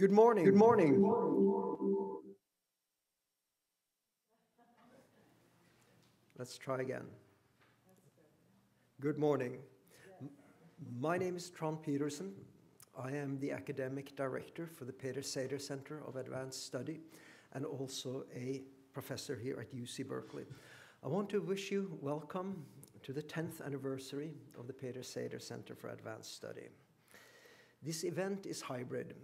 Good morning. Good morning. Let's try again. Good morning. My name is Trond Petersen. I am the academic director for the Peder Sather Center of Advanced Study and also a professor here at UC Berkeley. I want to wish you welcome to the 10th anniversary of the Peder Sather Center for Advanced Study. This event is hybrid,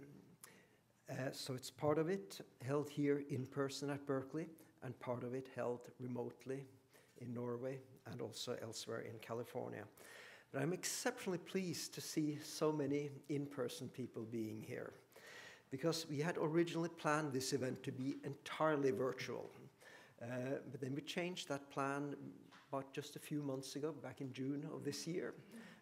uh, so it's part of it held here in person at Berkeley and part of it held remotely in Norway and also elsewhere in California. But I'm exceptionally pleased to see so many in person people being here because we had originally planned this event to be entirely virtual. Uh, but then we changed that plan about just a few months ago, back in June of this year,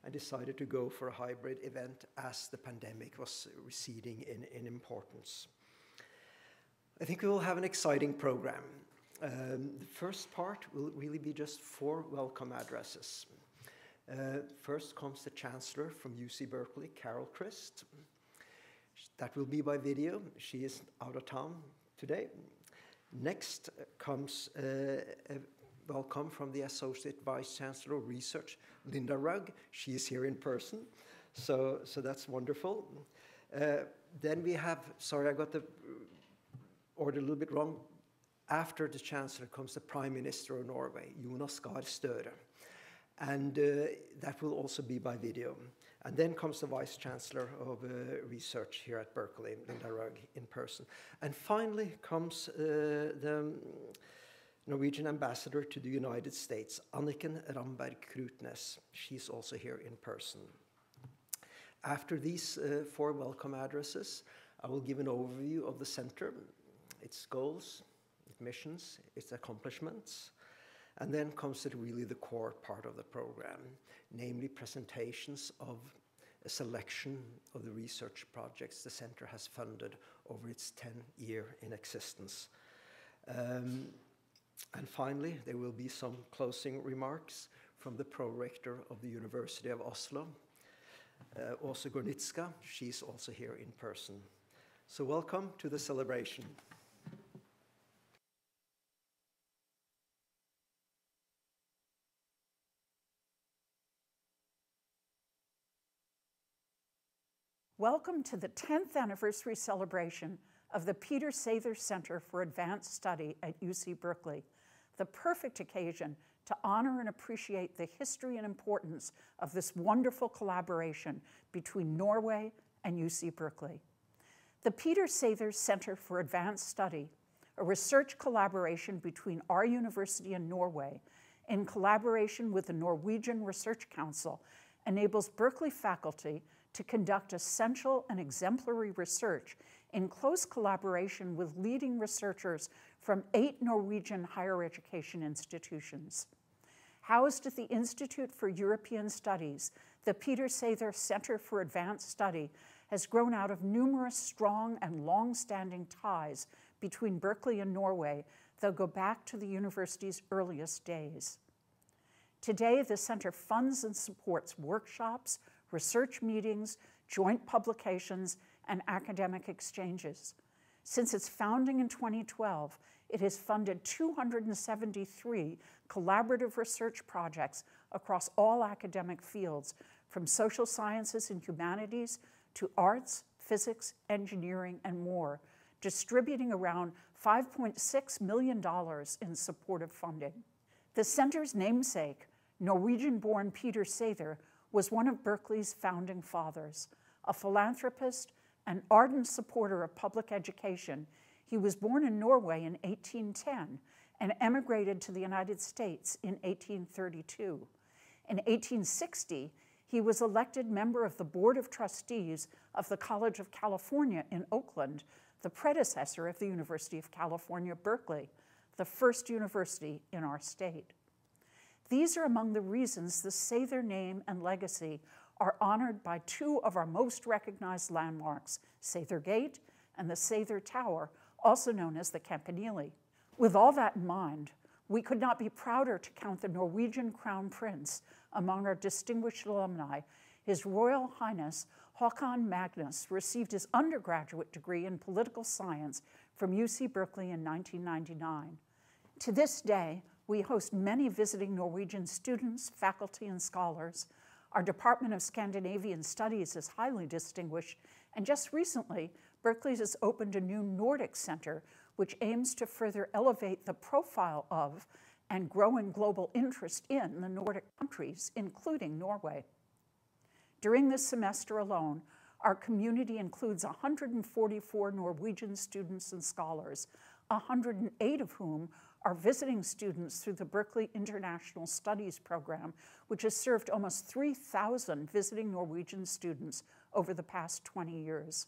and decided to go for a hybrid event as the pandemic was receding in, in importance. I think we will have an exciting program. Um, the first part will really be just four welcome addresses. Uh, first comes the Chancellor from UC Berkeley, Carol Christ. That will be by video. She is out of town today. Next comes uh, a welcome from the Associate Vice Chancellor of Research, Linda Rugg. She is here in person, so, so that's wonderful. Uh, then we have, sorry, I got the order a little bit wrong. After the Chancellor comes the Prime Minister of Norway, Jonas Gahr Støre. And uh, that will also be by video. And then comes the Vice Chancellor of uh, Research here at Berkeley, Linda Rugg, in person. And finally comes uh, the Norwegian ambassador to the United States, Anniken Ramberg Krutnes. She's also here in person. After these uh, four welcome addresses, I will give an overview of the center, its goals, its missions, its accomplishments, and then comes to really the core part of the program, namely presentations of a selection of the research projects the center has funded over its 10 year in existence. Um, and finally, there will be some closing remarks from the pro-rector of the University of Oslo, uh, Åse Gornitzka. She's also here in person. So welcome to the celebration. Welcome to the 10th anniversary celebration of the Peder Sather Center for Advanced Study at UC Berkeley, the perfect occasion to honor and appreciate the history and importance of this wonderful collaboration between Norway and UC Berkeley. The Peder Sather Center for Advanced Study, a research collaboration between our university and Norway, in collaboration with the Norwegian Research Council, enables Berkeley faculty to conduct essential and exemplary research in close collaboration with leading researchers from eight Norwegian higher education institutions. Housed at the Institute for European Studies, the Peder Sather Center for Advanced Study has grown out of numerous strong and long-standing ties between Berkeley and Norway that go back to the university's earliest days. Today, the center funds and supports workshops, research meetings, joint publications, and academic exchanges. Since its founding in 2012, it has funded 273 collaborative research projects across all academic fields, from social sciences and humanities to arts, physics, engineering, and more, distributing around $5.6 million in supportive funding. The center's namesake, Norwegian born Peder Sather, was one of Berkeley's founding fathers. A philanthropist, an ardent supporter of public education, he was born in Norway in 1810 and emigrated to the United States in 1832. In 1860, he was elected member of the Board of Trustees of the College of California in Oakland, the predecessor of the University of California, Berkeley, the first university in our state. These are among the reasons the Sather name and legacy are honored by two of our most recognized landmarks, Sather Gate and the Sather Tower, also known as the Campanile. With all that in mind, we could not be prouder to count the Norwegian Crown Prince among our distinguished alumni, His Royal Highness Haakon Magnus received his undergraduate degree in political science from UC Berkeley in 1999. To this day, we host many visiting Norwegian students, faculty, and scholars. Our Department of Scandinavian Studies is highly distinguished, and just recently, Berkeley has opened a new Nordic Center, which aims to further elevate the profile of and growing global interest in the Nordic countries, including Norway. During this semester alone, our community includes 144 Norwegian students and scholars, 108 of whom are visiting students through the Berkeley International Studies Program, which has served almost 3,000 visiting Norwegian students over the past 20 years.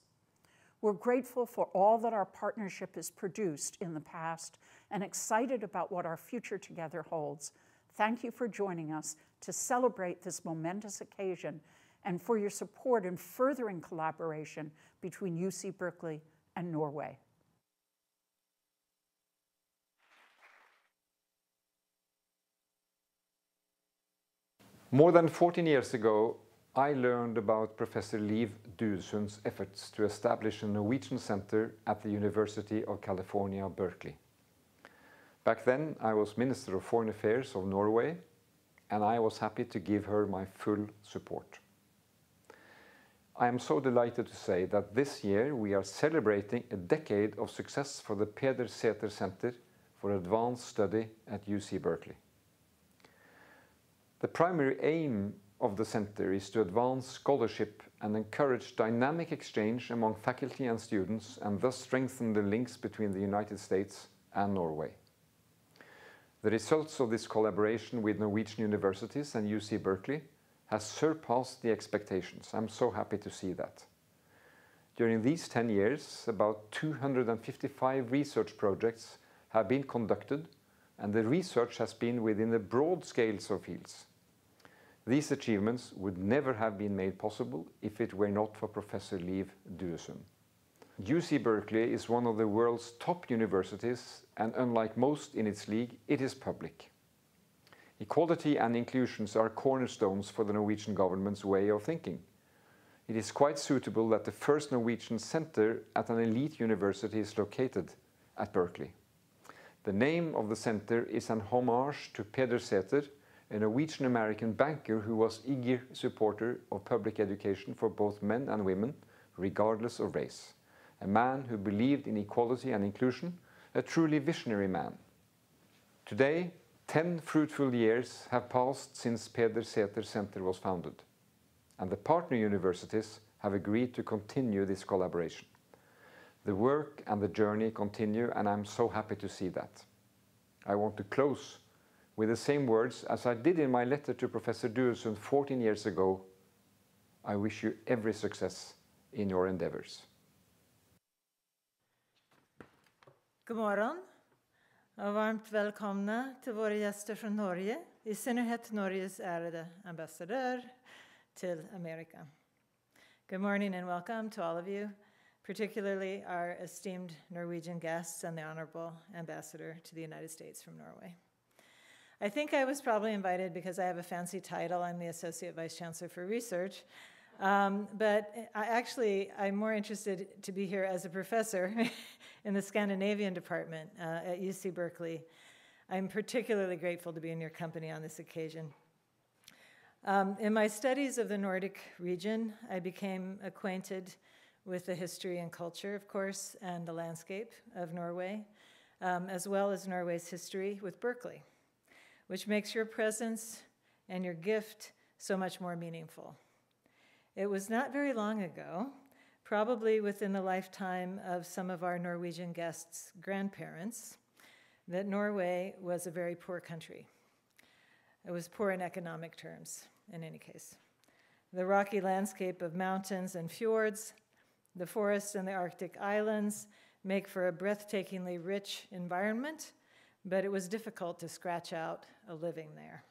We're grateful for all that our partnership has produced in the past and excited about what our future together holds. Thank you for joining us to celebrate this momentous occasion and for your support in furthering collaboration between UC Berkeley and Norway. More than 14 years ago, I learned about Professor Liv Duesund's efforts to establish a Norwegian center at the University of California, Berkeley. Back then, I was Minister of Foreign Affairs of Norway, and I was happy to give her my full support. I am so delighted to say that this year we are celebrating a decade of success for the Peder Sæther Center for Advanced Study at UC Berkeley. The primary aim of the center is to advance scholarship and encourage dynamic exchange among faculty and students and thus strengthen the links between the United States and Norway. The results of this collaboration with Norwegian universities and UC Berkeley has surpassed the expectations. I'm so happy to see that. During these 10 years, about 255 research projects have been conducted and the research has been within a broad scales of fields. These achievements would never have been made possible if it were not for Professor Liv Duesund. UC Berkeley is one of the world's top universities and unlike most in its league, it is public. Equality and inclusions are cornerstones for the Norwegian government's way of thinking. It is quite suitable that the first Norwegian center at an elite university is located at Berkeley. The name of the center is an homage to Peder Sæther, a Norwegian American banker who was eager supporter of public education for both men and women, regardless of race. A man who believed in equality and inclusion, a truly visionary man. Today, 10 fruitful years have passed since Peder Center was founded, and the partner universities have agreed to continue this collaboration. The work and the journey continue, and I'm so happy to see that. I want to close with the same words as I did in my letter to Professor Duesund 14 years ago. I wish you every success in your endeavors. God morgon och varmt välkomna till våra gäster från Norge, i synnerhet Norges ärade ambassadör till Amerika. Good morning and welcome to all of you particularly our esteemed Norwegian guests and the Honorable Ambassador to the United States from Norway. I think I was probably invited because I have a fancy title. I'm the Associate Vice Chancellor for Research. Um, but I actually, I'm more interested to be here as a professor in the Scandinavian department uh, at UC Berkeley. I'm particularly grateful to be in your company on this occasion. Um, in my studies of the Nordic region, I became acquainted with the history and culture, of course, and the landscape of Norway, um, as well as Norway's history with Berkeley, which makes your presence and your gift so much more meaningful. It was not very long ago, probably within the lifetime of some of our Norwegian guests' grandparents, that Norway was a very poor country. It was poor in economic terms, in any case. The rocky landscape of mountains and fjords the forests and the Arctic islands make for a breathtakingly rich environment, but it was difficult to scratch out a living there.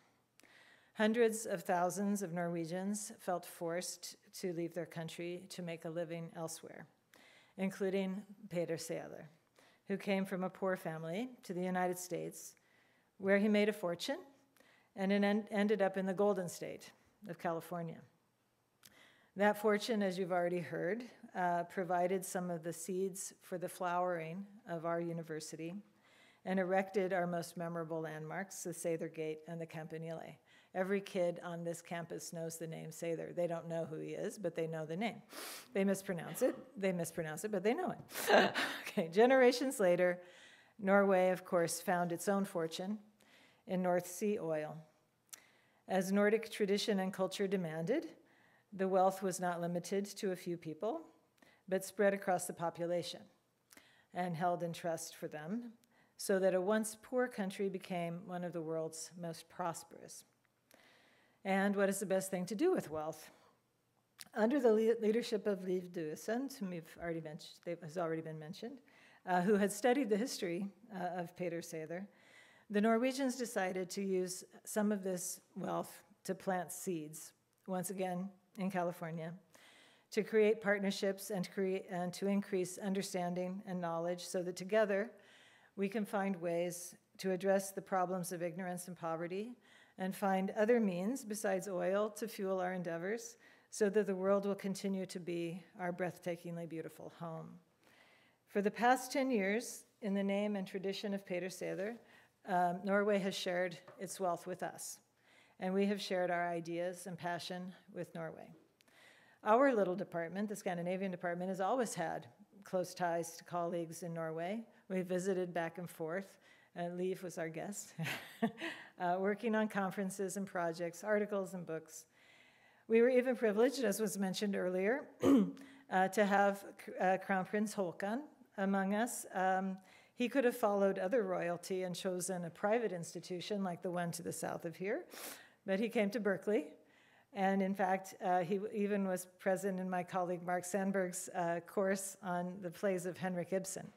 Hundreds of thousands of Norwegians felt forced to leave their country to make a living elsewhere, including Peder Sæther, who came from a poor family to the United States, where he made a fortune and ended up in the Golden State of California. That fortune, as you've already heard, uh, provided some of the seeds for the flowering of our university and erected our most memorable landmarks, the Sather Gate and the Campanile. Every kid on this campus knows the name Sather. They don't know who he is, but they know the name. They mispronounce it. They mispronounce it, but they know it. okay, generations later, Norway, of course, found its own fortune in North Sea oil. As Nordic tradition and culture demanded, the wealth was not limited to a few people, but spread across the population and held in trust for them, so that a once poor country became one of the world's most prosperous. And what is the best thing to do with wealth? Under the le- leadership of Liv Duesund, whom we've already mentioned, has already been mentioned, uh, who had studied the history uh, of Peder Sather, the Norwegians decided to use some of this wealth to plant seeds, once again in California, to create partnerships and, create, and to increase understanding and knowledge so that together we can find ways to address the problems of ignorance and poverty and find other means besides oil to fuel our endeavors so that the world will continue to be our breathtakingly beautiful home. For the past 10 years, in the name and tradition of Peder Sather, um, Norway has shared its wealth with us, and we have shared our ideas and passion with Norway. Our little department, the Scandinavian department, has always had close ties to colleagues in Norway. We visited back and forth. Uh, Liv was our guest, uh, working on conferences and projects, articles and books. We were even privileged, as was mentioned earlier, uh, to have uh, Crown Prince Haakon among us. Um, he could have followed other royalty and chosen a private institution like the one to the south of here, but he came to Berkeley. And in fact, uh, he even was present in my colleague Mark Sandberg's uh, course on the plays of Henrik Ibsen.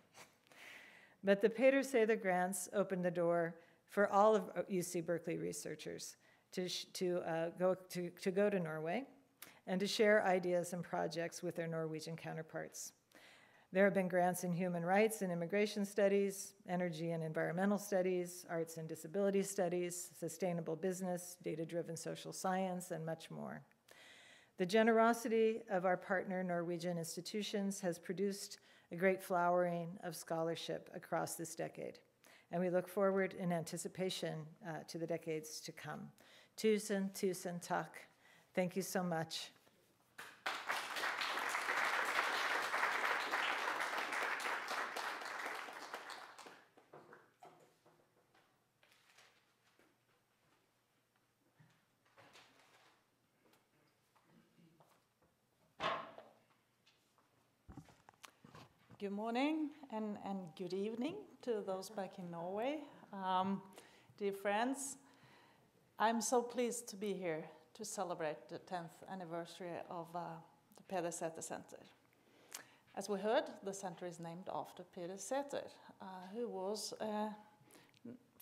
But the Peder Sather grants opened the door for all of UC Berkeley researchers to, to, uh, go, to, to go to Norway and to share ideas and projects with their Norwegian counterparts. There have been grants in human rights and immigration studies, energy and environmental studies, arts and disability studies, sustainable business, data driven social science, and much more. The generosity of our partner Norwegian institutions has produced a great flowering of scholarship across this decade, and we look forward in anticipation uh, to the decades to come. Tusen, tusen tak. Thank you so much. Good morning and, and good evening to those back in Norway. Um, dear friends, I'm so pleased to be here to celebrate the 10th anniversary of uh, the Peder Center. As we heard, the center is named after Sæther, uh, who was a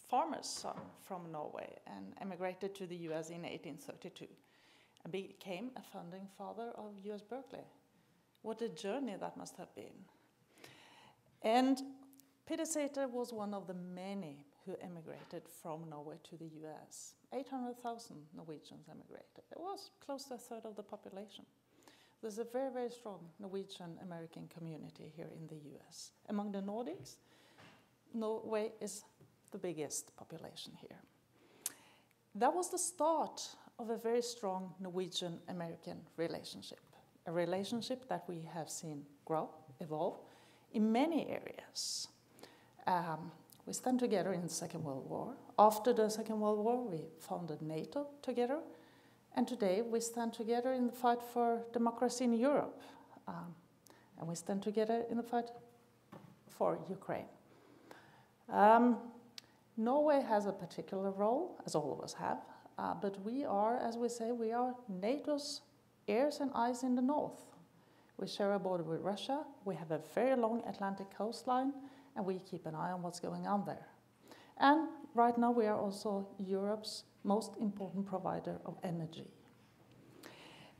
farmer's son from Norway and emigrated to the US in 1832 and became a founding father of US Berkeley. What a journey that must have been. And Peder Sæther was one of the many who emigrated from Norway to the US. 800,000 Norwegians emigrated. It was close to a third of the population. There's a very, very strong Norwegian American community here in the US. Among the Nordics, Norway is the biggest population here. That was the start of a very strong Norwegian American relationship, a relationship that we have seen grow, evolve, in many areas. Um, we stand together in the Second World War. After the Second World War, we founded NATO together. And today we stand together in the fight for democracy in Europe. Um, and we stand together in the fight for Ukraine. Um, Norway has a particular role, as all of us have, uh, but we are, as we say, we are NATO's ears and eyes in the north. We share a border with Russia. We have a very long Atlantic coastline, and we keep an eye on what's going on there. And right now, we are also Europe's most important provider of energy.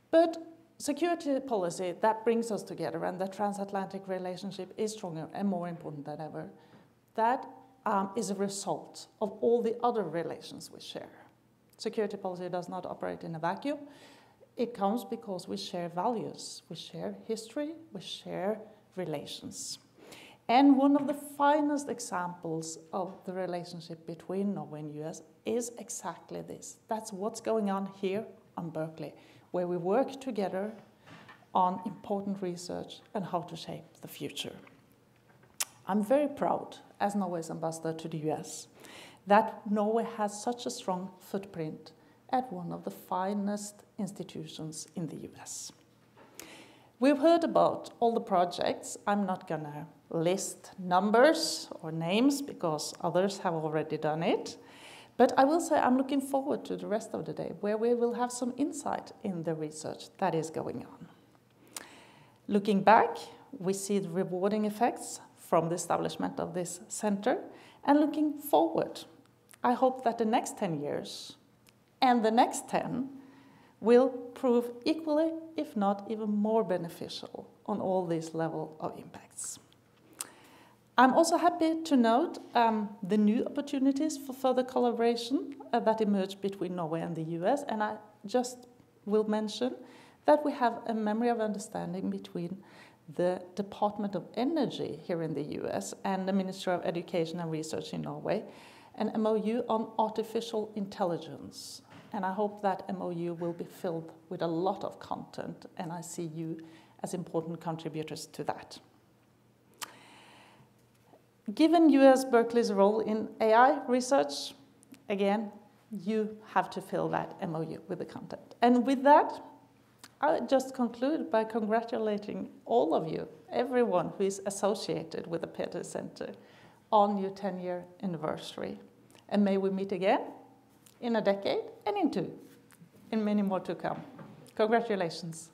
But security policy that brings us together, and the transatlantic relationship is stronger and more important than ever. That um, is a result of all the other relations we share. Security policy does not operate in a vacuum it comes because we share values, we share history, we share relations. And one of the finest examples of the relationship between Norway and the US is exactly this. That's what's going on here on Berkeley, where we work together on important research and how to shape the future. I'm very proud, as Norway's ambassador to the US, that Norway has such a strong footprint at one of the finest institutions in the US. We've heard about all the projects. I'm not going to list numbers or names because others have already done it. But I will say I'm looking forward to the rest of the day where we will have some insight in the research that is going on. Looking back, we see the rewarding effects from the establishment of this center. And looking forward, I hope that the next 10 years and the next 10 will prove equally, if not even more beneficial on all these level of impacts. I'm also happy to note um, the new opportunities for further collaboration uh, that emerged between Norway and the US, and I just will mention that we have a memory of understanding between the Department of Energy here in the US and the Ministry of Education and Research in Norway, an MOU on artificial intelligence. And I hope that MOU will be filled with a lot of content, and I see you as important contributors to that. Given US Berkeley's role in AI research, again, you have to fill that MOU with the content. And with that, I just conclude by congratulating all of you, everyone who is associated with the Peder Center, on your 10 year anniversary. And may we meet again in a decade and in two, and many more to come. Congratulations.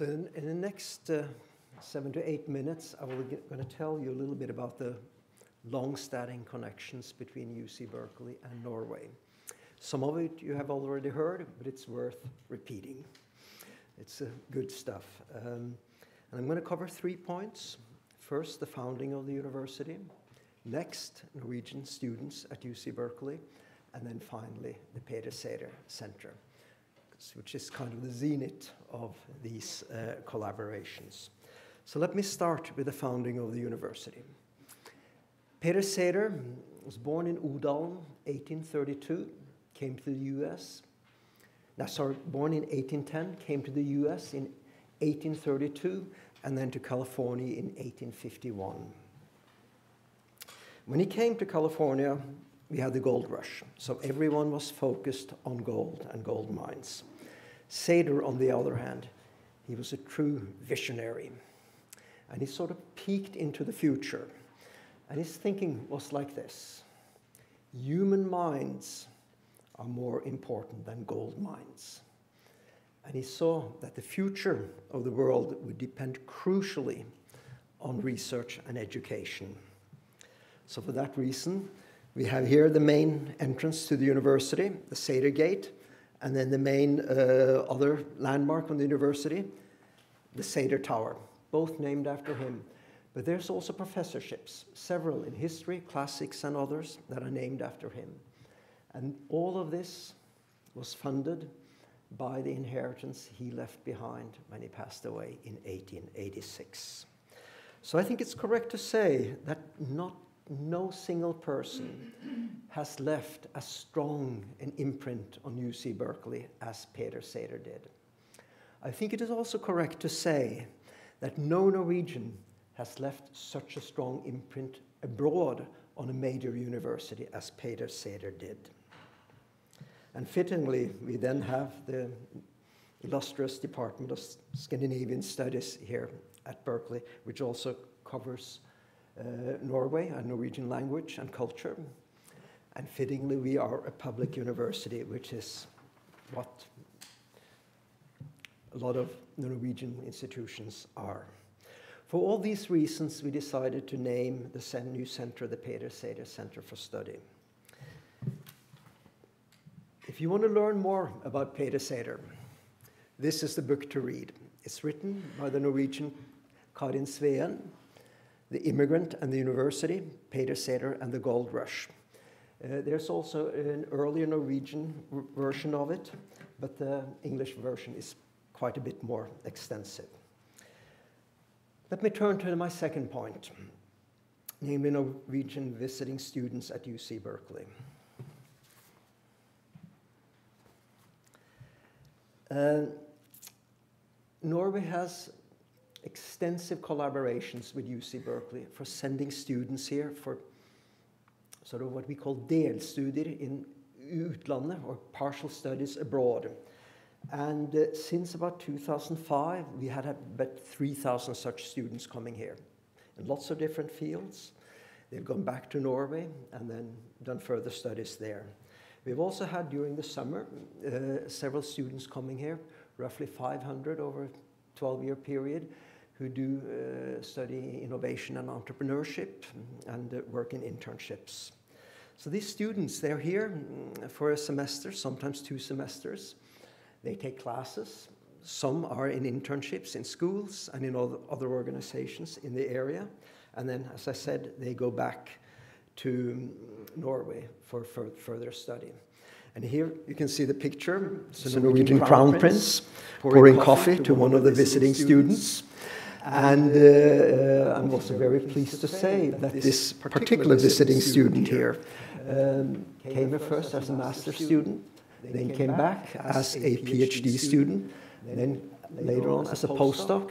So in, in the next uh, seven to eight minutes, I will going to tell you a little bit about the long-standing connections between UC Berkeley and Norway. Some of it you have already heard, but it's worth repeating. It's uh, good stuff. Um, and I'm going to cover three points. First, the founding of the university. Next, Norwegian students at UC Berkeley. And then finally, the Peder Sæther Center which is kind of the zenith of these uh, collaborations. So let me start with the founding of the university. Peder Sæther was born in Odalen, 1832, came to the US. Now, sorry, born in 1810, came to the US in 1832, and then to California in 1851. When he came to California, we had the gold rush, so everyone was focused on gold and gold mines. Sæther, on the other hand, he was a true visionary. And he sort of peeked into the future. And his thinking was like this human minds are more important than gold mines. And he saw that the future of the world would depend crucially on research and education. So, for that reason, we have here the main entrance to the university, the Sæther Gate, and then the main uh, other landmark on the university, the Sæther Tower, both named after him. But there's also professorships, several in history, classics, and others that are named after him. And all of this was funded by the inheritance he left behind when he passed away in 1886. So I think it's correct to say that not no single person has left as strong an imprint on UC Berkeley as Peder Sæther did. I think it is also correct to say that no Norwegian has left such a strong imprint abroad on a major university as Peder Sæther did. And fittingly, we then have the illustrious Department of Scandinavian Studies here at Berkeley, which also covers Uh, Norway and Norwegian language and culture. And fittingly, we are a public university, which is what a lot of Norwegian institutions are. For all these reasons, we decided to name the new center the Peder Sæther Center for Study. If you want to learn more about Peder Sæther, this is the book to read. It's written by the Norwegian Karin Sveen, The Immigrant and the University, Peder Sather and the Gold Rush. Uh, there's also an earlier Norwegian version of it, but the English version is quite a bit more extensive. Let me turn to my second point, namely Norwegian visiting students at UC Berkeley. Uh, Norway has extensive collaborations with UC Berkeley for sending students here for sort of what we call delstudier in utlandet, or partial studies abroad. And uh, since about 2005, we had about 3,000 such students coming here in lots of different fields. They've gone back to Norway and then done further studies there. We've also had during the summer uh, several students coming here, roughly 500 over a 12 year period, who do uh, study innovation and entrepreneurship and uh, work in internships. So these students, they're here mm, for a semester, sometimes two semesters. They take classes. Some are in internships in schools and in other organizations in the area. And then, as I said, they go back to mm, Norway for, further study. And here you can see the picture. It's the Norwegian Crown Prince pouring coffee to one of the visiting students. And uh, uh, I'm also very pleased to say that this particular visiting student here um, came first as a master student, then came back as a PhD student, then later on as a postdoc,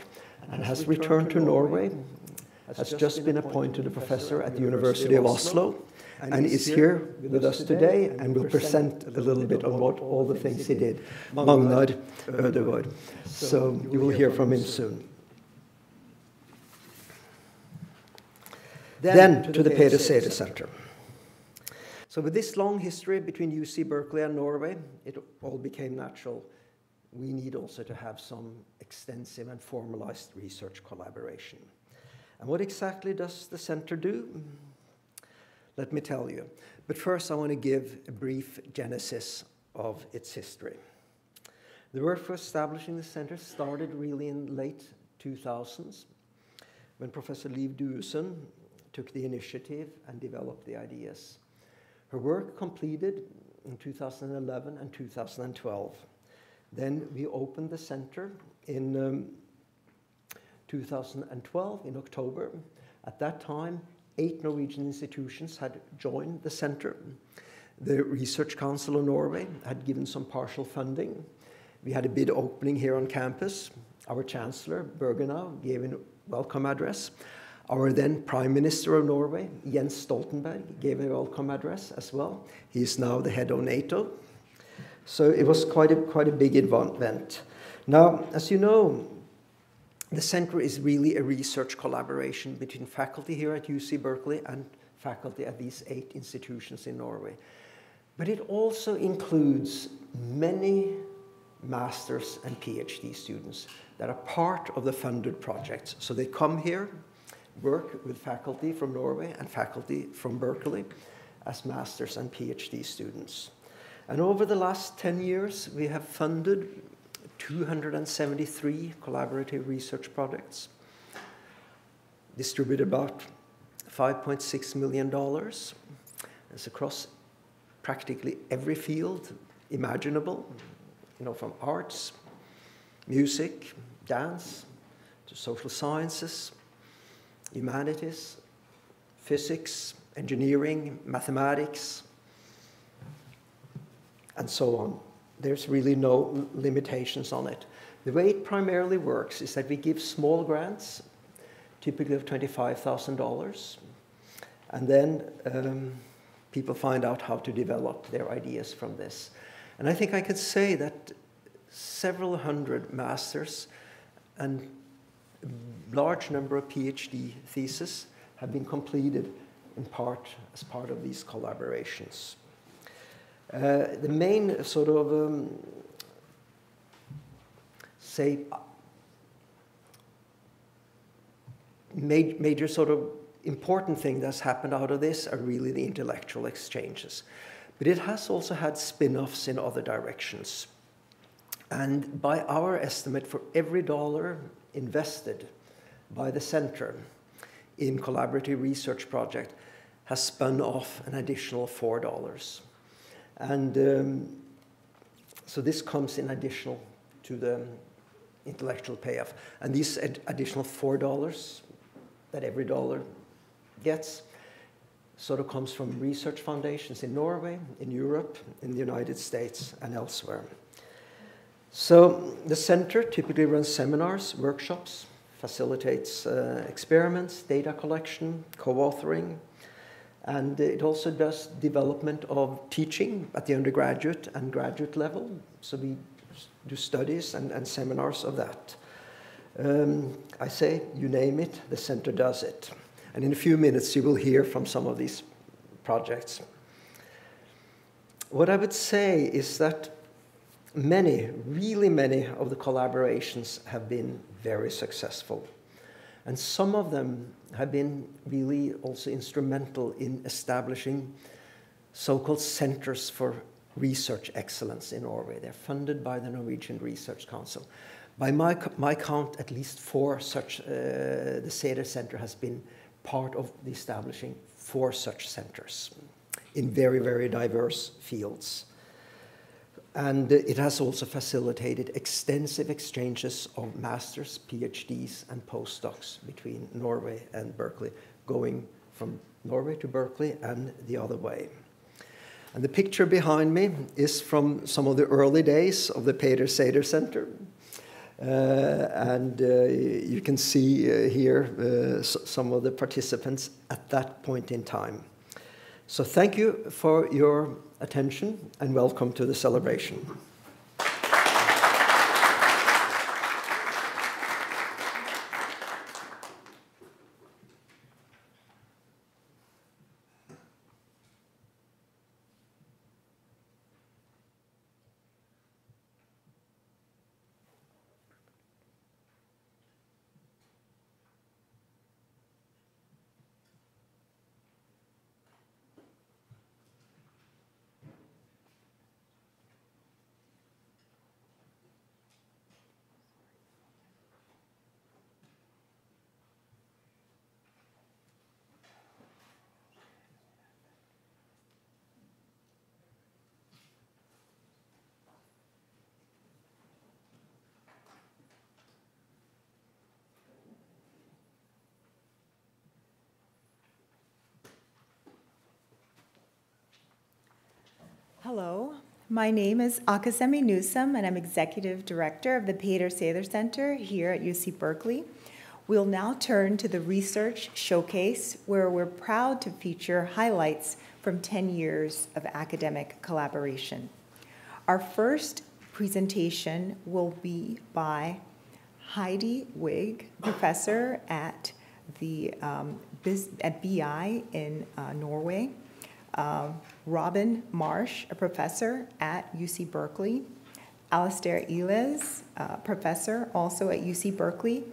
and has returned to Norway, has just been appointed a professor at the University of Oslo, and is here with us today and will present a little bit on what all the things he did, Magnar Ødegaard. So you will hear from him soon. Then to the Peder Sæther Center. So with this long history between UC Berkeley and Norway, it all became natural. We need also to have some extensive and formalized research collaboration. And what exactly does the center do? Let me tell you. But first, I want to give a brief genesis of its history. The work for establishing the center started really in late 2000s when Professor Liv Duesund took the initiative and developed the ideas. Her work completed in 2011 and 2012. Then we opened the center in um, 2012, in October. At that time, eight Norwegian institutions had joined the center. The Research Council of Norway had given some partial funding. We had a bid opening here on campus. Our Chancellor, Birgeneau, gave a welcome address. Our then Prime Minister of Norway, Jens Stoltenberg, gave a welcome address as well. He is now the head of NATO. So it was quite a, quite a big event. Now, as you know, the center is really a research collaboration between faculty here at UC Berkeley and faculty at these eight institutions in Norway. But it also includes many master's and PhD students that are part of the funded projects. So they come here, work with faculty from Norway and faculty from Berkeley as master's and PhD students. And over the last 10 years, we have funded 273 collaborative research projects, distributed about $5.6 million. It's across practically every field imaginable, you know, from arts, music, dance, to social sciences, humanities, physics, engineering, mathematics, and so on. There's really no limitations on it. The way it primarily works is that we give small grants, typically of $25,000, and then um, people find out how to develop their ideas from this. And I think I could say that several hundred masters and a large number of PhD theses have been completed in part as part of these collaborations. Uh, the main sort of um, say major, major sort of important thing that's happened out of this are really the intellectual exchanges. But it has also had spin offs in other directions. And by our estimate, for every dollar invested by the center in collaborative research project, has spun off an additional $4. And um, so this comes in additional to the intellectual payoff. And these ad additional $4 that every dollar gets sort of comes from research foundations in Norway, in Europe, in the United States, and elsewhere. So the center typically runs seminars, workshops, facilitates uh, experiments, data collection, co-authoring, and it also does development of teaching at the undergraduate and graduate level. So we do studies and, and seminars of that. Um, I say, you name it, the center does it. And in a few minutes, you will hear from some of these projects. What I would say is that many, really many of the collaborations have been very successful. And some of them have been really also instrumental in establishing so-called centers for research excellence in Norway. They're funded by the Norwegian Research Council. By my, my count, at least four such, uh, the Sæther Center has been part of the establishing four such centers in very, very diverse fields. And it has also facilitated extensive exchanges of masters, PhDs, and postdocs between Norway and Berkeley, going from Norway to Berkeley and the other way. And the picture behind me is from some of the early days of the Peder Sæther Center. Uh, and uh, you can see uh, here some of the participants at that point in time. So thank you for your attention and welcome to the celebration. Hello, my name is Akasemi Newsom, and I'm Executive Director of the Peder Sather Center here at UC Berkeley. We'll now turn to the Research Showcase, where we're proud to feature highlights from 10 years of academic collaboration. Our first presentation will be by Heidi Wiig, professor at the um, at BI in uh, Norway. Uh, Robin Marsh, a professor at UC Berkeley, Alastair Iles, a professor also at UC Berkeley,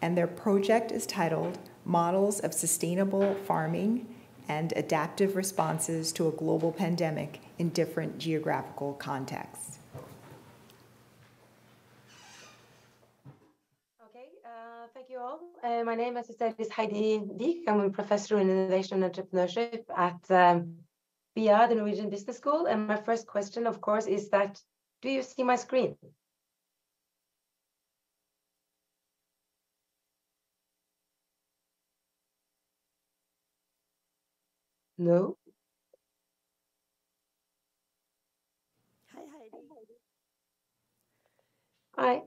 and their project is titled Models of Sustainable Farming and Adaptive Responses to a Global Pandemic in Different Geographical Contexts. Okay, uh, thank you all. Uh, my name, as I said, is Heidi Wiig. I'm a professor in innovation and entrepreneurship at um, BI the Norwegian Business School. And my first question, of course, is that, do you see my screen? No? Hi, Heidi. Hi.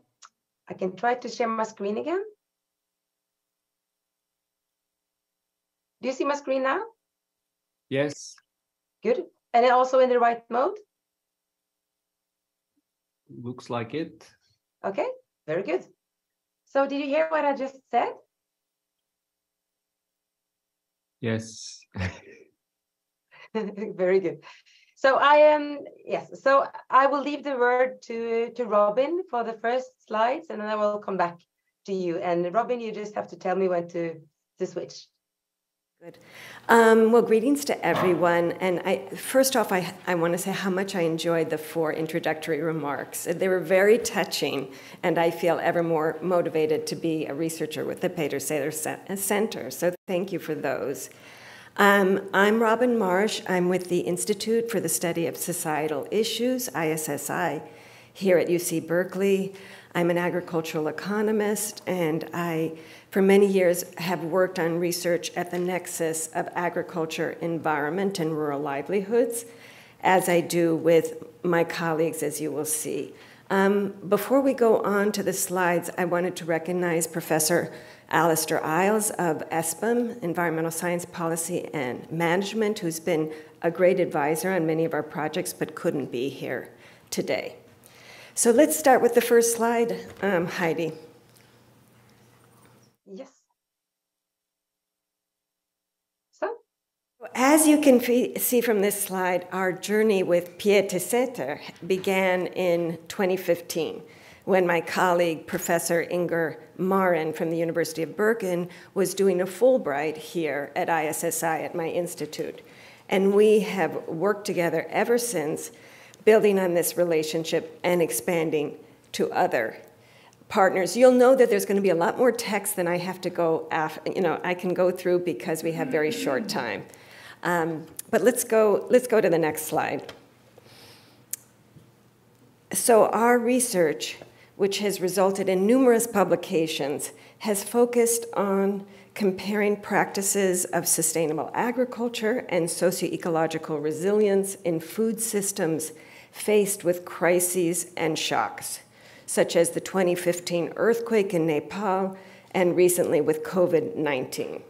I can try to share my screen again. Do you see my screen now? Yes. Good. And also in the right mode? Looks like it. Okay, very good. So did you hear what I just said? Yes. Very good. So I am, yes, so I will leave the word to, to Robin for the first slides and then I will come back to you. And Robin, you just have to tell me when to, to switch. Good. Um, well, greetings to everyone. And I, first off, I, I want to say how much I enjoyed the four introductory remarks. They were very touching, and I feel ever more motivated to be a researcher with the Peder Sather Center. So thank you for those. Um, I'm Robin Marsh. I'm with the Institute for the Study of Societal Issues, ISSI, here at UC Berkeley. I'm an agricultural economist, and I for many years have worked on research at the nexus of agriculture, environment, and rural livelihoods, as I do with my colleagues, as you will see. Um, before we go on to the slides, I wanted to recognize Professor Alastair Iles of ESPM, Environmental Science Policy and Management, who's been a great advisor on many of our projects but couldn't be here today. So let's start with the first slide, um, Heidi. Yes. So? As you can see from this slide, our journey with Peder Sather began in 2015 when my colleague, Professor Inger Måren from the University of Bergen, was doing a Fulbright here at ISSI at my institute. And we have worked together ever since, building on this relationship and expanding to other partners. You'll know that there's going to be a lot more text than I have to go, you know, I can go through because we have very short time. Um, but let's go, let's go to the next slide. So our research, which has resulted in numerous publications, has focused on comparing practices of sustainable agriculture and socio-ecological resilience in food systems faced with crises and shocks such as the 2015 earthquake in Nepal and recently with COVID 19.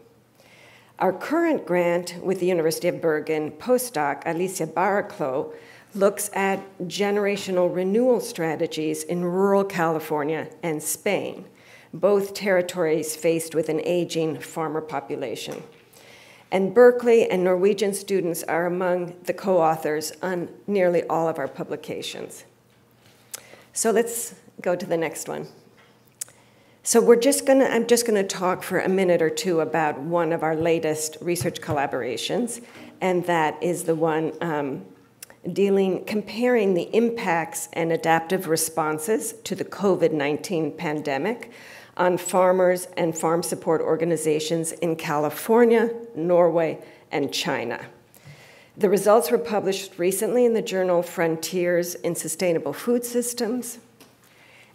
Our current grant with the University of Bergen postdoc Alicia Barraclough looks at generational renewal strategies in rural California and Spain, both territories faced with an aging farmer population. And Berkeley and Norwegian students are among the co authors on nearly all of our publications. So let's go to the next one. So we're just gonna, I'm just gonna talk for a minute or two about one of our latest research collaborations, and that is the one um, dealing, comparing the impacts and adaptive responses to the COVID-19 pandemic on farmers and farm support organizations in California, Norway, and China. The results were published recently in the journal Frontiers in Sustainable Food Systems,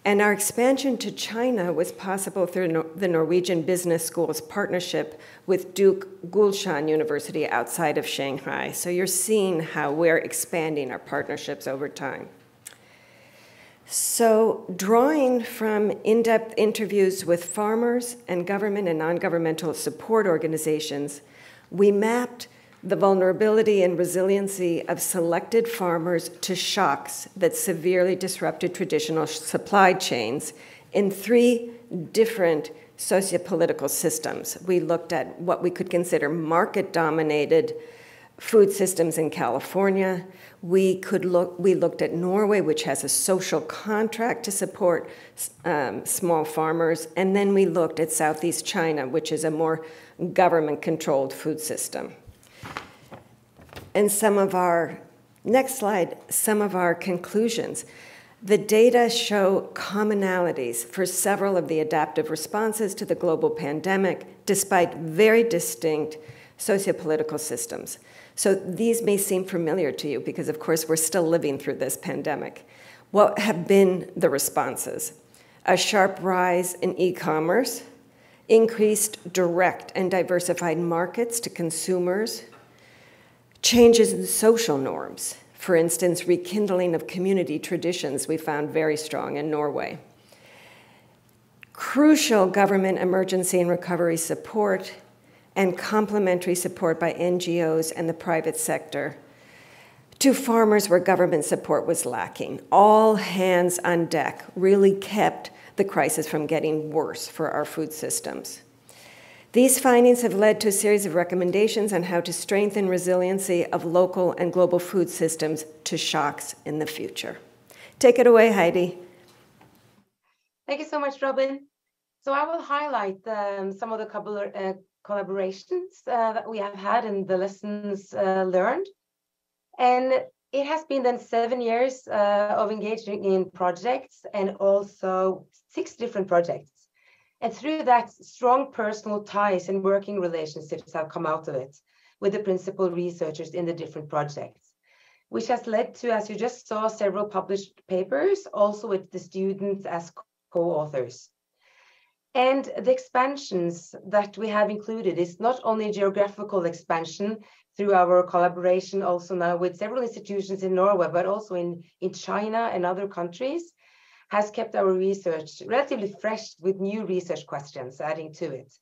and our expansion to China was possible through the Norwegian Business School's partnership with Duke Kunshan University outside of Shanghai. So you're seeing how we're expanding our partnerships over time. So, drawing from in depth interviews with farmers and government and non governmental support organizations, we mapped the vulnerability and resiliency of selected farmers to shocks that severely disrupted traditional supply chains in three different sociopolitical systems. We looked at what we could consider market dominated food systems in California. We, could look, we looked at Norway, which has a social contract to support um, small farmers. And then we looked at Southeast China, which is a more government controlled food system and some of our, next slide, some of our conclusions. The data show commonalities for several of the adaptive responses to the global pandemic, despite very distinct sociopolitical systems. So these may seem familiar to you because, of course, we're still living through this pandemic. What have been the responses? A sharp rise in e commerce, increased direct and diversified markets to consumers, Changes in social norms, for instance, rekindling of community traditions, we found very strong in Norway. Crucial government emergency and recovery support and complementary support by NGOs and the private sector to farmers where government support was lacking. All hands on deck really kept the crisis from getting worse for our food systems. These findings have led to a series of recommendations on how to strengthen resiliency of local and global food systems to shocks in the future. Take it away, Heidi. Thank you so much, Robin. So I will highlight um, some of the uh, collaborations uh, that we have had and the lessons uh, learned. And it has been then seven years uh, of engaging in projects and also six different projects. And through that, strong personal ties and working relationships have come out of it with the principal researchers in the different projects, which has led to, as you just saw, several published papers, also with the students as co-authors. And the expansions that we have included is not only geographical expansion through our collaboration also now with several institutions in Norway, but also in, in China and other countries, has kept our research relatively fresh with new research questions adding to it.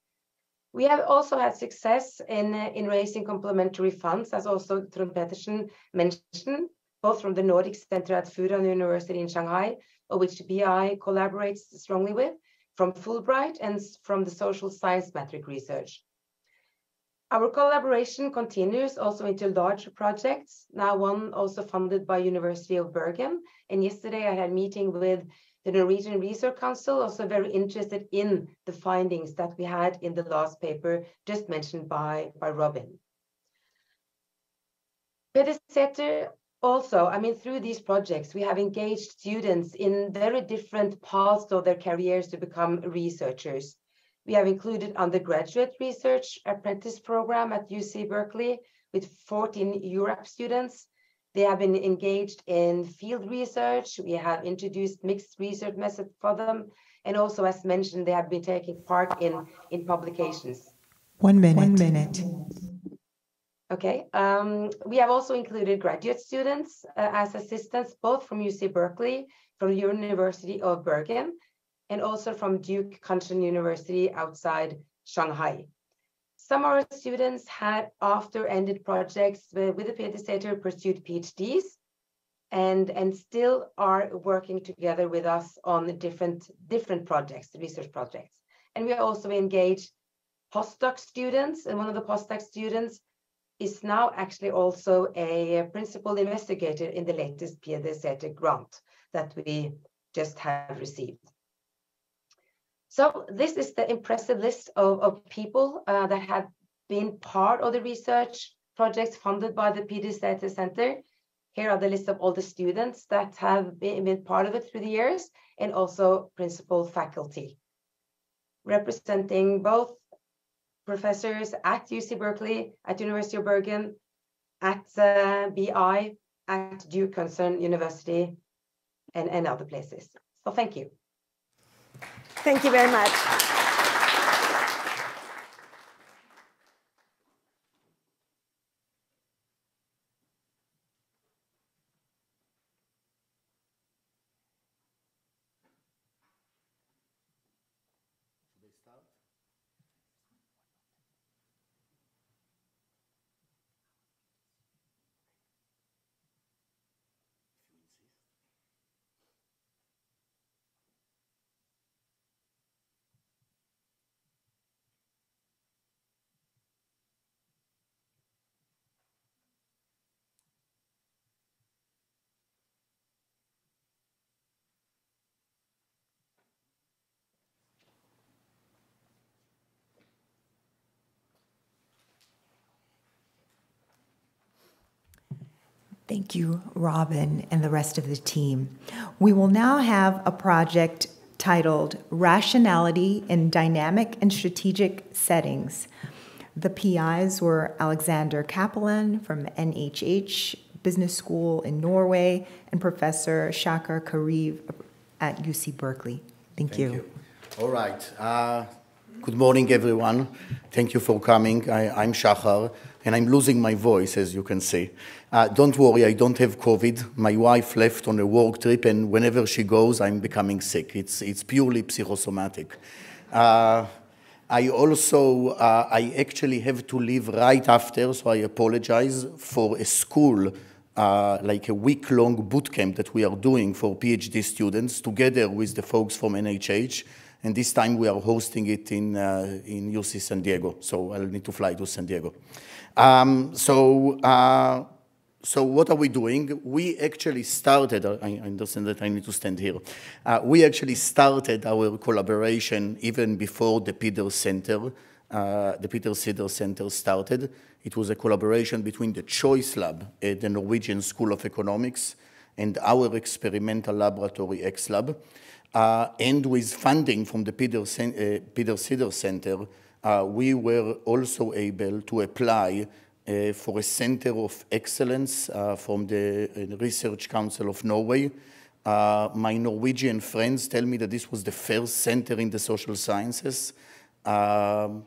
We have also had success in, in raising complementary funds, as also Trond Petersen mentioned, both from the Nordic Center at Fudan University in Shanghai, which BI collaborates strongly with, from Fulbright, and from the social science metric research. Our collaboration continues also into larger projects, now one also funded by University of Bergen. And yesterday I had a meeting with the Norwegian Research Council, also very interested in the findings that we had in the last paper just mentioned by, by Robin. Peder Sæther also, I mean, through these projects, we have engaged students in very different paths of their careers to become researchers. We have included undergraduate research apprentice program at UC Berkeley with 14 URAP students. They have been engaged in field research. We have introduced mixed research methods for them. And also, as mentioned, they have been taking part in, in publications. One minute. One minute. Okay. Um, we have also included graduate students uh, as assistants, both from UC Berkeley, from the University of Bergen, and also from Duke Kunshan University outside Shanghai. Some of our students had, after ended projects with, the Peder Sæther, pursued PhDs and, and still are working together with us on different, different projects, research projects. And we also engaged postdoc students, and one of the postdoc students is now actually also a principal investigator in the latest Sæther grant that we just have received. So this is the impressive list of, of people uh, that have been part of the research projects funded by the Sæther Center. Here are the list of all the students that have been, been part of it through the years and also principal faculty, representing both professors at UC Berkeley, at University of Bergen, at uh, BI, at Duke Kunshan University, and, and other places. So thank you. Thank you very much. Thank you, Robin, and the rest of the team. We will now have a project titled Rationality in Dynamic and Strategic Settings. The PIs were Alexander Cappelen from NHH Business School in Norway and Professor Shachar Kariv at UC Berkeley. Thank, Thank you. you. All right. Uh, good morning, everyone. Thank you for coming. I, am Shachar, and I'm losing my voice, as you can see. Uh, don't worry, I don't have COVID. My wife left on a work trip, and whenever she goes, I'm becoming sick. It's, it's purely psychosomatic. Uh, I also, uh, I actually have to leave right after, so I apologize for a school uh, like a week-long boot camp that we are doing for PhD students together with the folks from NHH. And this time we are hosting it in, uh, in UC San Diego. So I'll need to fly to San Diego. Um, so, uh, so what are we doing? We actually started, I understand that I need to stand here. Uh, we actually started our collaboration even before the Peder Center, uh, the Peder Sather Center started. It was a collaboration between the Choice Lab at the Norwegian School of Economics and our experimental laboratory, X-Lab. Uh, and with funding from the Peder, uh, Peder Sather Center, uh, we were also able to apply uh, for a center of excellence uh, from the uh, Research Council of Norway. my Norwegian friends tell me that this was the first center in the social sciences. Um,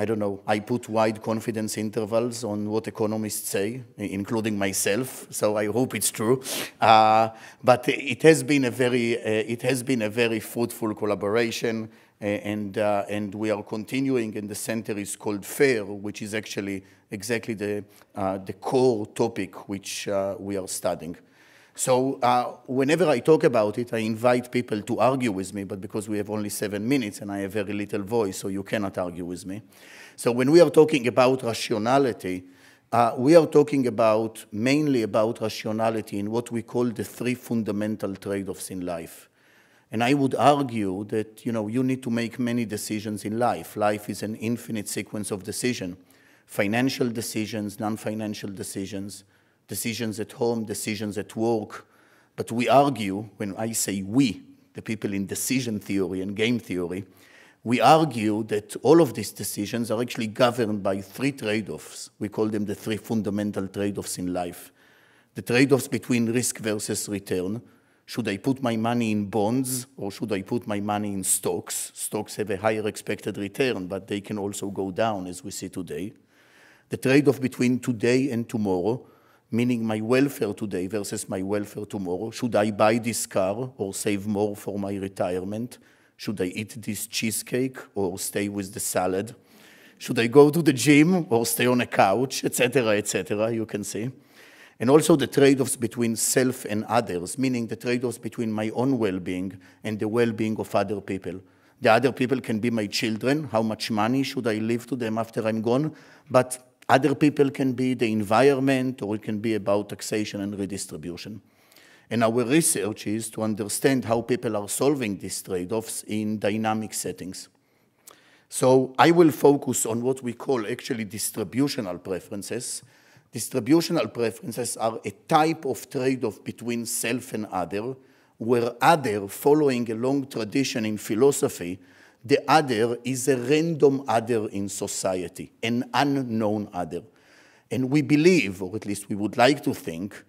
I don't know, I put wide confidence intervals on what economists say, including myself, so I hope it's true. Uh, but it has been a very, uh, it has been a very fruitful collaboration, uh, and, uh, and we are continuing, and the center is called FAIR, which is actually exactly the, uh, the core topic which uh, we are studying. So uh, whenever I talk about it, I invite people to argue with me, but because we have only seven minutes and I have very little voice, so you cannot argue with me. So when we are talking about rationality, uh, we are talking about mainly about rationality in what we call the three fundamental trade-offs in life. And I would argue that you know you need to make many decisions in life. Life is an infinite sequence of decisions: financial decisions, non-financial decisions, decisions at home, decisions at work. But we argue, when I say we, the people in decision theory and game theory, we argue that all of these decisions are actually governed by three trade-offs. We call them the three fundamental trade-offs in life. The trade-offs between risk versus return. Should I put my money in bonds or should I put my money in stocks? Stocks have a higher expected return, but they can also go down as we see today. The trade-off between today and tomorrow meaning my welfare today versus my welfare tomorrow. Should I buy this car or save more for my retirement? Should I eat this cheesecake or stay with the salad? Should I go to the gym or stay on a couch, etc., etc., you can see. And also the trade-offs between self and others, meaning the trade-offs between my own well-being and the well-being of other people. The other people can be my children. How much money should I leave to them after I'm gone? But other people can be the environment, or it can be about taxation and redistribution. And our research is to understand how people are solving these trade-offs in dynamic settings. So I will focus on what we call actually distributional preferences. Distributional preferences are a type of trade-off between self and other, where other, following a long tradition in philosophy, the other is a random other in society, an unknown other. And we believe, or at least we would like to think,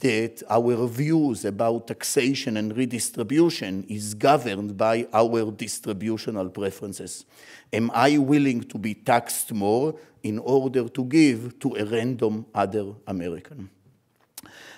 that our views about taxation and redistribution is governed by our distributional preferences. Am I willing to be taxed more in order to give to a random other American?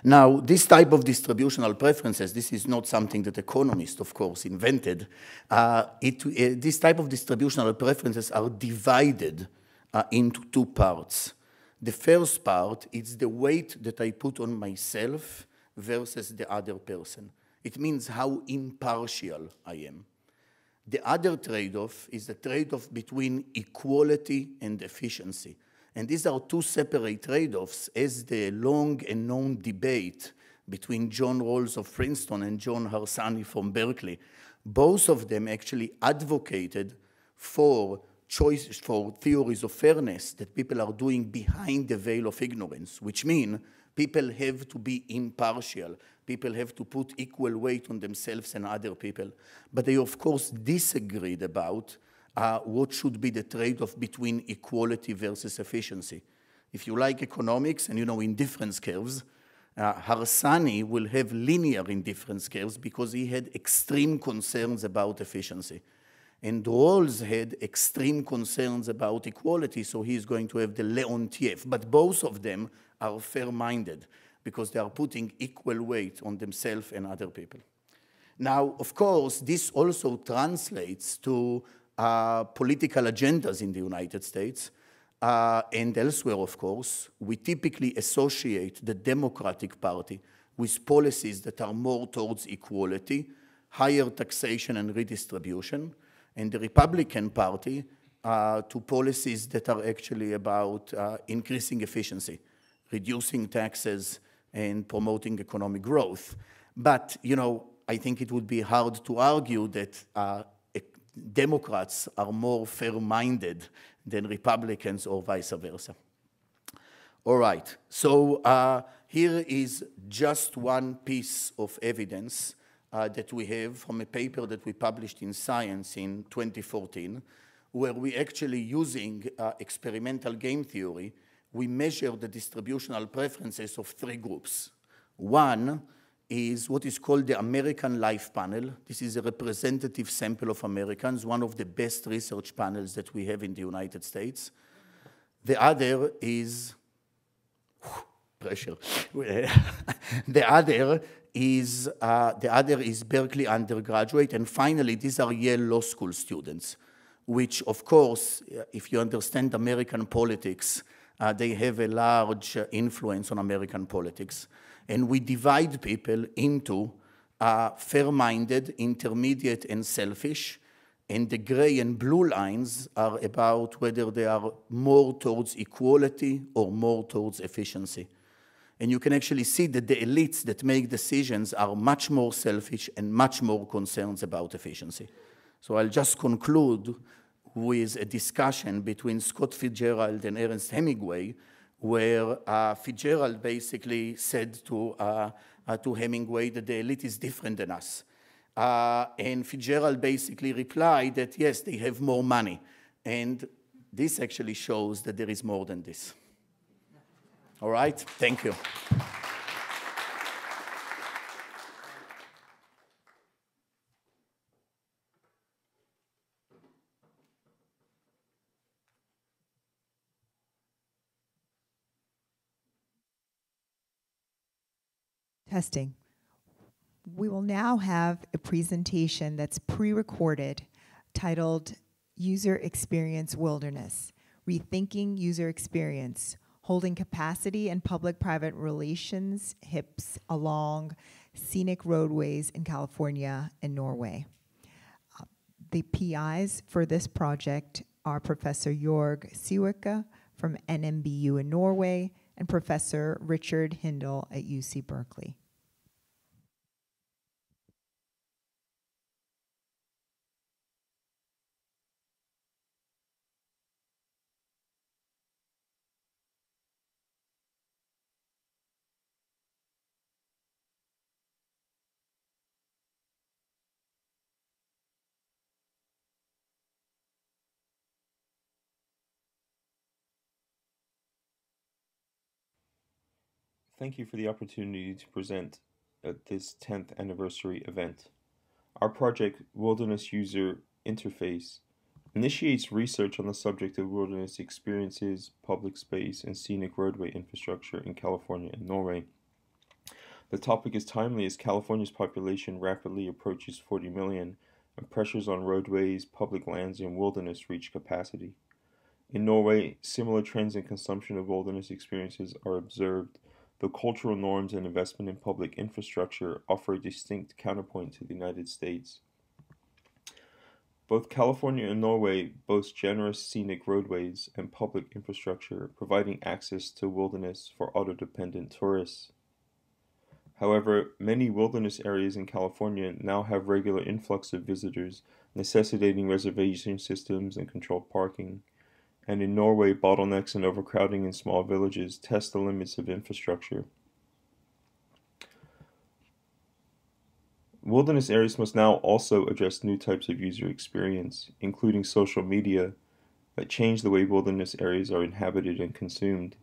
Now, this type of distributional preferences, this is not something that economists, of course, invented. Uh, it, uh, this type of distributional preferences are divided uh, into two parts. The first part is the weight that I put on myself versus the other person. It means how impartial I am. The other trade-off is the trade-off between equality and efficiency. And these are two separate trade-offs as the long and known debate between John Rawls of Princeton and John Harsanyi from Berkeley. Both of them actually advocated for choices for theories of fairness that people are doing behind the veil of ignorance, which mean people have to be impartial. People have to put equal weight on themselves and other people. But they, of course, disagreed about uh, what should be the trade-off between equality versus efficiency. If you like economics and you know indifference curves, uh, Harsanyi will have linear indifference curves because he had extreme concerns about efficiency. And Rawls had extreme concerns about equality, so he's going to have the Leontief. But both of them are fair-minded because they are putting equal weight on themselves and other people. Now, of course, this also translates to uh, political agendas in the United States. uh, and elsewhere, of course, we typically associate the Democratic Party with policies that are more towards equality, higher taxation and redistribution, and the Republican Party uh, to policies that are actually about uh, increasing efficiency, reducing taxes, and promoting economic growth. But, you know, I think it would be hard to argue that uh, Democrats are more fair-minded than Republicans or vice versa. All right, so uh, here is just one piece of evidence uh, that we have from a paper that we published in Science in 2014, where we actually using uh, experimental game theory, we measure the distributional preferences of three groups. One is what is called the American Life Panel. This is a representative sample of Americans, one of the best research panels that we have in the United States. The other is, pressure. the other is, uh, the other is Berkeley undergraduate, and finally, these are Yale Law School students, which of course, if you understand American politics, uh, they have a large uh, influence on American politics and we divide people into uh, fair-minded, intermediate, and selfish. And the gray and blue lines are about whether they are more towards equality or more towards efficiency. And you can actually see that the elites that make decisions are much more selfish and much more concerned about efficiency. So I'll just conclude with a discussion between Scott Fitzgerald and Ernest Hemingway where uh, Fitzgerald basically said to, uh, uh, to Hemingway that the elite is different than us. Uh, and Fitzgerald basically replied that yes, they have more money. And this actually shows that there is more than this. All right, thank you. Testing. We will now have a presentation that's pre-recorded titled User Experience Wilderness, Rethinking User Experience, Holding Capacity and Public-Private Relations HIPs along scenic roadways in California and Norway. Uh, the PIs for this project are Professor Jorg Sieweke from NMBU in Norway and Professor Richard Hindle at UC Berkeley. Thank you for the opportunity to present at this 10th anniversary event. Our project, Wilderness User Interface, initiates research on the subject of wilderness experiences, public space, and scenic roadway infrastructure in California and Norway. The topic is timely as California's population rapidly approaches 40 million and pressures on roadways, public lands, and wilderness reach capacity. In Norway, similar trends in consumption of wilderness experiences are observed the cultural norms and investment in public infrastructure offer a distinct counterpoint to the United States. Both California and Norway boast generous scenic roadways and public infrastructure, providing access to wilderness for auto dependent tourists. However, many wilderness areas in California now have regular influx of visitors, necessitating reservation systems and controlled parking and in Norway, bottlenecks and overcrowding in small villages test the limits of infrastructure. Wilderness areas must now also address new types of user experience, including social media, that change the way wilderness areas are inhabited and consumed.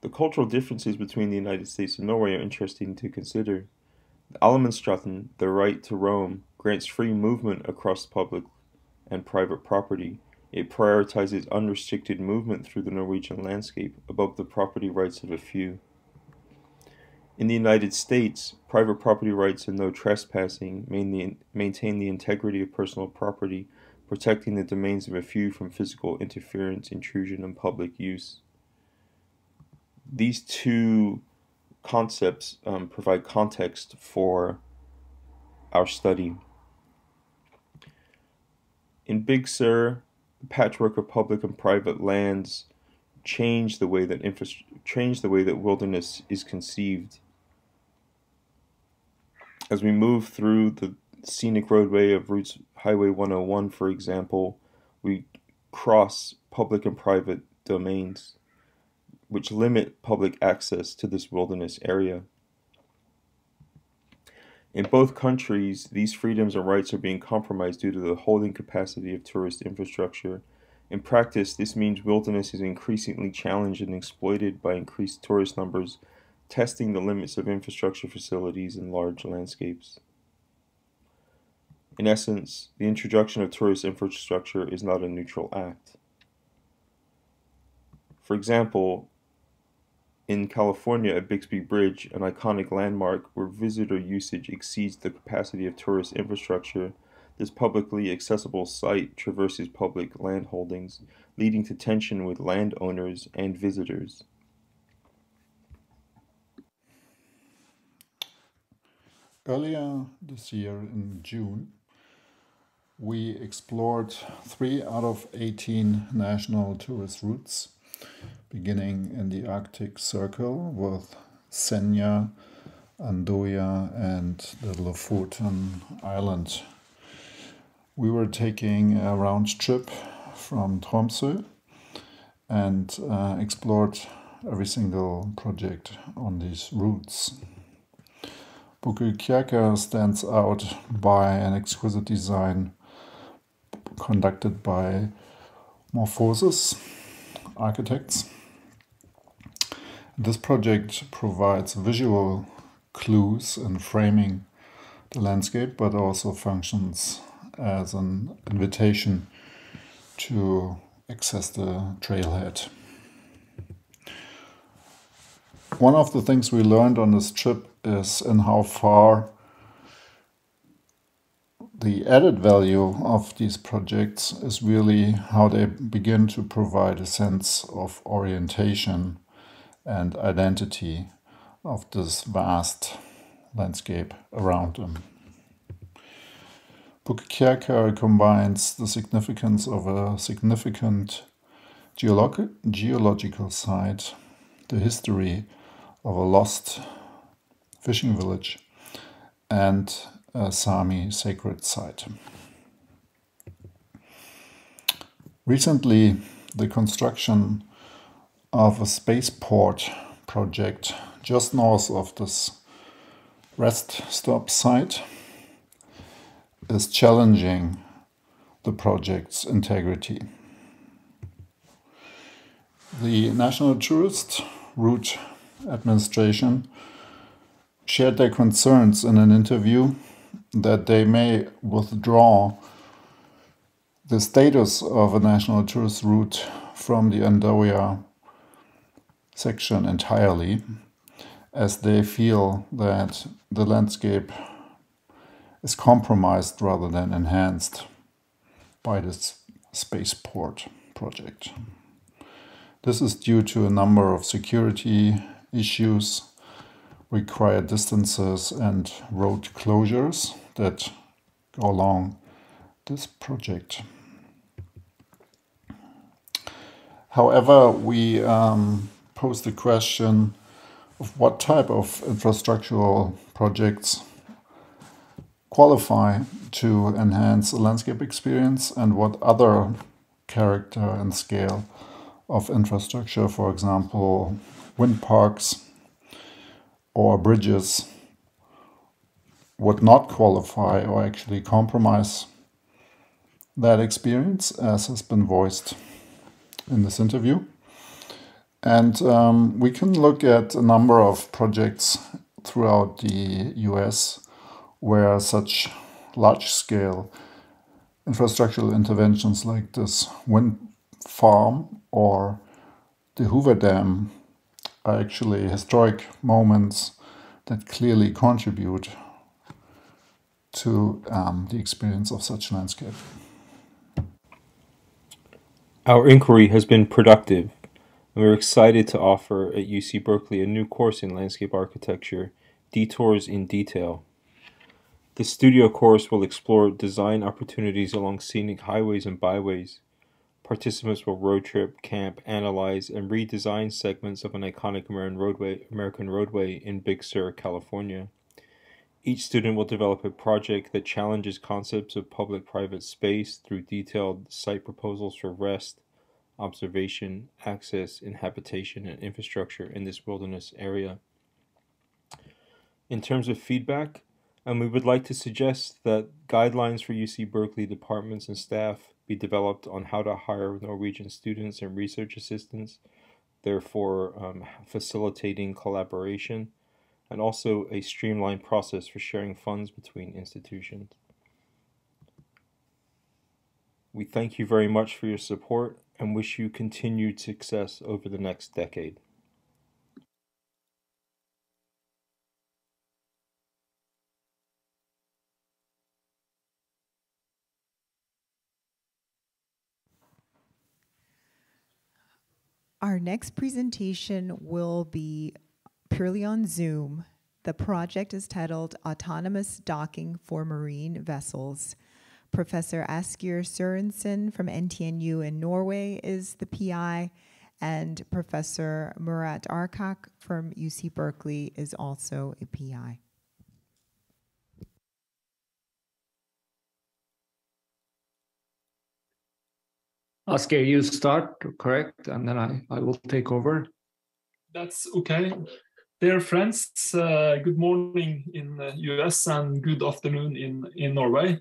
The cultural differences between the United States and Norway are interesting to consider. The the right to roam, grants free movement across public and private property. It prioritizes unrestricted movement through the Norwegian landscape above the property rights of a few. In the United States, private property rights and no trespassing maintain the integrity of personal property, protecting the domains of a few from physical interference, intrusion, and public use. These two concepts um, provide context for our study. In Big Sur, the patchwork of public and private lands change the way that infra- change the way that wilderness is conceived. As we move through the scenic roadway of routes Highway 101, for example, we cross public and private domains, which limit public access to this wilderness area. In both countries, these freedoms and rights are being compromised due to the holding capacity of tourist infrastructure. In practice, this means wilderness is increasingly challenged and exploited by increased tourist numbers, testing the limits of infrastructure facilities and large landscapes. In essence, the introduction of tourist infrastructure is not a neutral act. For example, in California at Bixby Bridge, an iconic landmark where visitor usage exceeds the capacity of tourist infrastructure, this publicly accessible site traverses public land holdings, leading to tension with landowners and visitors. Earlier this year in June, we explored three out of 18 national tourist routes beginning in the Arctic Circle with Senja, Andoya, and the Lofoten Island. We were taking a round trip from Tromsø and uh, explored every single project on these routes. Bukkekjerka stands out by an exquisite design conducted by Morphosis architects this project provides visual clues in framing the landscape, but also functions as an invitation to access the trailhead. One of the things we learned on this trip is in how far the added value of these projects is really how they begin to provide a sense of orientation and identity of this vast landscape around them. Bukkekjerka combines the significance of a significant geolog geological site, the history of a lost fishing village, and a Sami sacred site. Recently, the construction of a spaceport project just north of this rest stop site is challenging the project's integrity. The National Tourist Route Administration shared their concerns in an interview that they may withdraw the status of a national tourist route from the Andøya section entirely, as they feel that the landscape is compromised rather than enhanced by this spaceport project. This is due to a number of security issues, required distances, and road closures that go along this project. However, we um, pose the question of what type of infrastructural projects qualify to enhance landscape experience and what other character and scale of infrastructure, for example, wind parks or bridges, would not qualify or actually compromise that experience, as has been voiced in this interview. And um, we can look at a number of projects throughout the US where such large scale infrastructural interventions like this wind farm or the Hoover Dam are actually historic moments that clearly contribute to um, the experience of such landscape. Our inquiry has been productive, and we're excited to offer at UC Berkeley a new course in landscape architecture, Detours in Detail. The studio course will explore design opportunities along scenic highways and byways. Participants will road trip, camp, analyze, and redesign segments of an iconic American roadway, American roadway in Big Sur, California. Each student will develop a project that challenges concepts of public-private space through detailed site proposals for rest, observation, access, inhabitation, and infrastructure in this wilderness area. In terms of feedback, and we would like to suggest that guidelines for UC Berkeley departments and staff be developed on how to hire Norwegian students and research assistants, therefore um, facilitating collaboration, and also a streamlined process for sharing funds between institutions. We thank you very much for your support and wish you continued success over the next decade. Our next presentation will be purely on Zoom. The project is titled Autonomous Docking for Marine Vessels. Professor Asgeir Sørensen from NTNU in Norway is the PI, and Professor Murat Arcak from UC Berkeley is also a PI. Asgeir, you start, correct? And then I, I will take over. That's okay. Dear friends, uh, good morning in the US and good afternoon in, in Norway.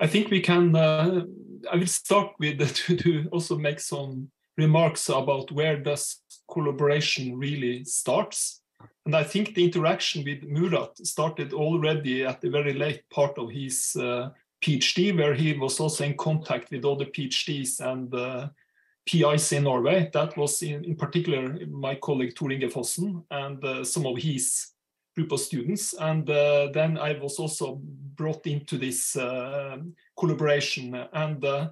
I think we can, uh, I will start with to, to also make some remarks about where does collaboration really starts. And I think the interaction with Murat started already at the very late part of his uh, PhD, where he was also in contact with other PhDs and uh, PIs in Norway. That was in, in particular my colleague Thor Inge Fossen and uh, some of his group of students. And uh, then I was also brought into this uh, collaboration. And uh,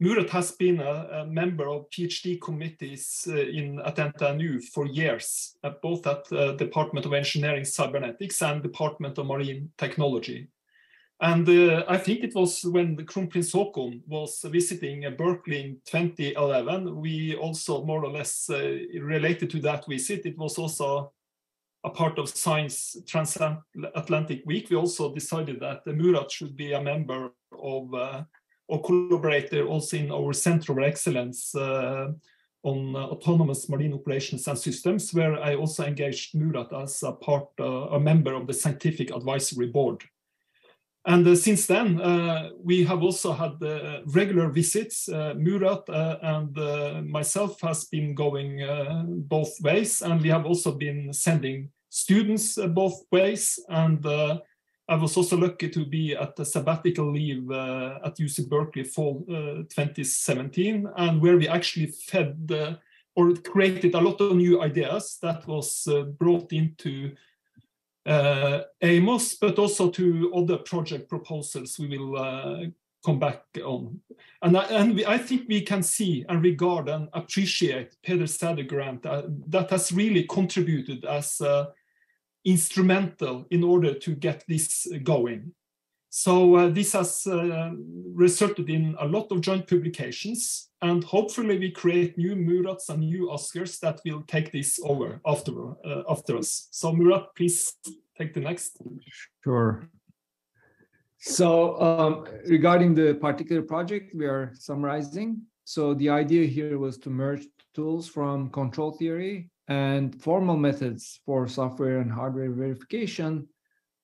Murat has been a, a, member of PhD committees uh, in at NTNU for years, both at Department of Engineering Cybernetics and Department of Marine Technology. And uh, I think it was when the Kronprins Haakon was visiting uh, Berkeley in 2011, we also more or less uh, related to that visit. It was also a part of Science Transatlantic Week. We also decided that Murat should be a member of uh, or collaborator also in our Center of Excellence uh, on uh, autonomous marine operations and systems, where I also engaged Murat as a part, a member of the scientific advisory board. And uh, since then, uh, we have also had uh, regular visits. Uh, Murat uh, and uh, myself has been going both ways, and we have also been sending students both ways. And I was also lucky to be at the sabbatical leave at UC Berkeley fall 2017, and where we actually fed or created a lot of new ideas that was brought into uh, AMOS, but also to other project proposals we will uh, come back on. And, I, and I think we can see and regard and appreciate Peder Sæther uh, that has really contributed as uh, instrumental in order to get this going. So uh, this has uh, resulted in a lot of joint publications, and hopefully we create new Murats and new Asgeirs that will take this over after, uh, after us. So Murat, please take the next. Sure. So um, regarding the particular project we are summarizing, so the idea here was to merge tools from control theory and formal methods for software and hardware verification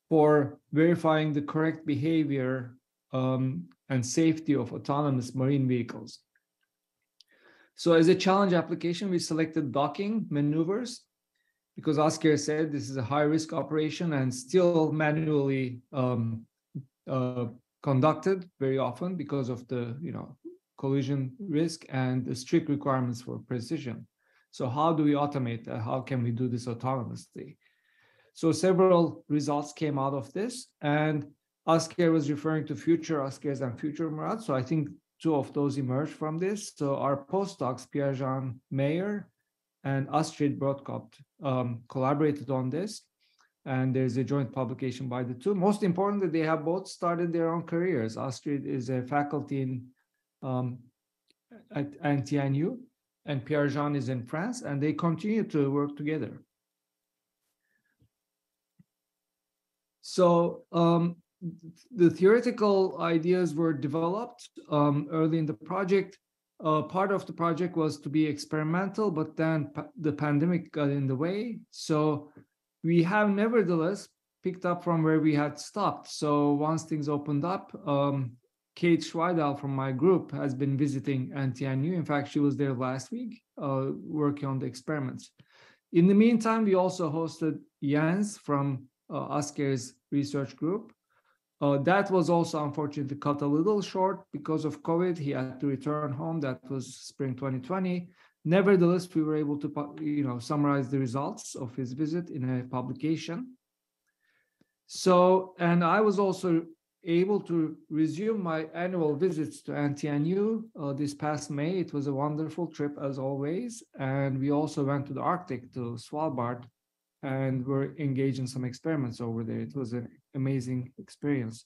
for verifying the correct behavior um, and safety of autonomous marine vehicles. So as a challenge application, we selected docking maneuvers because Asgeir said this is a high risk operation and still manually um, uh, conducted very often because of the you know collision risk and the strict requirements for precision. So how do we automate that? How can we do this autonomously? So several results came out of this, and Asgeir was referring to future Asgeirs and future Murat. So I think two of those emerged from this. So our postdocs, Pierre-Jean Meyer and Astrid Brodtkorb, um, collaborated on this. And there's a joint publication by the two. Most importantly, they have both started their own careers. Astrid is a faculty in um, at NTNU, and Pierre-Jean is in France, and they continue to work together. So um, the theoretical ideas were developed um, early in the project. Uh, part of the project was to be experimental, but then the pandemic got in the way. So we have nevertheless picked up from where we had stopped. So once things opened up, um, Kate Schweidel from my group has been visiting NTNU. In fact, she was there last week uh, working on the experiments. In the meantime, we also hosted Jens from uh, research group. Uh, that was also unfortunately cut a little short because of COVID. He had to return home. That was spring 2020. Nevertheless, we were able to you know, summarize the results of his visit in a publication. So, and I was also able to resume my annual visits to NTNU uh, this past May. It was a wonderful trip as always. And we also went to the Arctic, to Svalbard, and were engaged in some experiments over there. It was an amazing experience.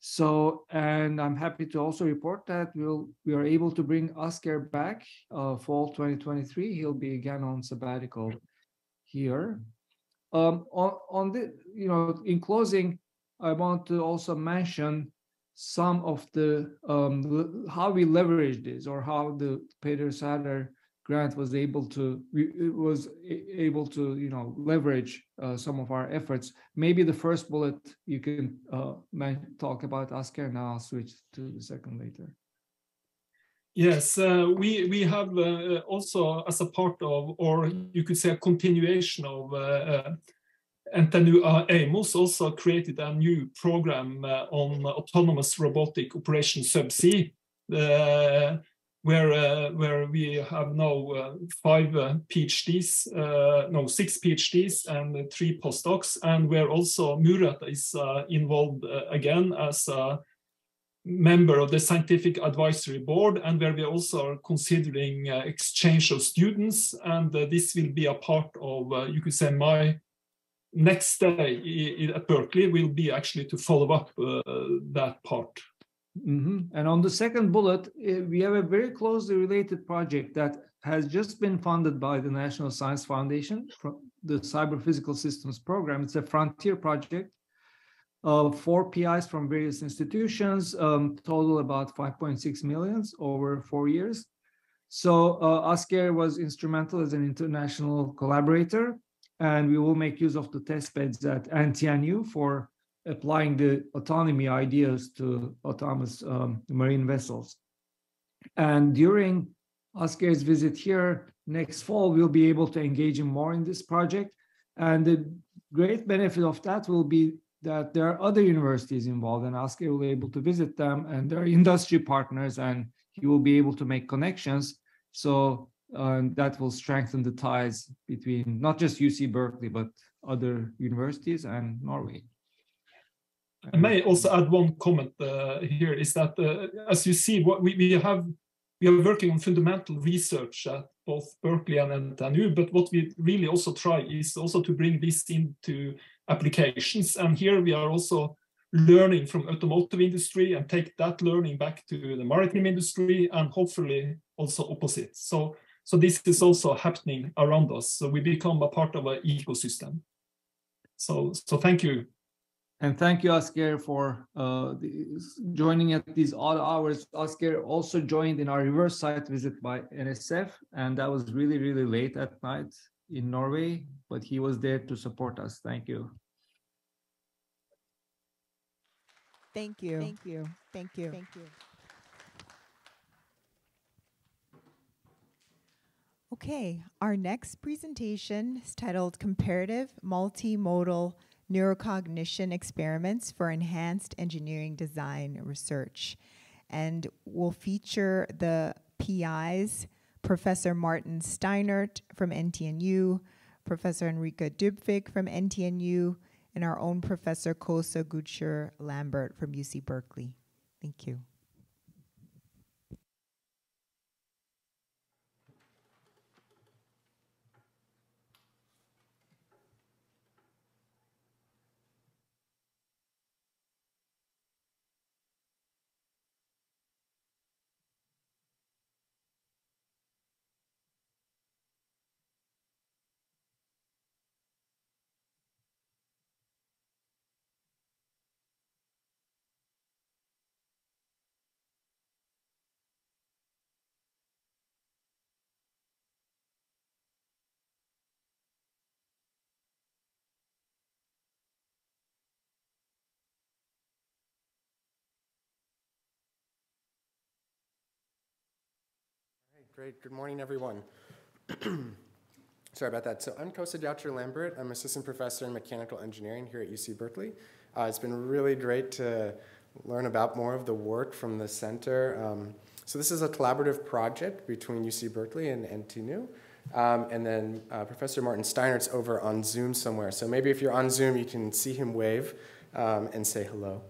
So, and I'm happy to also report that we'll we are able to bring Asgeir back uh, fall 2023. He'll be again on sabbatical here. Um, on, on the, you know, in closing, I want to also mention some of the um, how we leverage this or how the Peder Sather grant was able to was able to you know leverage uh, some of our efforts. Maybe the first bullet you can uh, talk about Asgeir. Now I'll switch to the second later. Yes, uh, we we have uh, also as a part of, or you could say a continuation of uh, uh, uh, AMOS also created a new program on autonomous robotic operation subsea, where uh, where we have now uh, five uh, PhDs, no six PhDs and three postdocs, and where also Murat is involved again as a member of the scientific advisory board, and where we also are considering exchange of students, and this will be a part of you could say my next day at Berkeley will be actually to follow up uh, that part. Mm -hmm. And on the second bullet, eh, we have a very closely related project that has just been funded by the National Science Foundation from the Cyber Physical Systems Program. It's a frontier project. Uh, four PIs from various institutions, um, total about 5.6 millions over four years. So uh, Asgeir was instrumental as an international collaborator and we will make use of the test beds at NTNU for applying the autonomy ideas to autonomous um, marine vessels. And during Asgeir's visit here next fall, we'll be able to engage him more in this project. And the great benefit of that will be that there are other universities involved and Asgeir will be able to visit them and their industry partners and he will be able to make connections. So and that will strengthen the ties between not just UC Berkeley, but other universities and Norway. I may also add one comment uh, here is that uh, as you see, what we, we have we are working on fundamental research at both Berkeley and NTNU, but what we really also try is also to bring this into applications. And here we are also learning from automotive industry and take that learning back to the maritime industry and hopefully also opposite. So so this is also happening around us. So we become a part of an ecosystem. So, so thank you. And thank you, Asgeir, for uh, joining at these odd hours. Asgeir also joined in our reverse site visit by NSF, and that was really, really late at night in Norway, but he was there to support us. Thank you. Thank you. Thank you. Thank you. Thank you. Okay, our next presentation is titled Comparative Multimodal Neurocognition Experiments for Enhanced Engineering Design Research. And will feature the PIs, Professor Martin Steinert from NTNU, Professor Henrikke Dybvik from NTNU, and our own Professor Kosa Goucher Lambert from UC Berkeley. Thank you. Great. Good morning, everyone. Sorry about that. So I'm Kosa Goucher Lambert. I'm assistant professor in mechanical engineering here at UC Berkeley. Uh, it's been really great to learn about more of the work from the center. Um, so this is a collaborative project between UC Berkeley and NTNU. Um, and then uh, Professor Martin Steinert's over on Zoom somewhere. So maybe if you're on Zoom, you can see him wave um, and say hello.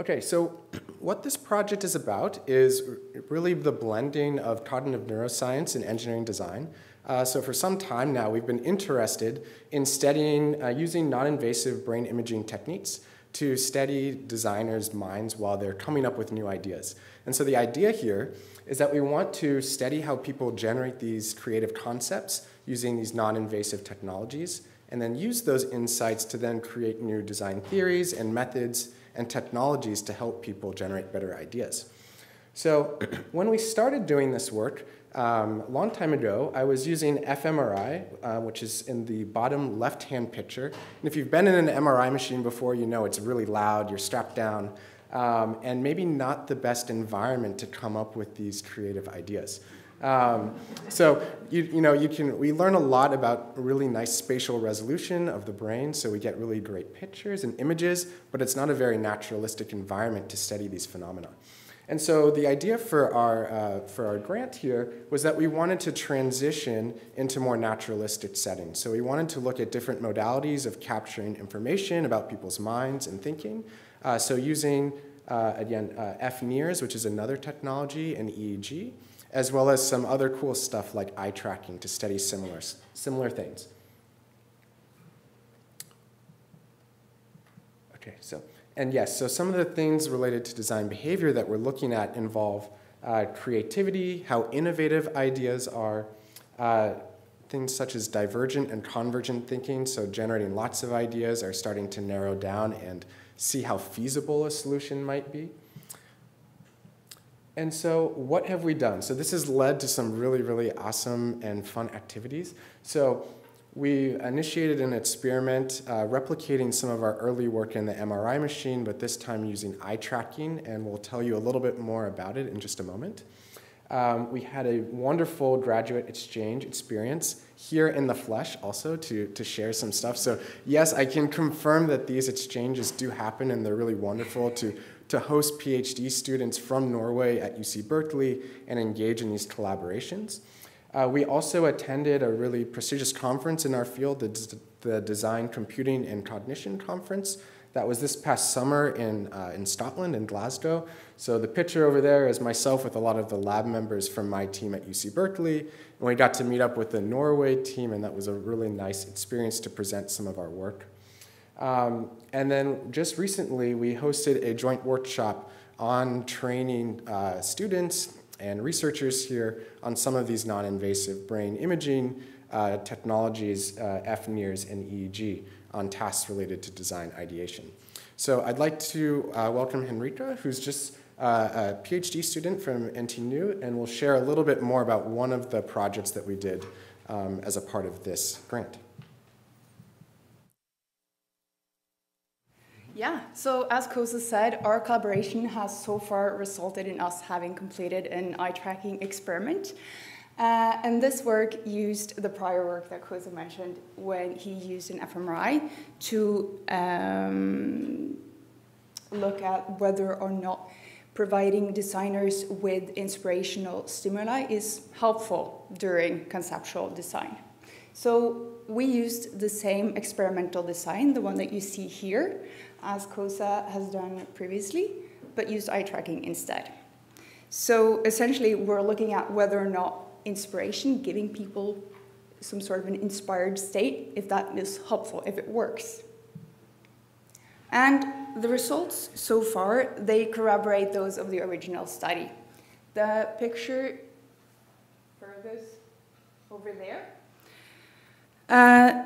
Okay, so what this project is about is really the blending of cognitive neuroscience and engineering design. Uh, so for some time now, we've been interested in studying uh, using non-invasive brain imaging techniques to study designers' minds while they're coming up with new ideas. And so the idea here is that we want to study how people generate these creative concepts using these non-invasive technologies and then use those insights to then create new design theories and methods and technologies to help people generate better ideas. So when we started doing this work, um, a long time ago, I was using fMRI, uh, which is in the bottom left-hand picture. And if you've been in an MRI machine before, you know it's really loud, you're strapped down, um, and maybe not the best environment to come up with these creative ideas. Um, so you, you know you can we learn a lot about really nice spatial resolution of the brain, so we get really great pictures and images, but it's not a very naturalistic environment to study these phenomena. And so the idea for our, uh, for our grant here was that we wanted to transition into more naturalistic settings. So we wanted to look at different modalities of capturing information about people's minds and thinking. Uh, so using, uh, again, uh, FNIRS, which is another technology, and EEG, as well as some other cool stuff like eye tracking to study similar, similar things. Okay, so, and yes, so some of the things related to design behavior that we're looking at involve uh, creativity, how innovative ideas are, uh, things such as divergent and convergent thinking, so generating lots of ideas are starting to narrow down and see how feasible a solution might be. And so what have we done? So this has led to some really, really awesome and fun activities. So we initiated an experiment uh, replicating some of our early work in the MRI machine, but this time using eye tracking, and we'll tell you a little bit more about it in just a moment. Um, we had a wonderful graduate exchange experience here in the flesh also to, to share some stuff. So yes, I can confirm that these exchanges do happen and they're really wonderful to to host PhD students from Norway at UC Berkeley and engage in these collaborations. Uh, we also attended a really prestigious conference in our field, the, the Design Computing and Cognition Conference. That was this past summer in, uh, in Scotland, in Glasgow. So the picture over there is myself with a lot of the lab members from my team at UC Berkeley. And we got to meet up with the Norway team, and that was a really nice experience to present some of our work. Um, and then just recently, we hosted a joint workshop on training uh, students and researchers here on some of these non-invasive brain imaging uh, technologies, uh, FNIRS and EEG, on tasks related to design ideation. So I'd like to uh, welcome Henrikke, who's just uh, a PhD student from NTNU, and will share a little bit more about one of the projects that we did um, as a part of this grant. Yeah, so as Kosa said, our collaboration has so far resulted in us having completed an eye tracking experiment. Uh, and this work used the prior work that Kosa mentioned when he used an fMRI to um, look at whether or not providing designers with inspirational stimuli is helpful during conceptual design. So we used the same experimental design, the one that you see here, as Kosa has done previously, but used eye tracking instead. So essentially, we're looking at whether or not inspiration, giving people some sort of an inspired state, if that is helpful, if it works. And the results so far, they corroborate those of the original study. The picture for those over there uh,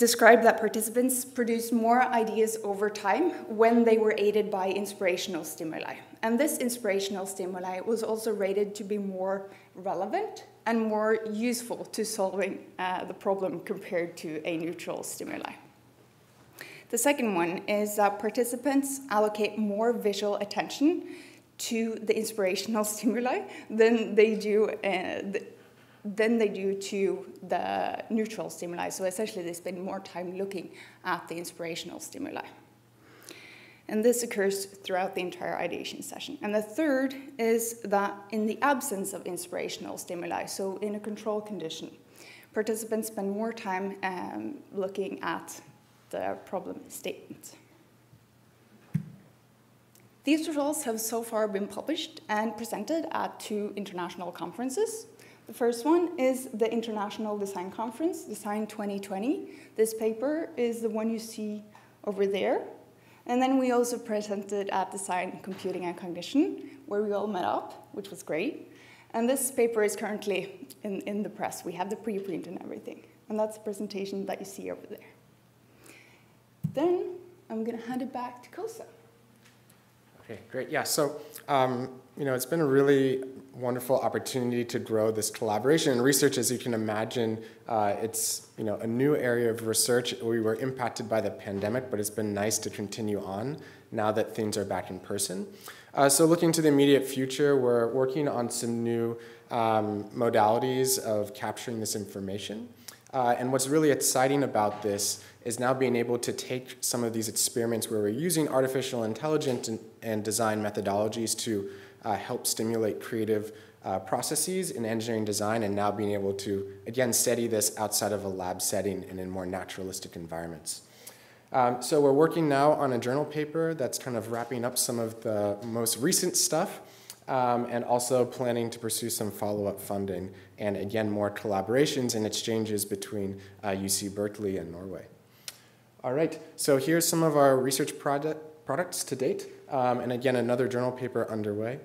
described that participants produced more ideas over time when they were aided by inspirational stimuli. And this inspirational stimuli was also rated to be more relevant and more useful to solving uh, the problem compared to a neutral stimuli. The second one is that participants allocate more visual attention to the inspirational stimuli than they do uh, the, than they do to the neutral stimuli. So essentially, they spend more time looking at the inspirational stimuli. And this occurs throughout the entire ideation session. And the third is that in the absence of inspirational stimuli, so in a control condition, participants spend more time um, looking at the problem statement. These results have so far been published and presented at two international conferences. The first one is the International Design Conference, Design 2020. This paper is the one you see over there. And then we also presented at Design, Computing and Cognition, where we all met up, which was great. And this paper is currently in, in the press. We have the preprint and everything. And that's the presentation that you see over there. Then I'm going to hand it back to Kosa. Okay, great. Yeah, so um, you know, it's been a really wonderful opportunity to grow this collaboration and research. As you can imagine, uh, it's you know a new area of research. We were impacted by the pandemic, but it's been nice to continue on now that things are back in person. Uh, so looking to the immediate future, we're working on some new um, modalities of capturing this information. Uh, and what's really exciting about this is now being able to take some of these experiments where we're using artificial intelligence and, and design methodologies to uh, help stimulate creative uh, processes in engineering design and now being able to, again, study this outside of a lab setting and in more naturalistic environments. Um, so we're working now on a journal paper that's kind of wrapping up some of the most recent stuff um, and also planning to pursue some follow-up funding and again more collaborations and exchanges between uh, UC Berkeley and Norway. All right, so here's some of our research product, products to date, um, and again, another journal paper underway.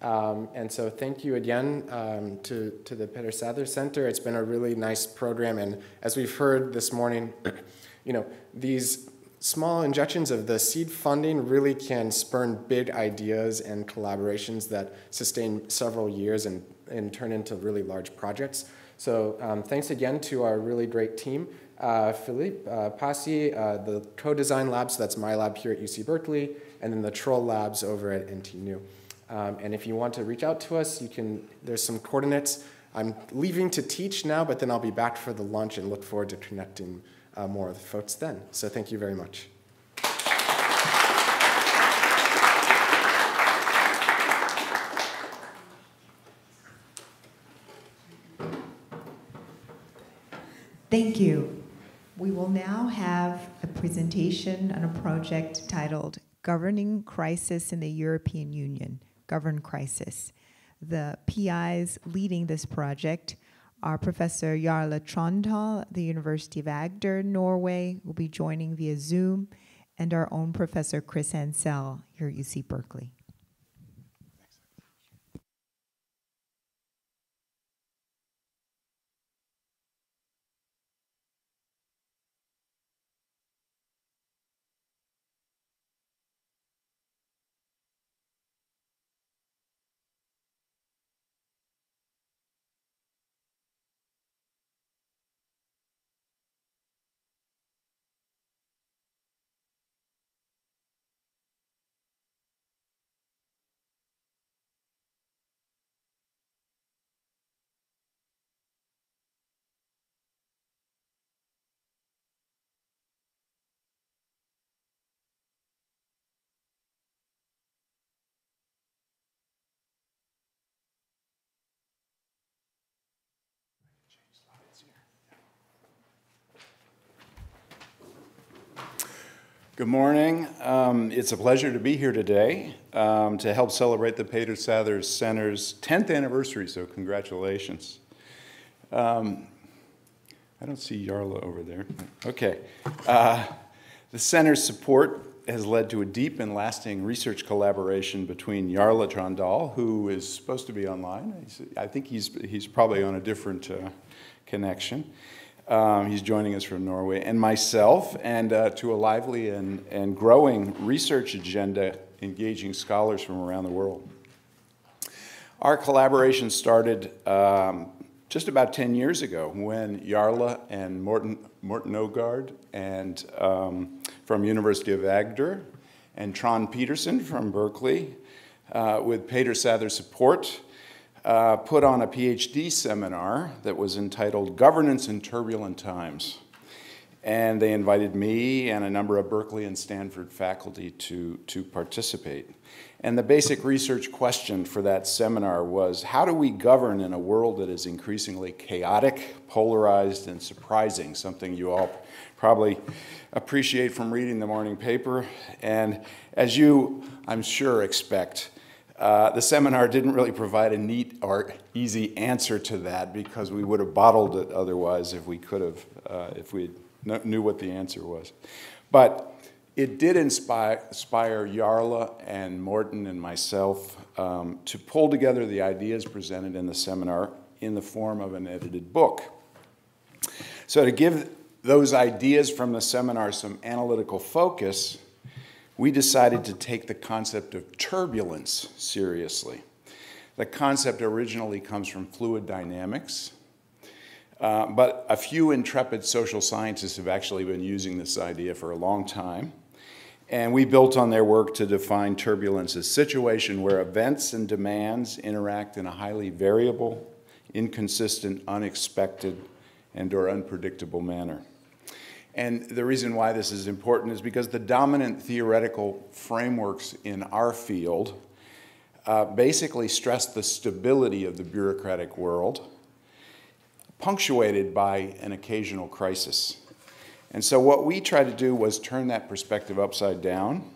Um, and so thank you again um, to, to the Peder Sather Center. It's been a really nice program, and as we've heard this morning, you know, these small injections of the seed funding really can spurn big ideas and collaborations that sustain several years and, and turn into really large projects. So um, thanks again to our really great team uh, Philippe uh, uh, the co-design lab, so that's my lab here at UC Berkeley, and then the Troll labs over at NTNU. Um, and if you want to reach out to us, you can, there's some coordinates. I'm leaving to teach now, but then I'll be back for the lunch and look forward to connecting uh, more with folks then. So thank you very much. Thank you. We will now have a presentation on a project titled Governing Crisis in the European Union, Govern Crisis. The PIs leading this project are Professor Jarle Trondal, the University of Agder, Norway, will be joining via Zoom, and our own Professor Chris Ansell here at UC Berkeley. Good morning. Um, it's a pleasure to be here today um, to help celebrate the Peder Sather Center's 10th anniversary, so congratulations. Um, I don't see Jarle over there. Okay. Uh, the center's support has led to a deep and lasting research collaboration between Jarle Trondal, who is supposed to be online. I think he's, he's probably on a different uh, connection, um, he's joining us from Norway, and myself, and uh, to a lively and, and growing research agenda engaging scholars from around the world. Our collaboration started um, just about 10 years ago when Jarle and Morten, Morten Øgård and um, from University of Agder and Trond Petersen from Berkeley uh, with Peder Sather's support, uh, put on a PhD seminar that was entitled Governance in Turbulent Times. And they invited me and a number of Berkeley and Stanford faculty to, to participate. And the basic research question for that seminar was how do we govern in a world that is increasingly chaotic, polarized, and surprising? Something you all probably appreciate from reading the morning paper. And as you, I'm sure, expect, uh, the seminar didn't really provide a neat or easy answer to that because we would have bottled it otherwise if we could have, uh, if we knew what the answer was. But it did inspire, inspire Jarle and Morten and myself um, to pull together the ideas presented in the seminar in the form of an edited book. So to give those ideas from the seminar some analytical focus, we decided to take the concept of turbulence seriously. The concept originally comes from fluid dynamics, uh, but a few intrepid social scientists have actually been using this idea for a long time. And we built on their work to define turbulence as a situation where events and demands interact in a highly variable, inconsistent, unexpected, and or unpredictable manner. And the reason why this is important is because the dominant theoretical frameworks in our field uh, basically stress the stability of the bureaucratic world, punctuated by an occasional crisis. And so what we tried to do was turn that perspective upside down.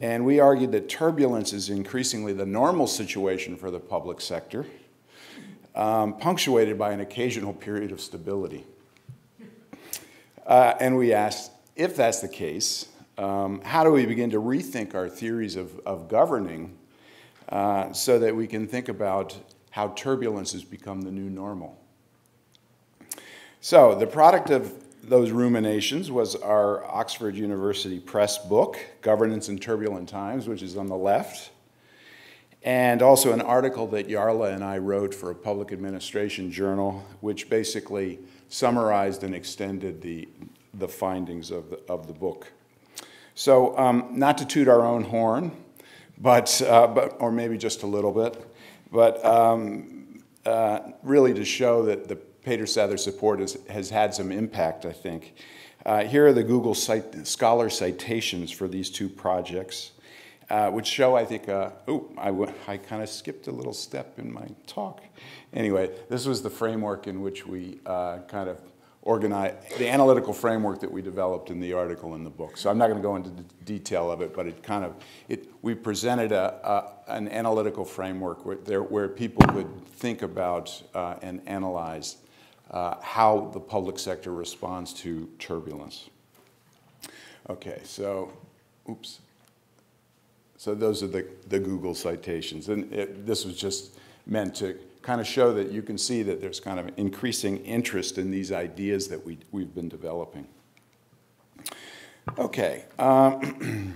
And we argued that turbulence is increasingly the normal situation for the public sector, um, punctuated by an occasional period of stability. Uh, and we asked, if that's the case, um, how do we begin to rethink our theories of, of governing uh, so that we can think about how turbulence has become the new normal? So, the product of those ruminations was our Oxford University Press book, Governance in Turbulent Times, which is on the left, and also an article that Jarle and I wrote for a public administration journal, which basically summarized and extended the, the findings of the, of the book. So, um, not to toot our own horn, but, uh, but or maybe just a little bit, but um, uh, really to show that the Peder Sather support has, has had some impact, I think. Uh, here are the Google cite, Scholar citations for these two projects, uh, which show, I think, oh, I, I kind of skipped a little step in my talk. Anyway, this was the framework in which we uh, kind of organize the analytical framework that we developed in the article in the book. So I'm not going to go into the detail of it, but it kind of it we presented a, a an analytical framework where there where people could think about uh, and analyze uh, how the public sector responds to turbulence. Okay, so, oops. So those are the, the Google citations. And it, this was just meant to kind of show that you can see that there's kind of increasing interest in these ideas that we, we've been developing. Okay. Um,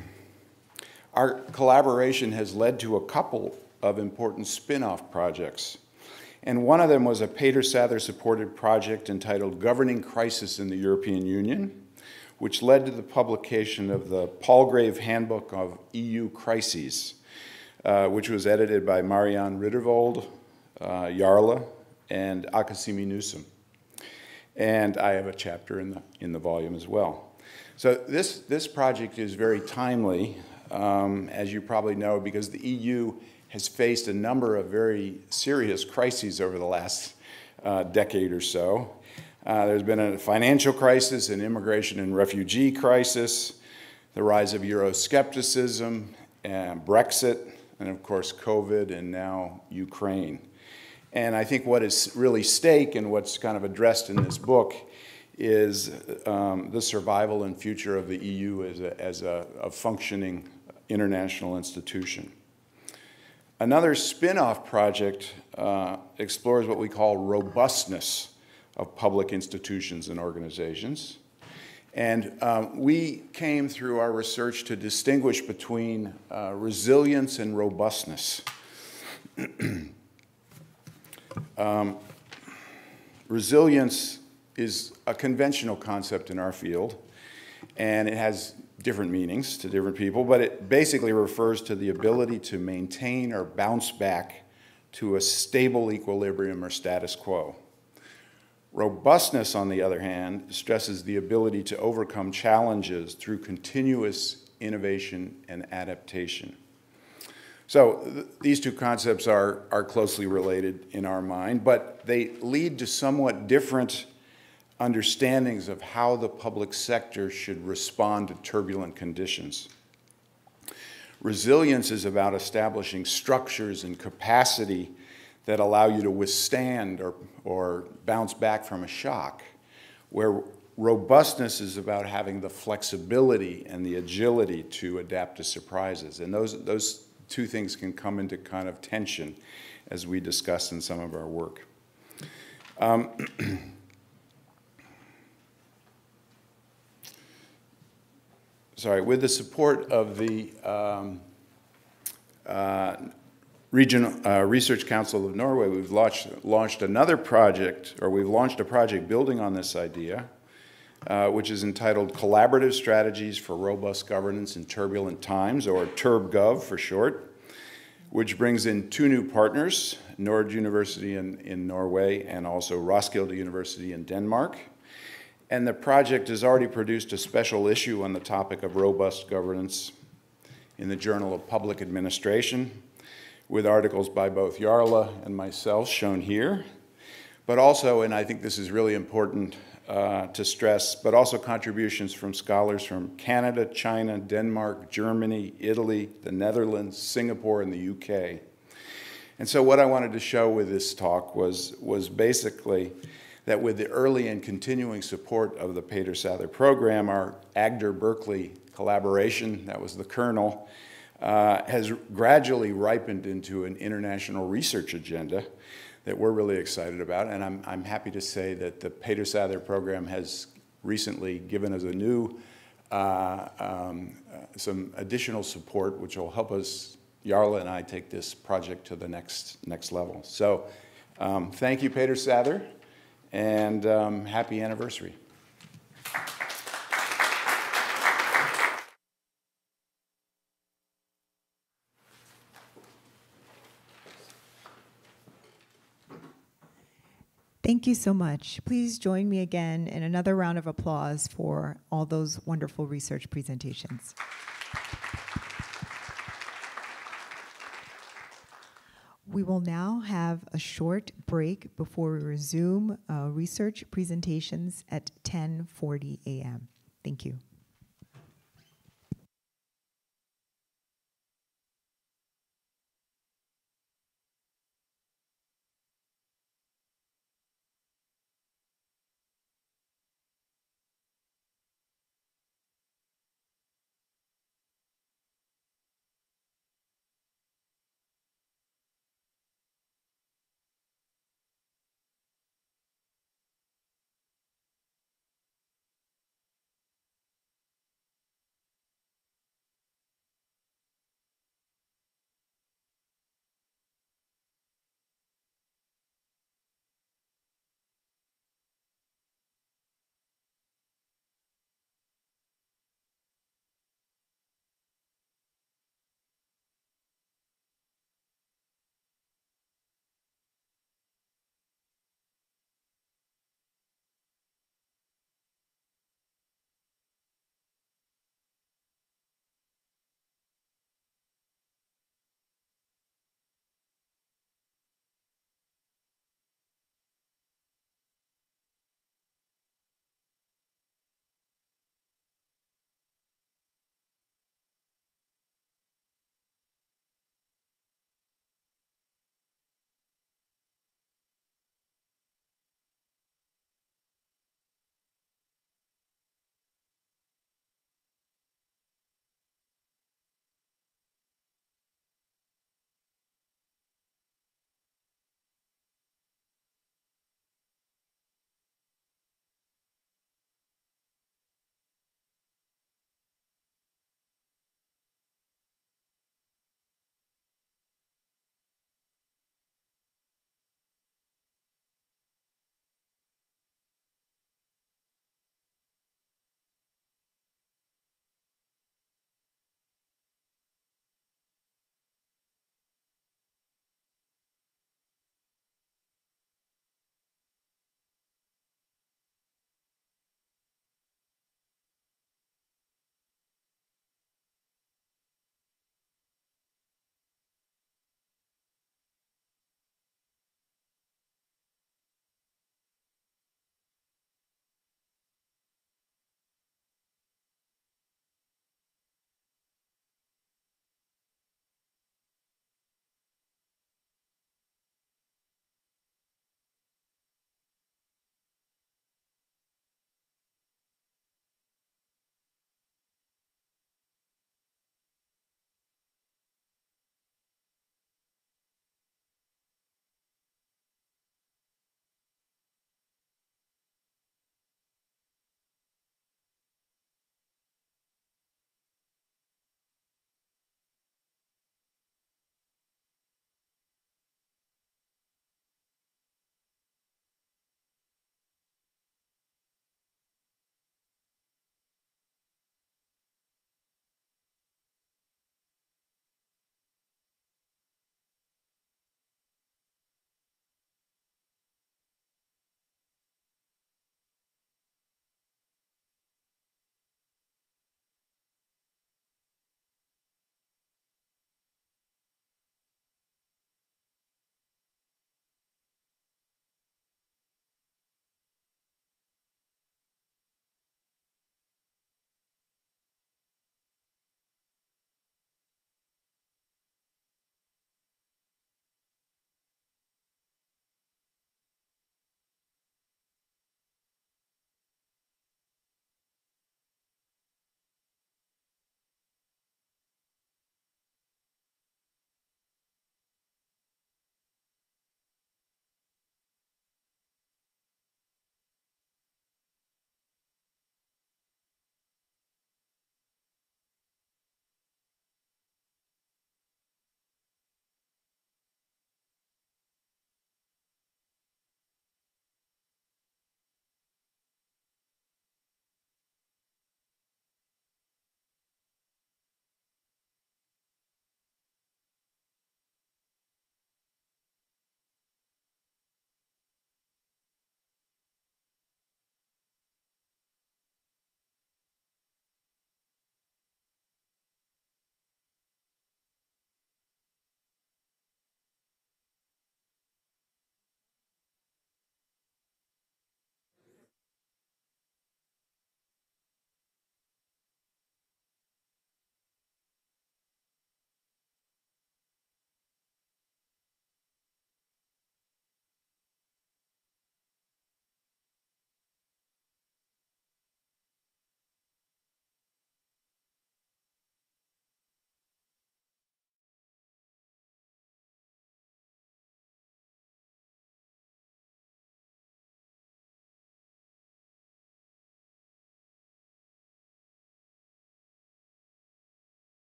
our collaboration has led to a couple of important spin-off projects. And one of them was a Peder Sather supported project entitled Governing Crisis in the European Union, which led to the publication of the Palgrave Handbook of EU Crises, uh, which was edited by Marianne Riddervold, uh, Jarle, and Akasemi Newsome. And I have a chapter in the, in the volume as well. So this, this project is very timely, um, as you probably know, because the EU has faced a number of very serious crises over the last uh, decade or so. Uh, there's been a financial crisis, an immigration and refugee crisis, the rise of Euroscepticism, and Brexit, and of course COVID, and now Ukraine. And I think what is really stake and what's kind of addressed in this book is um, the survival and future of the EU as a, as a, a functioning international institution. Another spin-off project uh, explores what we call robustness of public institutions and organizations. And um, we came through our research to distinguish between uh, resilience and robustness. um, resilience is a conventional concept in our field, and it has different meanings to different people, but it basically refers to the ability to maintain or bounce back to a stable equilibrium or status quo. Robustness, on the other hand, stresses the ability to overcome challenges through continuous innovation and adaptation. So th these two concepts are, are closely related in our mind, but they lead to somewhat different understandings of how the public sector should respond to turbulent conditions. Resilience is about establishing structures and capacity that allow you to withstand or, or bounce back from a shock, where robustness is about having the flexibility and the agility to adapt to surprises. And those, those two things can come into kind of tension as we discuss in some of our work. Um, sorry, with the support of the um, uh, Regional uh, Research Council of Norway, we've launched, launched another project, or we've launched a project building on this idea, uh, which is entitled Collaborative Strategies for Robust Governance in Turbulent Times, or TurbGov for short, which brings in two new partners, Nord University in, in Norway and also Roskilde University in Denmark. And the project has already produced a special issue on the topic of robust governance in the Journal of Public Administration, with articles by both Jarle and myself shown here, but also, and I think this is really important uh, to stress, but also contributions from scholars from Canada, China, Denmark, Germany, Italy, the Netherlands, Singapore, and the UK. And so what I wanted to show with this talk was, was basically that with the early and continuing support of the Peder Sather program, our Agder Berkeley collaboration, that was the kernel, uh, has gradually ripened into an international research agenda that we're really excited about. And I'm, I'm happy to say that the Peder Sather program has recently given us a new, uh, um, uh, some additional support, which will help us, Jarle and I, take this project to the next, next level. So um, thank you, Peder Sather, and um, happy anniversary. Thank you so much. Please join me again in another round of applause for all those wonderful research presentations. We will now have a short break before we resume uh, research presentations at 10:40 a.m. Thank you.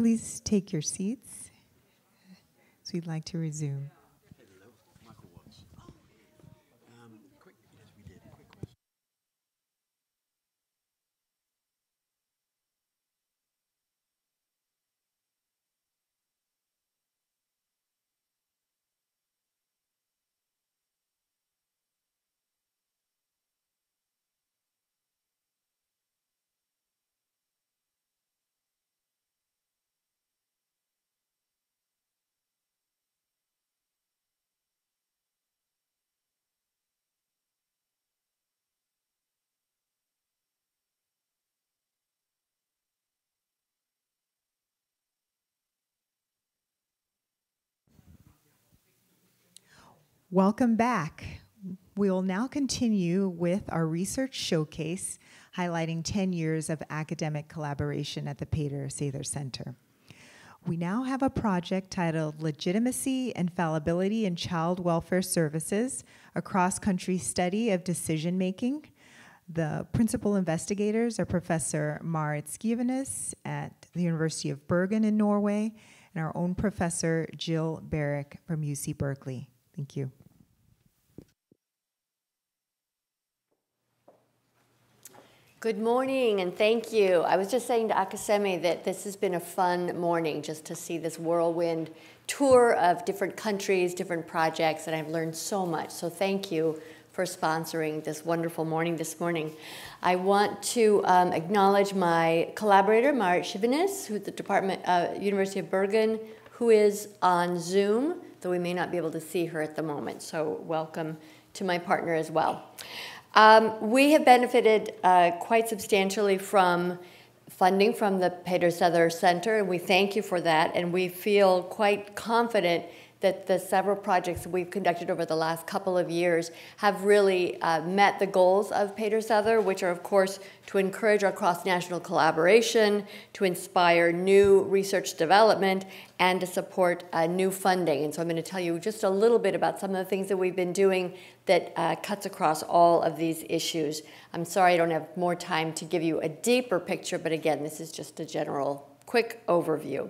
Please take your seats? So we'd like to resume. Welcome back. We'll now continue with our research showcase highlighting 10 years of academic collaboration at the Peder Sather Center. We now have a project titled Legitimacy and Fallibility in Child Welfare Services, a cross-country study of decision making. The principal investigators are Professor Marit Skivenes at the University of Bergen in Norway and our own professor Jill Berrick from UC Berkeley. Thank you. Good morning and thank you. I was just saying to Akasemi that this has been a fun morning just to see this whirlwind tour of different countries, different projects, and I've learned so much. So thank you for sponsoring this wonderful morning this morning. I want to um, acknowledge my collaborator, Marit Skivenes, who's the Department, uh, University of Bergen, who is on Zoom, though we may not be able to see her at the moment. So welcome to my partner as well. Um, we have benefited uh, quite substantially from funding from the Peder Center, and we thank you for that. And we feel quite confident that the several projects we've conducted over the last couple of years have really uh, met the goals of Sather, which are, of course, to encourage our cross-national collaboration, to inspire new research development, and to support uh, new funding. And so I'm going to tell you just a little bit about some of the things that we've been doing that uh, cuts across all of these issues. I'm sorry I don't have more time to give you a deeper picture, but again, this is just a general quick overview.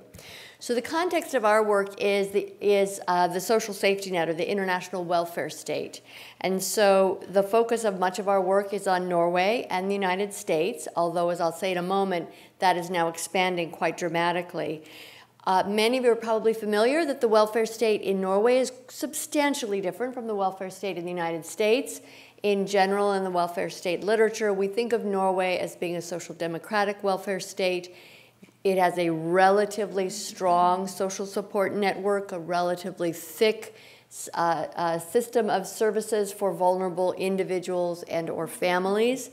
So the context of our work is the, is uh, the social safety net or the international welfare state. And so the focus of much of our work is on Norway and the United States, although as I'll say in a moment, that is now expanding quite dramatically. Uh, many of you are probably familiar that the welfare state in Norway is substantially different from the welfare state in the United States. In general, in the welfare state literature, we think of Norway as being a social democratic welfare state. It has a relatively strong social support network, a relatively thick uh, uh, system of services for vulnerable individuals and or families.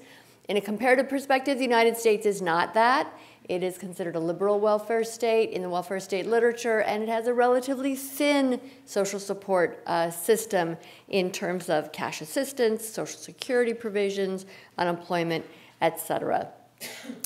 In a comparative perspective, the United States is not that. It is considered a liberal welfare state in the welfare state literature, and it has a relatively thin social support uh, system in terms of cash assistance, social security provisions, unemployment, etc.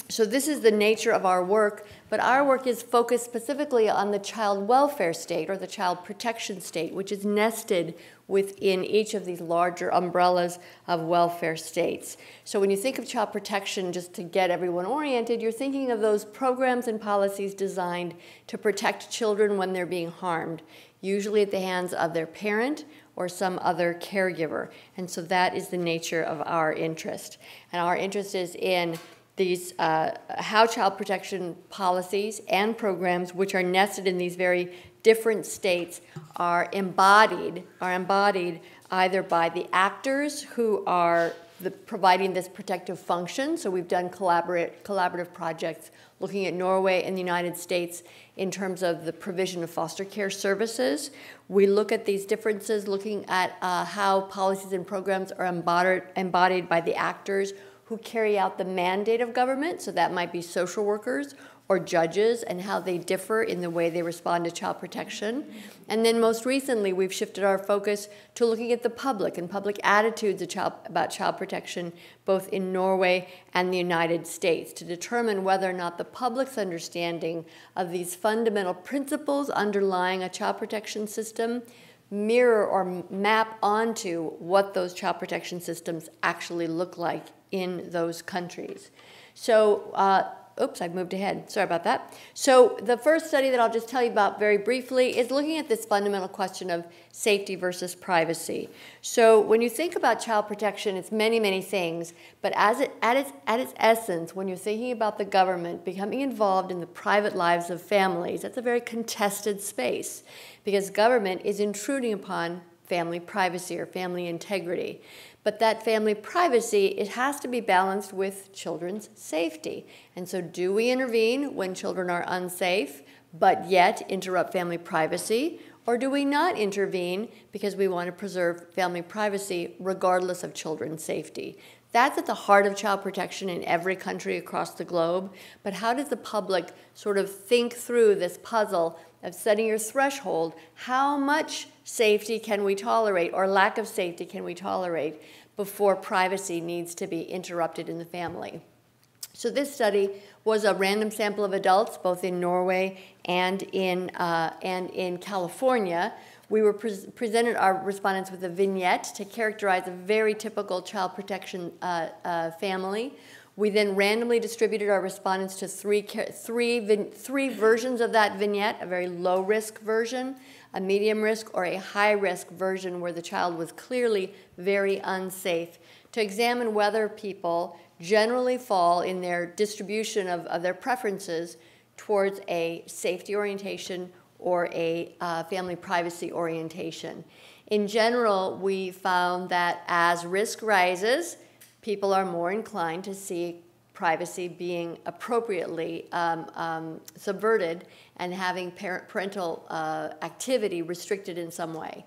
So this is the nature of our work, but our work is focused specifically on the child welfare state or the child protection state, which is nested within each of these larger umbrellas of welfare states. So when you think of child protection, just to get everyone oriented, you're thinking of those programs and policies designed to protect children when they're being harmed, usually at the hands of their parent or some other caregiver. And so that is the nature of our interest. And our interest is in these uh, how child protection policies and programs, which are nested in these very different states, are embodied are embodied either by the actors who are the, providing this protective function. So we've done collaborate, collaborative projects looking at Norway and the United States in terms of the provision of foster care services. We look at these differences, looking at uh, how policies and programs are embodied, embodied by the actors who carry out the mandate of government, so that might be social workers or judges and how they differ in the way they respond to child protection. And then most recently, we've shifted our focus to looking at the public and public attitudes child, about child protection, both in Norway and the United States, to determine whether or not the public's understanding of these fundamental principles underlying a child protection system mirror or map onto what those child protection systems actually look like in those countries. So uh, oops, I've moved ahead. Sorry about that. So, the first study that I'll just tell you about very briefly is looking at this fundamental question of safety versus privacy. So, when you think about child protection, it's many, many things, but as it, at, its, at its essence, when you're thinking about the government becoming involved in the private lives of families, that's a very contested space because government is intruding upon family privacy or family integrity. But that family privacy, it has to be balanced with children's safety. And so, do we intervene when children are unsafe, but yet interrupt family privacy? Or do we not intervene because we want to preserve family privacy regardless of children's safety? That's at the heart of child protection in every country across the globe. But how does the public sort of think through this puzzle of setting your threshold? How much safety can we tolerate or lack of safety can we tolerate before privacy needs to be interrupted in the family? So, this study was a random sample of adults, both in Norway and in, uh, and in California. We were pre presented our respondents with a vignette to characterize a very typical child protection uh, uh, family. We then randomly distributed our respondents to three, three, three versions of that vignette a very low risk version, a medium risk, or a high risk version where the child was clearly very unsafe, to examine whether people generally fall in their distribution of, of their preferences towards a safety orientation or a uh, family privacy orientation. In general, we found that as risk rises, people are more inclined to see privacy being appropriately um, um, subverted and having parent, parental uh, activity restricted in some way.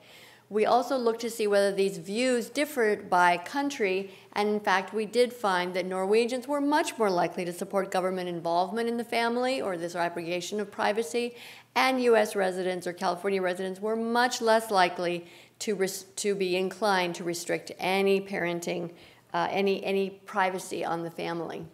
We also looked to see whether these views differed by country, and in fact, we did find that Norwegians were much more likely to support government involvement in the family or this abrogation of privacy, and US residents or California residents were much less likely to, to be inclined to restrict any parenting, uh, any, any privacy on the family.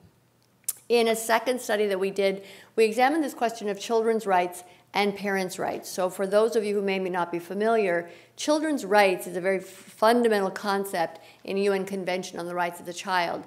In a second study that we did, we examined this question of children's rights and parents' rights. So, for those of you who may not be familiar, children's rights is a very fundamental concept in the UN Convention on the Rights of the Child.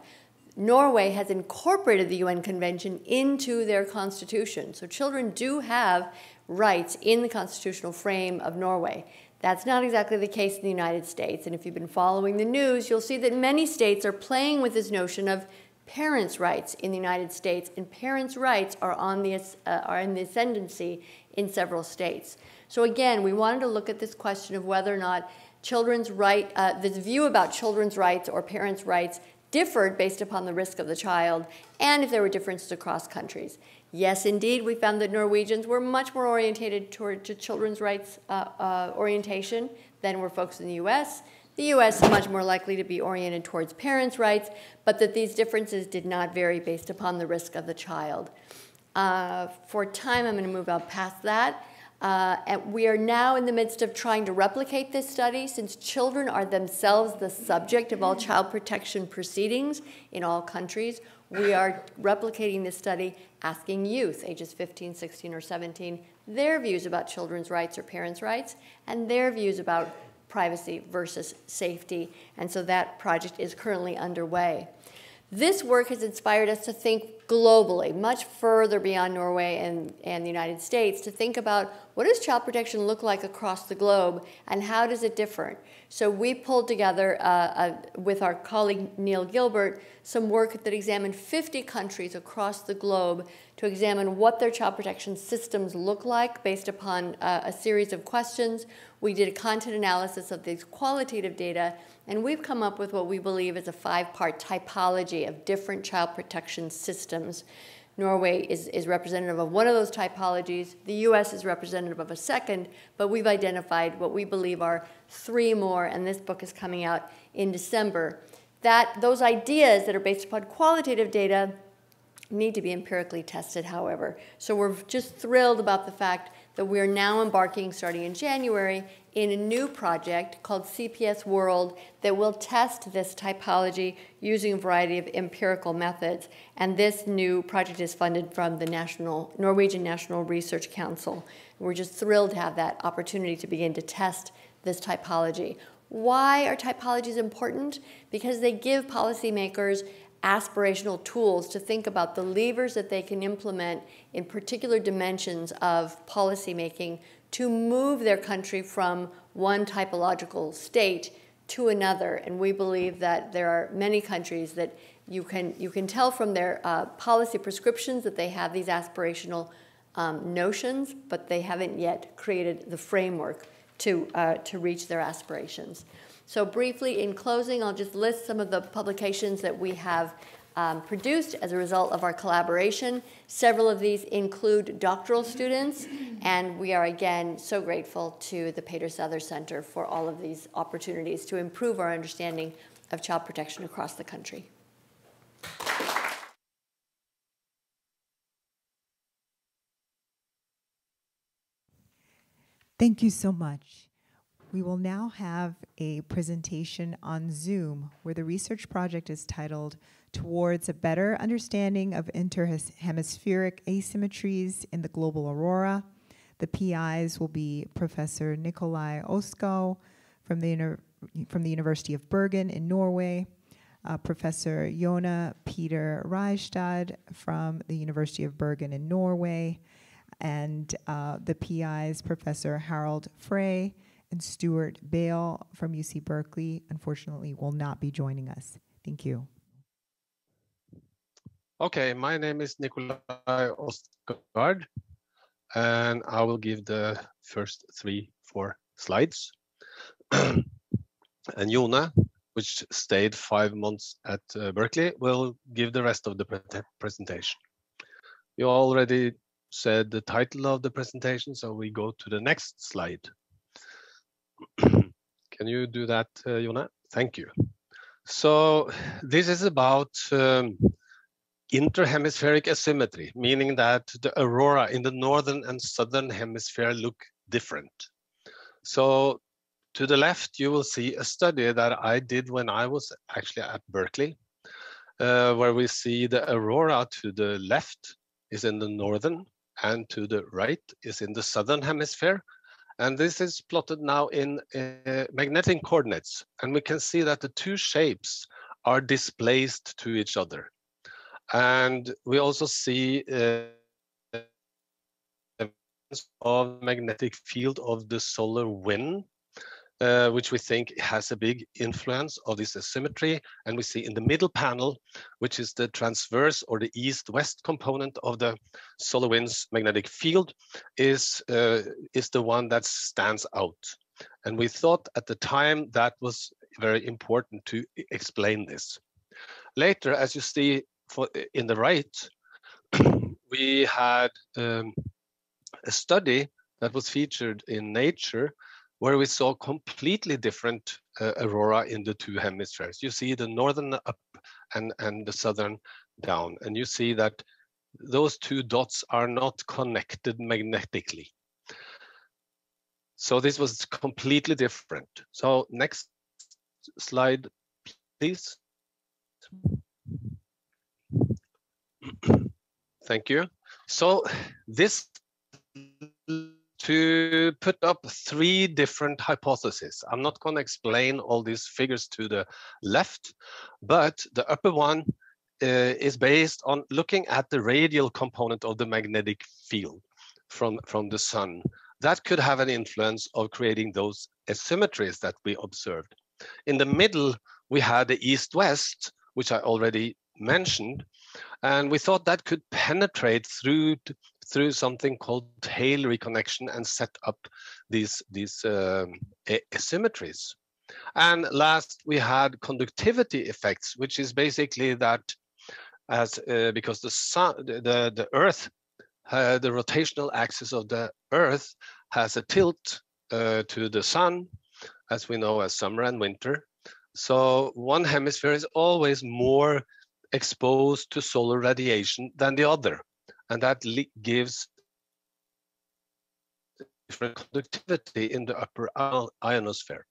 Norway has incorporated the UN Convention into their constitution. So, children do have rights in the constitutional frame of Norway. That's not exactly the case in the United States. And if you've been following the news, you'll see that many states are playing with this notion of parents' rights in the United States, and parents' rights are, on the, uh, are in the ascendancy in several states. So again, we wanted to look at this question of whether or not children's right, uh, this view about children's rights or parents' rights differed based upon the risk of the child, and if there were differences across countries. Yes, indeed, we found that Norwegians were much more orientated toward to children's rights uh, uh, orientation than were folks in the U.S. The U.S. is much more likely to be oriented towards parents' rights, but that these differences did not vary based upon the risk of the child. Uh, for time, I'm going to move on past that. Uh, and we are now in the midst of trying to replicate this study since children are themselves the subject of all child protection proceedings in all countries we are replicating this study, asking youth, ages 15, 16, or 17, their views about children's rights or parents' rights, and their views about privacy versus safety. And so that project is currently underway. This work has inspired us to think globally, much further beyond Norway and, and the United States, to think about what does child protection look like across the globe and how does it differ? So we pulled together uh, uh, with our colleague Neil Gilbert some work that examined 50 countries across the globe to examine what their child protection systems look like based upon uh, a series of questions. We did a content analysis of these qualitative data and we've come up with what we believe is a five part typology of different child protection systems. Norway is, is representative of one of those typologies, the US is representative of a second, but we've identified what we believe are three more, and this book is coming out in December. That those ideas that are based upon qualitative data need to be empirically tested, however. So we're just thrilled about the fact that we are now embarking, starting in January, in a new project called CPS World that will test this typology using a variety of empirical methods. And this new project is funded from the National Norwegian National Research Council. We're just thrilled to have that opportunity to begin to test this typology. Why are typologies important? Because they give policymakers aspirational tools to think about the levers that they can implement in particular dimensions of policymaking to move their country from one typological state to another. And we believe that there are many countries that you can, you can tell from their uh, policy prescriptions that they have these aspirational um, notions, but they haven't yet created the framework to, uh, to reach their aspirations. So briefly, in closing, I'll just list some of the publications that we have um, produced as a result of our collaboration. Several of these include doctoral students, and we are again so grateful to the Peder Sather Center for all of these opportunities to improve our understanding of child protection across the country. Thank you so much. We will now have a presentation on Zoom where the research project is titled Towards a Better Understanding of Interhemispheric Asymmetries in the Global Aurora. The PIs will be Professor Nikolai Ostgaard from the, from the University of Bergen in Norway, uh, Professor Jone Peter Reistad from the University of Bergen in Norway, and uh, the PIs, Professor Harald Frey and Stuart Bale from UC Berkeley, unfortunately, will not be joining us. Thank you. Okay, my name is Nikolai Ostgaard, and I will give the first three, four slides. and Jone, which stayed five months at uh, Berkeley, will give the rest of the pre presentation. You already said the title of the presentation, so we go to the next slide. Can you do that, uh? Thank you. So this is about um, interhemispheric asymmetry, meaning that the aurora in the northern and southern hemisphere look different. So to the left, you will see a study that I did when I was actually at Berkeley, uh, where we see the aurora to the left is in the northern and to the right is in the southern hemisphere. And this is plotted now in uh, magnetic coordinates. And we can see that the two shapes are displaced to each other. And we also see uh, of magnetic field of the solar wind uh, which we think has a big influence of this asymmetry. And we see in the middle panel, which is the transverse or the east-west component of the solar wind's magnetic field, is, uh, is the one that stands out. And we thought at the time that was very important to explain this. Later, as you see for, in the right, we had um, a study that was featured in Nature where we saw completely different uh, aurora in the two hemispheres. You see the northern up and, and the southern down, and you see that those two dots are not connected magnetically. So this was completely different. So next slide, please. Thank you. So this to put up three different hypotheses. I'm not going to explain all these figures to the left, but the upper one uh, is based on looking at the radial component of the magnetic field from, from the sun. That could have an influence of creating those asymmetries that we observed. In the middle, we had the east-west, which I already mentioned, and we thought that could penetrate through through something called tail reconnection and set up these, these um, asymmetries. And last, we had conductivity effects, which is basically that as uh, because the sun, the, the Earth, uh, the rotational axis of the Earth has a tilt uh, to the sun, as we know as summer and winter. So one hemisphere is always more exposed to solar radiation than the other and that gives different conductivity in the upper ionosphere.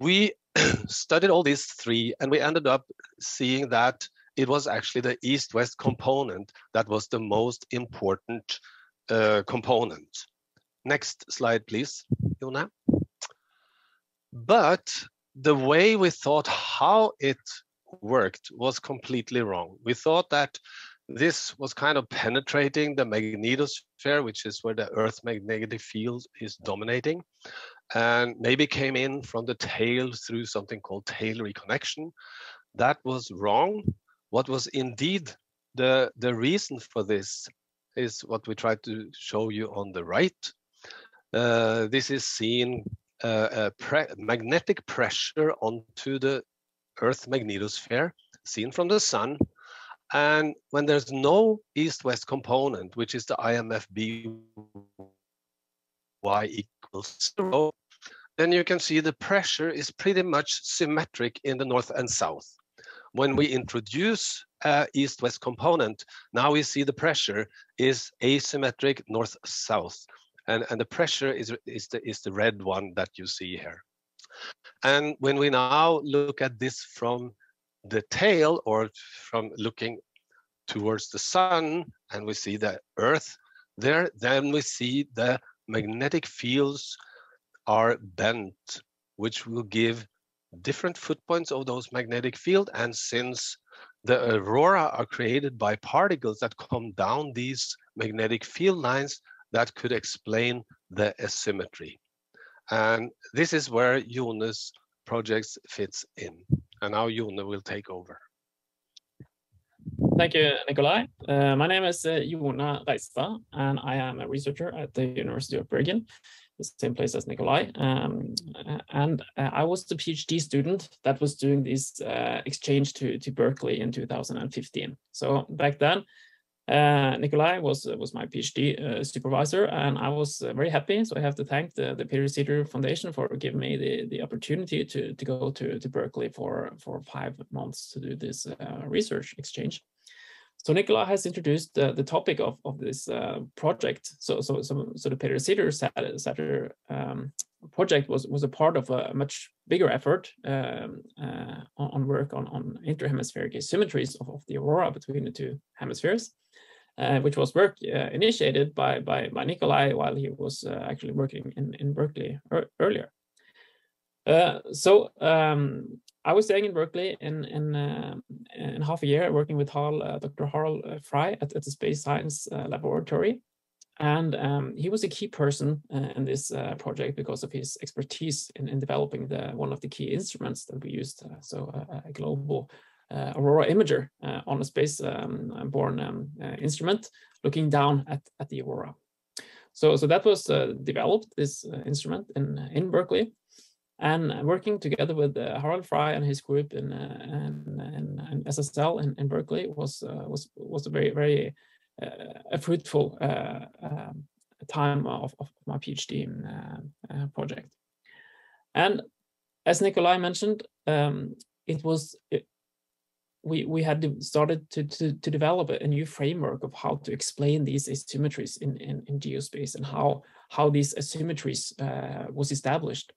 We studied all these three and we ended up seeing that it was actually the east-west component that was the most important uh, component. Next slide, please, Jone. But the way we thought how it worked was completely wrong. We thought that this was kind of penetrating the magnetosphere, which is where the Earth magnetic field is dominating, and maybe came in from the tail through something called tail reconnection. That was wrong. What was indeed the, the reason for this is what we try to show you on the right. Uh, this is seen uh, pre magnetic pressure onto the Earth magnetosphere, seen from the sun. And when there's no east-west component, which is the IMFB y equals zero, then you can see the pressure is pretty much symmetric in the north and south. When we introduce uh, east-west component, now we see the pressure is asymmetric north-south. And, and the pressure is, is, the, is the red one that you see here. And when we now look at this from the tail or from looking towards the sun and we see the earth there, then we see the magnetic fields are bent, which will give different footpoints of those magnetic field. And since the aurora are created by particles that come down these magnetic field lines, that could explain the asymmetry. And this is where Jone's projects fits in. And now Jone will take over. Thank you, Nikolai. Uh, my name is uh, Jone and I am a researcher at the University of Bergen the same place as Nikolai. Um, and uh, I was the PhD student that was doing this uh, exchange to, to Berkeley in 2015. So back then, uh, Nikolai was was my PhD uh, supervisor, and I was uh, very happy. So I have to thank the, the Peder Sather Foundation for giving me the, the opportunity to, to go to, to Berkeley for, for five months to do this uh, research exchange. So Nikolai has introduced uh, the topic of, of this uh, project. So, so, so, so the Peder Sather um, project was, was a part of a much bigger effort um, uh, on work on, on interhemispheric asymmetries of, of the aurora between the two hemispheres, uh, which was work uh, initiated by, by, by Nikolai while he was uh, actually working in, in Berkeley er earlier. Uh, so um, I was staying in Berkeley in in, uh, in half a year, working with uh, Dr. Harald Frey at, at, the Space Science uh, Laboratory, and um, he was a key person uh, in this project because of his expertise in, in developing the one of the key instruments that we used, so a global aurora imager on a space-borne um, um, instrument, looking down at at the aurora. So so that was developed this instrument in in Berkeley and working together with uh, Harald Frey and his group in, uh, in, in, in, SSL in, in Berkeley was uh, was was a very very uh, a fruitful uh, um, time of, of my PhD uh, project. And as Nikolai mentioned, um, it was we we had started to, to to develop a new framework of how to explain these asymmetries in in, in geospace and how how these asymmetries was established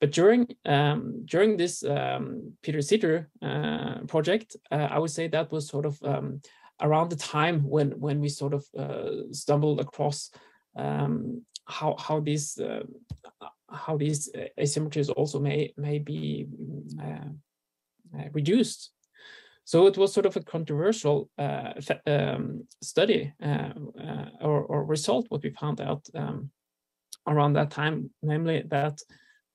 but during um, during this um, Peder Sather uh, project, uh, I would say that was sort of um, around the time when when we sort of uh, stumbled across um, how how these uh, how these asymmetries also may may be uh, uh, reduced. So it was sort of a controversial um, study or, or, result. What we found out um, around that time, namely that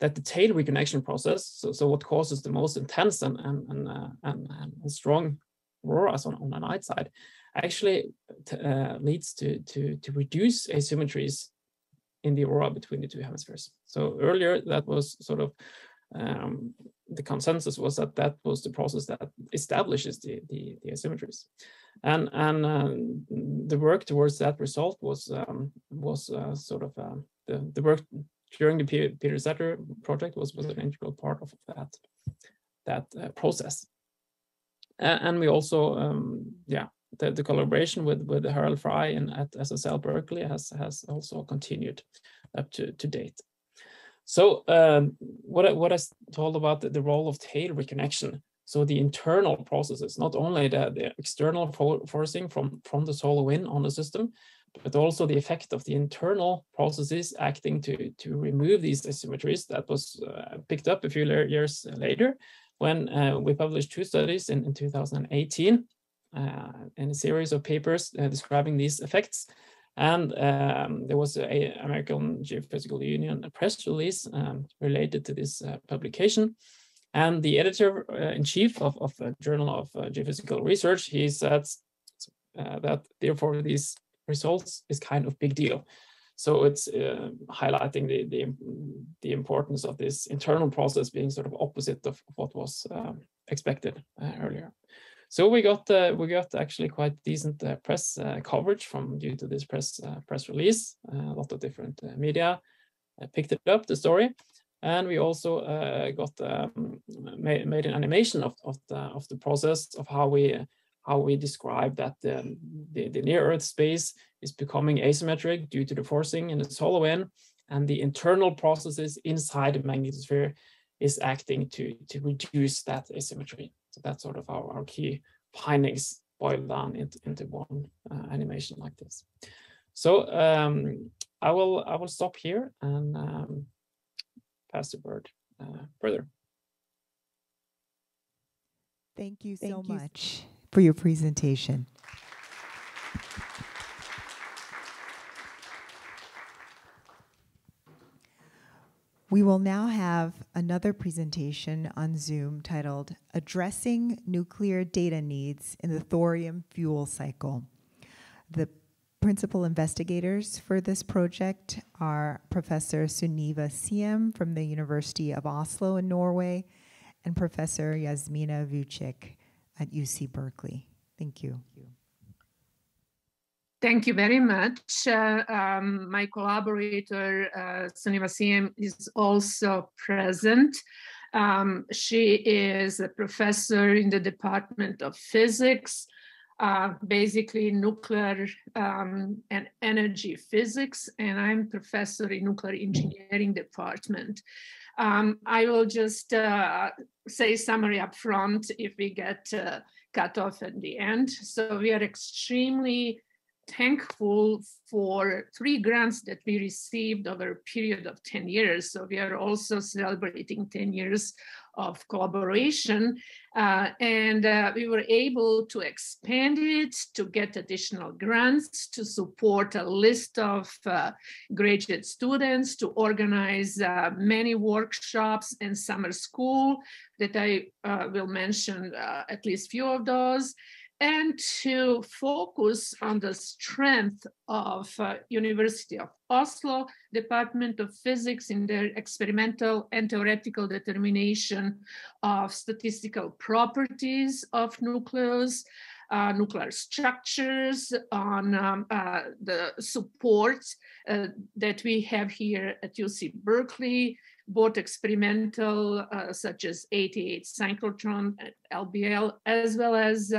that the tail reconnection process, so, so what causes the most intense and, and, and, uh, and, and strong auroras on, on the night side, actually uh, leads to, to, to reduce asymmetries in the aurora between the two hemispheres. So earlier that was sort of um, the consensus was that that was the process that establishes the, the, the asymmetries. And, and uh, the work towards that result was, um, was uh, sort of uh, the, the work during the Peder Sather project was, was an integral part of that, that uh, process. and we also, um, yeah, the, the collaboration with, with Harald Frey and at SSL Berkeley has, has also continued up to, to date. So um, what, I, what I told about the, the role of tail reconnection, so the internal processes, not only the, the external forcing from, from the solar wind on the system, but also the effect of the internal processes acting to, to remove these asymmetries that was uh, picked up a few years later when uh, we published two studies in, in 2018 uh, in a series of papers uh, describing these effects. And um, there was an American Geophysical Union press release um, related to this uh, publication. And the editor uh, in chief of, of the Journal of uh, Geophysical Research, he said that therefore these results is kind of big deal. So it's uh, highlighting the, the, the importance of this internal process being sort of opposite of what was um, expected uh, earlier. So we got uh, we got actually quite decent uh, press uh, coverage from due to this press uh, press release. a lot of different media picked it up the story, and we also got um, made, made an animation of, of the of the process of how we how we describe that the, the, the near Earth space is becoming asymmetric due to the forcing in the solar wind, and the internal processes inside the magnetosphere is acting to, to reduce that asymmetry. So that's sort of our, our key findings boiled down into, into one uh, animation like this. So um, I will I will stop here and um, pass the word uh, further. Thank you so Thank much you. for your presentation. We will now have another presentation on Zoom titled Addressing Nuclear Data Needs in the Thorium Fuel Cycle. The principal investigators for this project are Professor Sunniva Siem from the University of Oslo in Norway and Professor Jasmina Vujic at UC Berkeley. Thank you. Thank you very much. Uh, um, my collaborator, uh, Siem, is also present. Um, she is a professor in the Department of Physics, uh, basically nuclear um, and energy physics, and I'm professor in nuclear engineering department. Um, I will just uh, say summary up front if we get uh, cut off at the end. So we are extremely thankful for three grants that we received over a period of 10 years. So we are also celebrating 10 years of collaboration. Uh, and uh, we were able to expand it to get additional grants to support a list of uh, graduate students, to organize uh, many workshops and summer school that I uh, will mention uh, at least few of those and to focus on the strength of uh, University of Oslo Department of Physics in their experimental and theoretical determination of statistical properties of nucleus, uh, nuclear structures, on um, uh, the support uh, that we have here at UC Berkeley, both experimental, uh, such as 88 cyclotron, LBL, as well as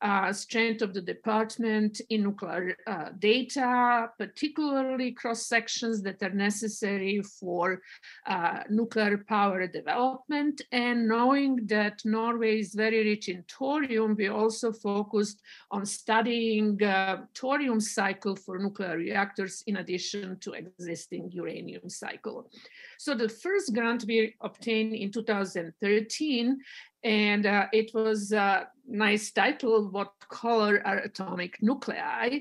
uh, strength of the department in nuclear uh, data, particularly cross sections that are necessary for uh, nuclear power development. And knowing that Norway is very rich in thorium, we also focused on studying uh, thorium cycle for nuclear reactors in addition to existing uranium cycle. So the first grant we obtained in 2013 and uh, it was a nice title, What Color Are Atomic Nuclei?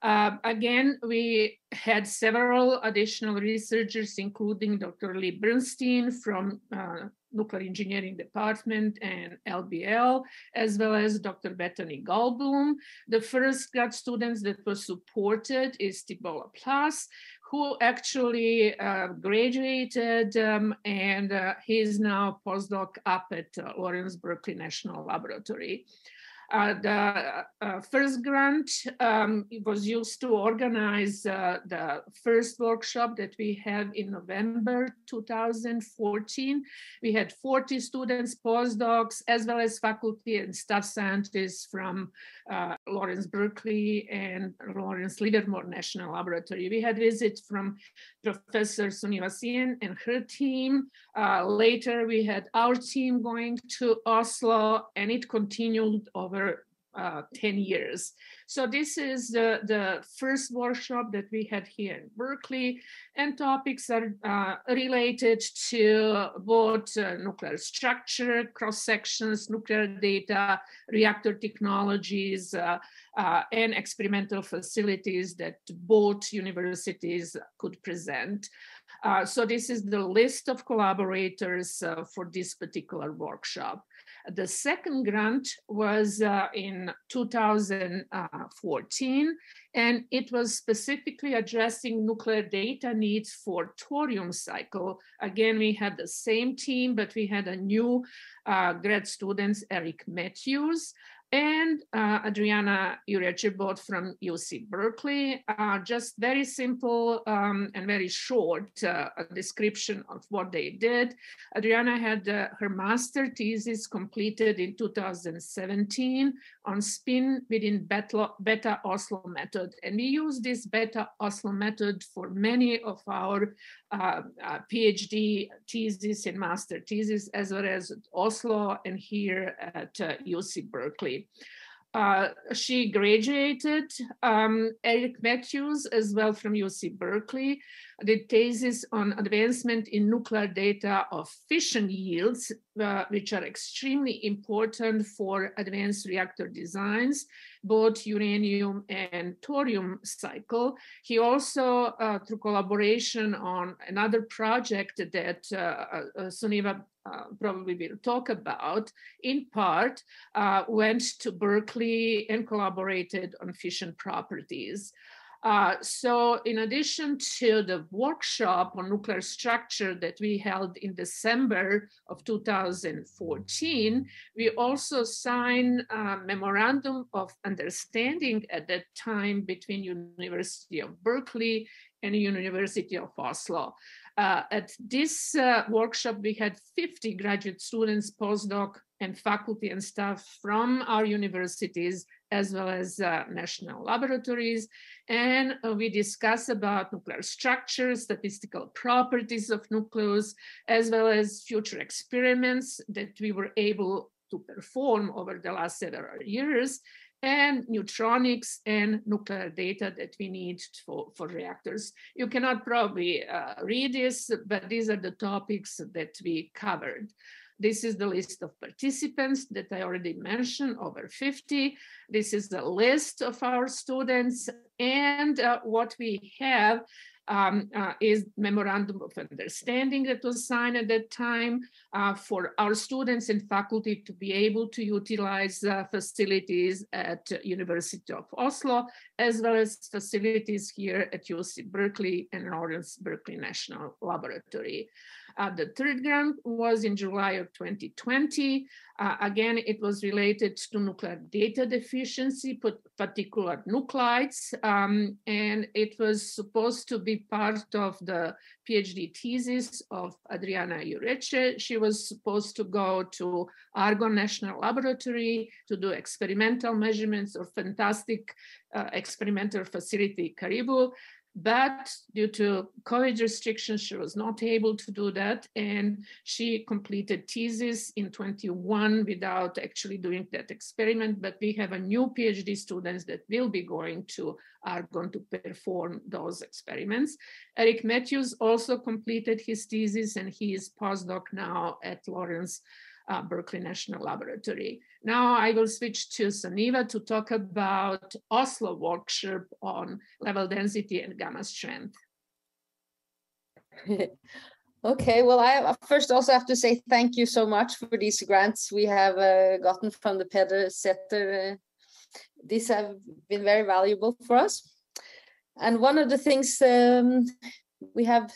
Uh, again, we had several additional researchers, including Dr. Lee Bernstein from uh, Nuclear Engineering Department and LBL, as well as Dr. Bethany Goldblum. The first grad students that were supported is Thibault Laplace, who actually uh, graduated um, and uh, is now postdoc up at uh, Lawrence Berkeley National Laboratory. Uh, the uh, first grant um, was used to organize uh, the first workshop that we have in November 2014. We had 40 students, postdocs, as well as faculty and staff scientists from uh, Lawrence Berkeley and Lawrence Livermore National Laboratory. We had visits from Professor Sunniva Siem and her team. Uh, later, we had our team going to Oslo, and it continued over over uh, 10 years. So this is the, the first workshop that we had here in Berkeley, and topics are uh, related to both uh, nuclear structure, cross sections, nuclear data, reactor technologies, uh, uh, and experimental facilities that both universities could present. Uh, so this is the list of collaborators for this particular workshop. The second grant was uh, in 2014, and it was specifically addressing nuclear data needs for thorium cycle. Again, we had the same team, but we had a new uh, grad students, Eric Matthews, and uh, Adriana Urechebot from UC Berkeley. Uh, just very simple um, and very short uh, description of what they did. Adriana had uh, her master thesis completed in 2017 on spin within beta Oslo method. And we use this beta Oslo method for many of our uh, uh, PhD thesis and master thesis, as well as Oslo and here at UC Berkeley. Uh, she graduated, um, Eric Matthews as well from UC Berkeley, did thesis on advancement in nuclear data of fission yields, uh, which are extremely important for advanced reactor designs, both uranium and thorium cycle. He also, uh, through collaboration on another project that uh, uh, uh, probably will talk about, in part, uh, went to Berkeley and collaborated on fission properties. Uh, so in addition to the workshop on nuclear structure that we held in December of 2014, we also signed a memorandum of understanding at that time between University of Berkeley and University of Oslo. Uh, at this uh, workshop, we had 50 graduate students, postdoc, and faculty and staff from our universities, as well as uh, national laboratories. And uh, we discuss about nuclear structure, statistical properties of nucleus, as well as future experiments that we were able to perform over the last several years and neutronics and nuclear data that we need for, for reactors. You cannot probably uh, read this, but these are the topics that we covered. This is the list of participants that I already mentioned, over 50. This is the list of our students and uh, what we have um, uh, is memorandum of understanding that was signed at that time uh, for our students and faculty to be able to utilize uh, facilities at University of Oslo, as well as facilities here at UC Berkeley and Lawrence Berkeley National Laboratory. Uh, the third grant was in July of 2020. Uh, again, it was related to nuclear data deficiency, particular nuclides, um, and it was supposed to be part of the PhD thesis of Adriana Ureche. She was supposed to go to Argonne National Laboratory to do experimental measurements of fantastic uh, experimental facility CARIBU. But due to COVID restrictions, she was not able to do that. And she completed thesis in 21 without actually doing that experiment. But we have a new PhD students that will be going to, are going to perform those experiments. Eric Matthews also completed his thesis and he is postdoc now at Lawrence uh, Berkeley National Laboratory. Now I will switch to Sunniva to talk about Oslo workshop on level density and gamma strength. okay, well, I first also have to say thank you so much for these grants we have uh, gotten from the Peder Sæther. Uh, these have been very valuable for us. And one of the things um, we have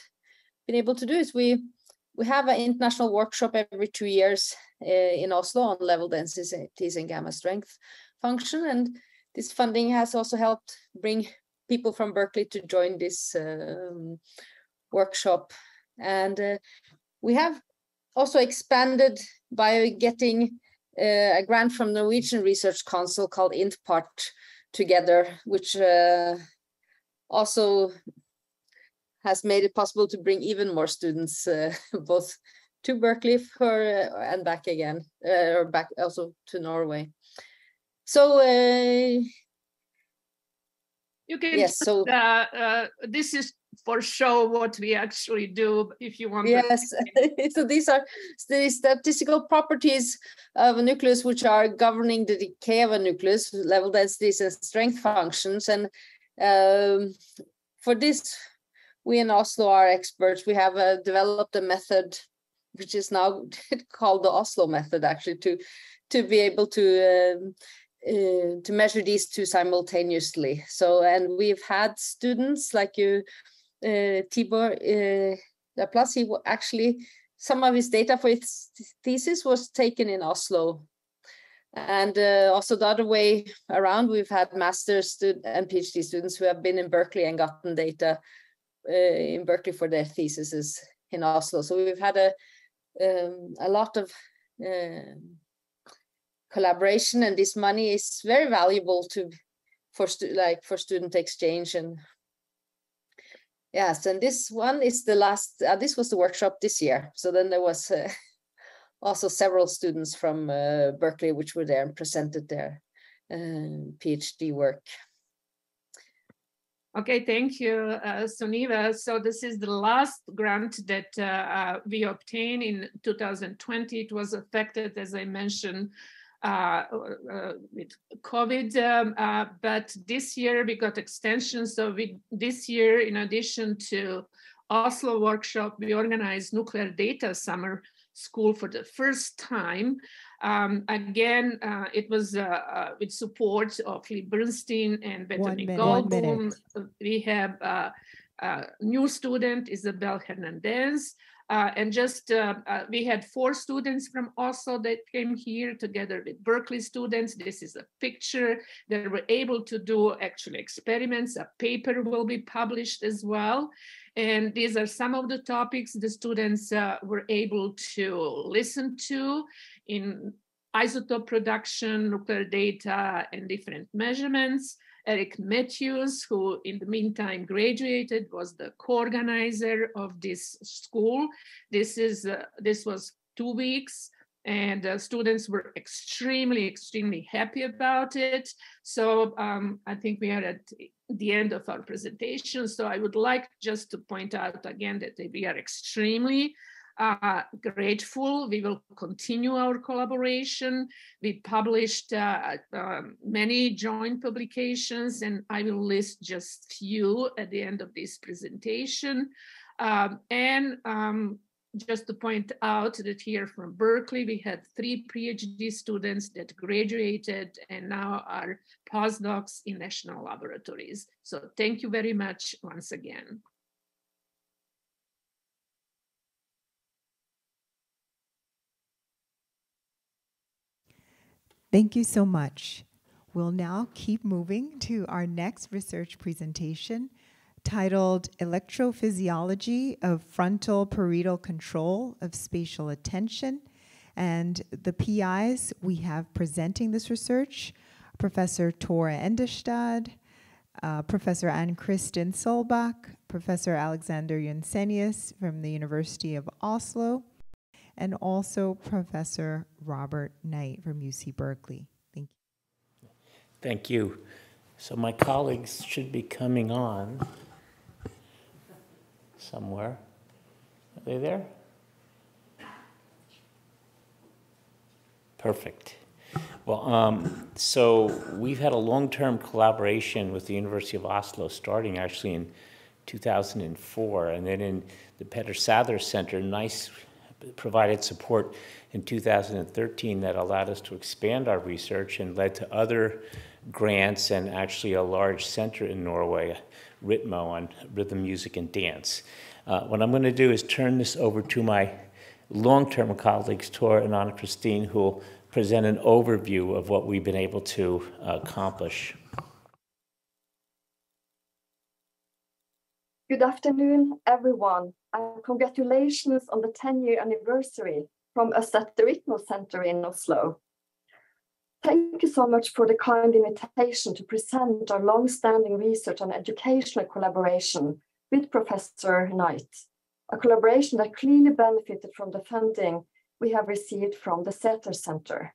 been able to do is we we have an international workshop every two years in Oslo on level densities and gamma strength function. And this funding has also helped bring people from Berkeley to join this um, workshop. And uh, we have also expanded by getting uh, a grant from Norwegian Research Council called INTPART together, which uh, also has made it possible to bring even more students uh, both to Berkeley for uh, and back again, uh, or back also to Norway. so uh, you can yes, so uh, uh, this is for show what we actually do if you want yes so these are the statistical properties of a nucleus which are governing the decay of a nucleus level densities and strength functions and um, for this we in oslo are experts we have uh, developed a method which is now called the oslo method actually to to be able to um, uh, to measure these two simultaneously so and we've had students like you uh, Tibor uh, he actually some of his data for his thesis was taken in Oslo. And uh, also the other way around, we've had master's and PhD students who have been in Berkeley and gotten data uh, in Berkeley for their theses in Oslo. So we've had a um, a lot of uh, collaboration, and this money is very valuable to for like for student exchange and Yes, and this one is the last, uh, this was the workshop this year. So then there was uh, also several students from uh, Berkeley which were there and presented their uh, PhD work. Okay, thank you, uh, Sunniva. So this is the last grant that uh, uh, we obtained in 2020. It was affected, as I mentioned, uh, uh, with COVID. Um, uh, but this year we got extensions. So we, this year, in addition to Oslo workshop, we organized nuclear data summer school for the first time. Um, again, uh, it was uh, uh, with support of Lee Bernstein and Bethany Goldblum. We have a new student, Isabel Hernandez. Uh, and just uh, uh, we had four students from Oslo that came here together with Berkeley students. This is a picture. They were able to do actually experiments. A paper will be published as well. And these are some of the topics the students uh, were able to listen to in isotope production, nuclear data, and different measurements. Eric Matthews, who in the meantime graduated, was the co-organizer of this school. This is uh, this was two weeks and uh, students were extremely, extremely happy about it. So um, I think we are at the end of our presentation. So I would like just to point out again that we are extremely uh, grateful. We will continue our collaboration. We published uh, uh, many joint publications, and I will list just few at the end of this presentation. Um, and um, just to point out that here from Berkeley, we had three PhD students that graduated and now are postdocs in national laboratories. So thank you very much once again. Thank you so much. We'll now keep moving to our next research presentation titled Electrophysiology of Frontal Parietal Control of Spatial Attention. And the PIs we have presenting this research Professor Tora Endestad, uh, Professor Ann Kristin Solbakk, Professor Alexander Jensenius from the University of Oslo, and also Professor Robert Knight from UC Berkeley. Thank you. Thank you. So my colleagues should be coming on somewhere. Are they there? Perfect. Well, um, so we've had a long-term collaboration with the University of Oslo, starting actually in 2004, and then in the Peder Sather Center, nice provided support in 2013 that allowed us to expand our research and led to other grants and actually a large center in Norway, Ritmo, on rhythm, music, and dance. Uh, what I'm going to do is turn this over to my long-term colleagues, Tor and Anna Christine, who will present an overview of what we've been able to accomplish. Good afternoon, everyone congratulations on the 10 year anniversary from us at the Ritmo Center in Oslo. Thank you so much for the kind invitation to present our long-standing research on educational collaboration with Professor Knight, a collaboration that clearly benefited from the funding we have received from the Sæther Center.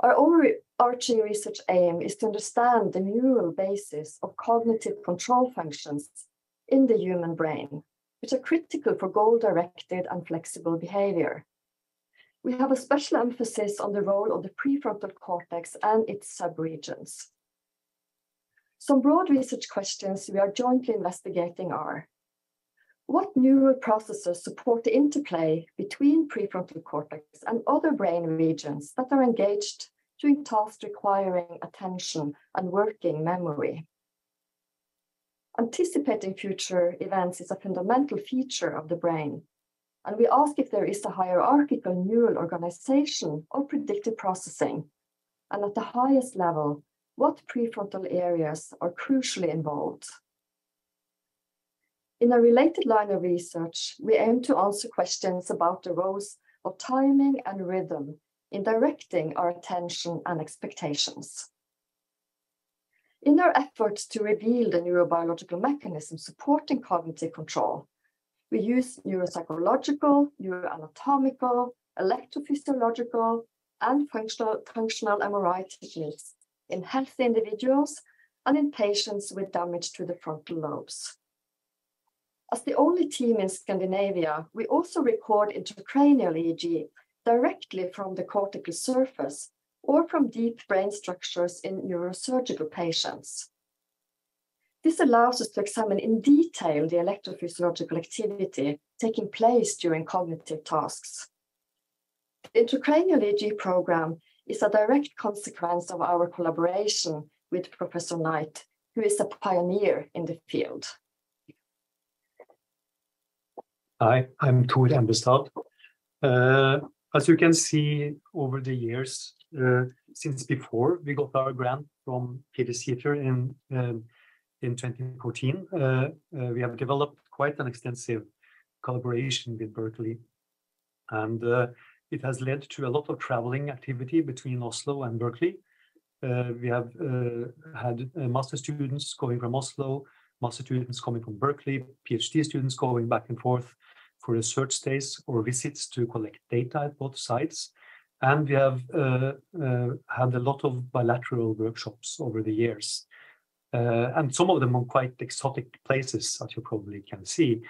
Our overarching research aim is to understand the neural basis of cognitive control functions in the human brain, which are critical for goal-directed and flexible behavior. We have a special emphasis on the role of the prefrontal cortex and its subregions. Some broad research questions we are jointly investigating are, what neural processes support the interplay between prefrontal cortex and other brain regions that are engaged doing tasks requiring attention and working memory? Anticipating future events is a fundamental feature of the brain, and we ask if there is a hierarchical neural organization of predictive processing, and at the highest level, what prefrontal areas are crucially involved. In a related line of research, we aim to answer questions about the roles of timing and rhythm in directing our attention and expectations. In our efforts to reveal the neurobiological mechanism supporting cognitive control, we use neuropsychological, neuroanatomical, electrophysiological, and functional, functional MRI techniques in healthy individuals and in patients with damage to the frontal lobes. As the only team in Scandinavia, we also record intracranial EEG directly from the cortical surface or from deep brain structures in neurosurgical patients. This allows us to examine in detail the electrophysiological activity taking place during cognitive tasks. The intracranial EEG program is a direct consequence of our collaboration with Professor Knight, who is a pioneer in the field. Hi, I'm Tor Endestad. Uh, as you can see over the years, uh, since before we got our grant from Peder Sæther in, um, in 2014, uh, uh, we have developed quite an extensive collaboration with Berkeley. And uh, it has led to a lot of traveling activity between Oslo and Berkeley. Uh, we have had master students going from Oslo, master students coming from Berkeley, PhD students going back and forth for research stays or visits to collect data at both sites. And we have uh, uh, had a lot of bilateral workshops over the years. Uh, and some of them on quite exotic places, as you probably can see.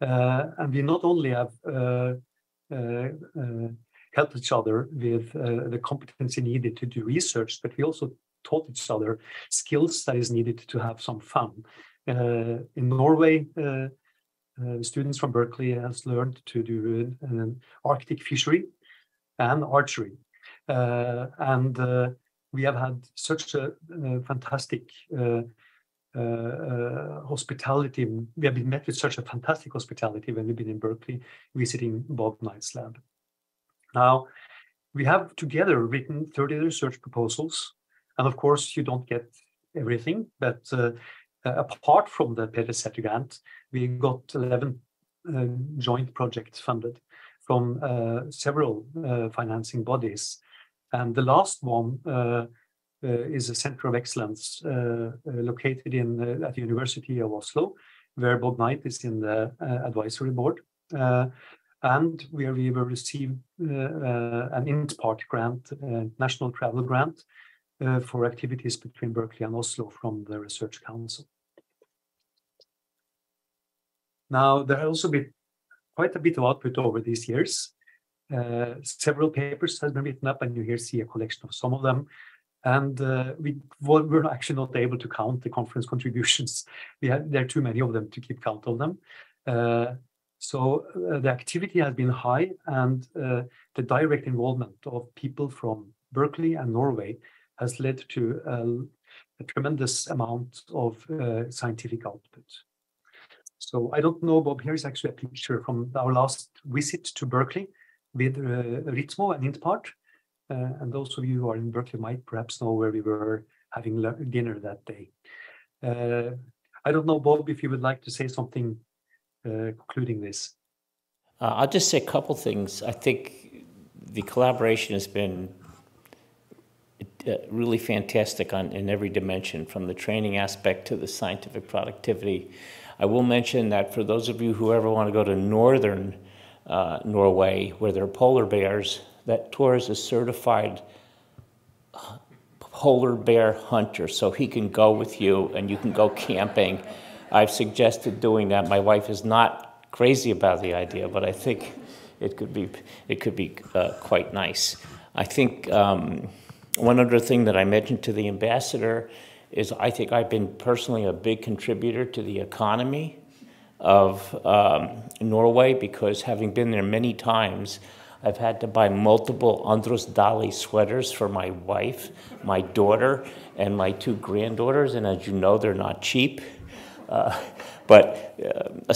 Uh, and we not only have uh, uh, helped each other with the competency needed to do research, but we also taught each other skills that is needed to have some fun. in Norway, uh, students from Berkeley has learned to do Arctic fishery and archery. Uh, and uh, we have had such a, a fantastic uh, uh, hospitality. We have been met with such a fantastic hospitality when we've been in Berkeley visiting Bob Knight's lab. Now, we have together written 30 research proposals. And of course, you don't get everything, but uh, apart from the Peder grant, we got 11 uh, joint projects funded from uh, several uh, financing bodies. And the last one uh, uh, is a center of excellence uh, located in at the University of Oslo, where Bob Knight is in the advisory board and where we will receive uh, an INTPART grant, national travel grant, uh, for activities between Berkeley and Oslo from the Research Council. Now, there has also been quite a bit of output over these years. Uh, several papers have been written up, and you here see a collection of some of them. And uh, we were actually not able to count the conference contributions. We had, there are too many of them to keep count of them. Uh, so uh, the activity has been high, and uh, the direct involvement of people from Berkeley and Norway has led to a tremendous amount of scientific output. So I don't know, Bob, here is actually a picture from our last visit to Berkeley with uh, Ritmo and Intpart. Uh, and those of you who are in Berkeley might perhaps know where we were having dinner that day. Uh, I don't know, Bob, if you would like to say something uh, concluding this. Uh, I'll just say a couple things. I think the collaboration has been uh, really fantastic on in every dimension, from the training aspect to the scientific productivity. I will mention that for those of you who ever want to go to northern uh, Norway, where there are polar bears, that Tor is a certified polar bear hunter, so he can go with you and you can go camping. I've suggested doing that. My wife is not crazy about the idea, but I think it could be it could be uh, quite nice. I think um, one other thing that I mentioned to the ambassador is I think I've been personally a big contributor to the economy of um, Norway because having been there many times, I've had to buy multiple Andros Dali sweaters for my wife, my daughter, and my two granddaughters. And as you know, they're not cheap. Uh, but uh,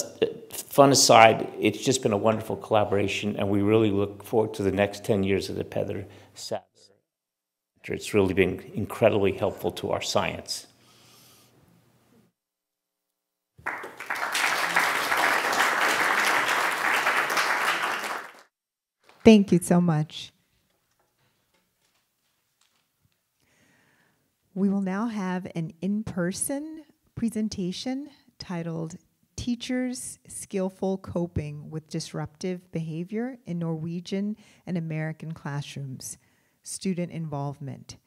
fun aside, it's just been a wonderful collaboration, and we really look forward to the next 10 years of the Peder Sæther. It's really been incredibly helpful to our science. Thank you so much. We will now have an in person presentation titled Teachers Skillful Coping with Disruptive Behavior in Norwegian and American Classrooms Student Involvement.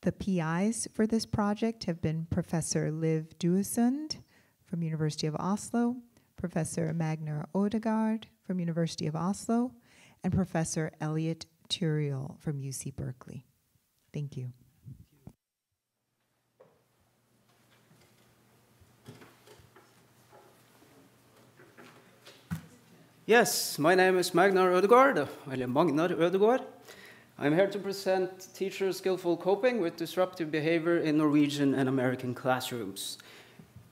The PIs for this project have been Professor Liv Duesund from University of Oslo, Professor Magnar Odegaard from University of Oslo, and Professor Elliot Turiel from UC Berkeley. Thank you. Yes, my name is Magnar Ødegaard, eller Magnar Ødegaard. I'm here to present Teacher Skillful Coping with Disruptive Behavior in Norwegian and American Classrooms.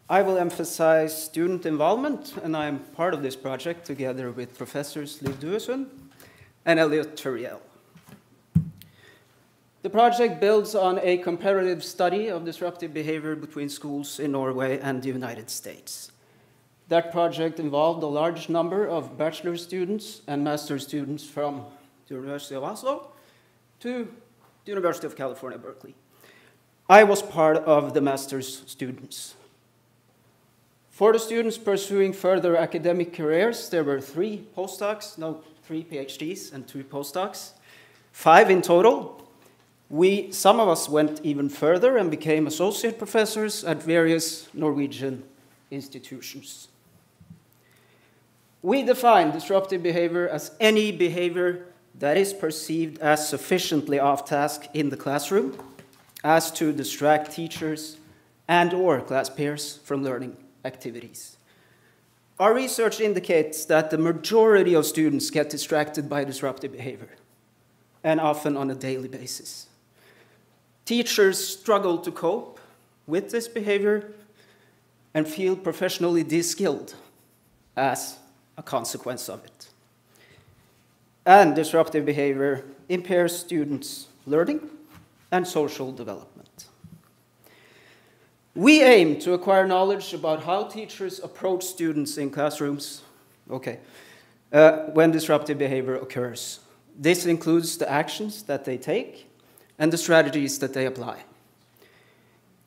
I will emphasize student involvement, and I'm part of this project together with Professors Liv Duesund and Elliot Turiel. The project builds on a comparative study of disruptive behavior between schools in Norway and the United States. That project involved a large number of bachelor students and master students from the University of Oslo to the University of California, Berkeley. I was part of the master's students. For the students pursuing further academic careers, there were three postdocs, no, three PhDs and two postdocs, five in total. We, some of us went even further and became associate professors at various Norwegian institutions. We define disruptive behavior as any behavior that is perceived as sufficiently off task in the classroom as to distract teachers and or class peers from learning activities. Our research indicates that the majority of students get distracted by disruptive behavior, and often on a daily basis. Teachers struggle to cope with this behavior and feel professionally de-skilled as a consequence of it. And disruptive behavior impairs students' learning and social development. We aim to acquire knowledge about how teachers approach students in classrooms okay, uh, when disruptive behavior occurs. This includes the actions that they take and the strategies that they apply.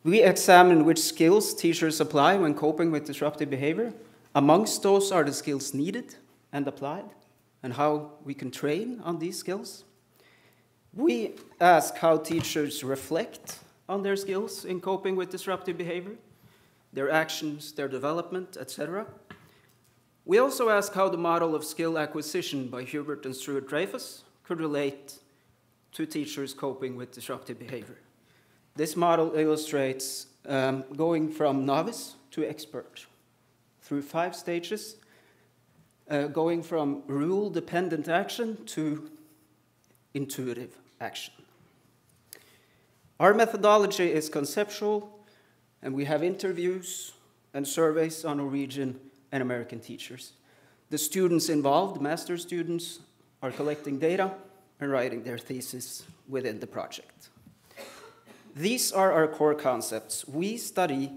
We examine which skills teachers apply when coping with disruptive behavior. Amongst those are the skills needed and applied, and how we can train on these skills. We ask how teachers reflect on their skills in coping with disruptive behavior, their actions, their development, etc. We also ask how the model of skill acquisition by Hubert and Stuart Dreyfus could relate to teachers coping with disruptive behavior. This model illustrates um, going from novice to expert through five stages, uh, going from rule dependent action to intuitive action. Our methodology is conceptual, and we have interviews and surveys on Norwegian and American teachers. The students involved, master students, are collecting data and writing their thesis within the project. These are our core concepts. We study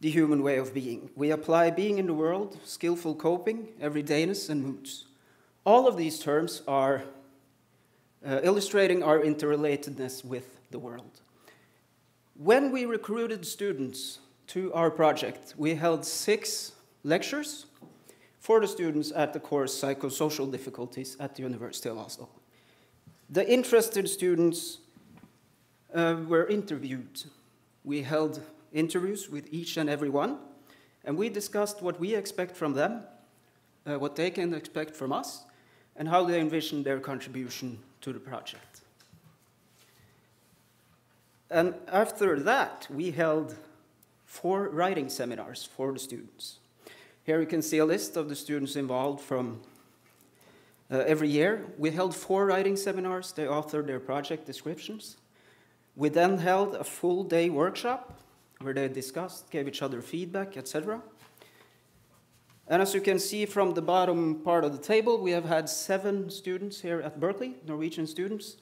the human way of being. We apply being in the world, skillful coping, everydayness, and moods. All of these terms are uh, illustrating our interrelatedness with the world. When we recruited students to our project, we held six lectures for the students at the course Psychosocial Difficulties at the University of Oslo. The interested students uh, were interviewed. We held interviews with each and every one, and we discussed what we expect from them, uh, what they can expect from us, and how they envision their contribution to the project. And after that, we held four writing seminars for the students. Here you can see a list of the students involved from uh, every year. We held four writing seminars. They authored their project descriptions. We then held a full day workshop where they discussed, gave each other feedback, etc. And as you can see from the bottom part of the table, we have had seven students here at Berkeley, Norwegian students,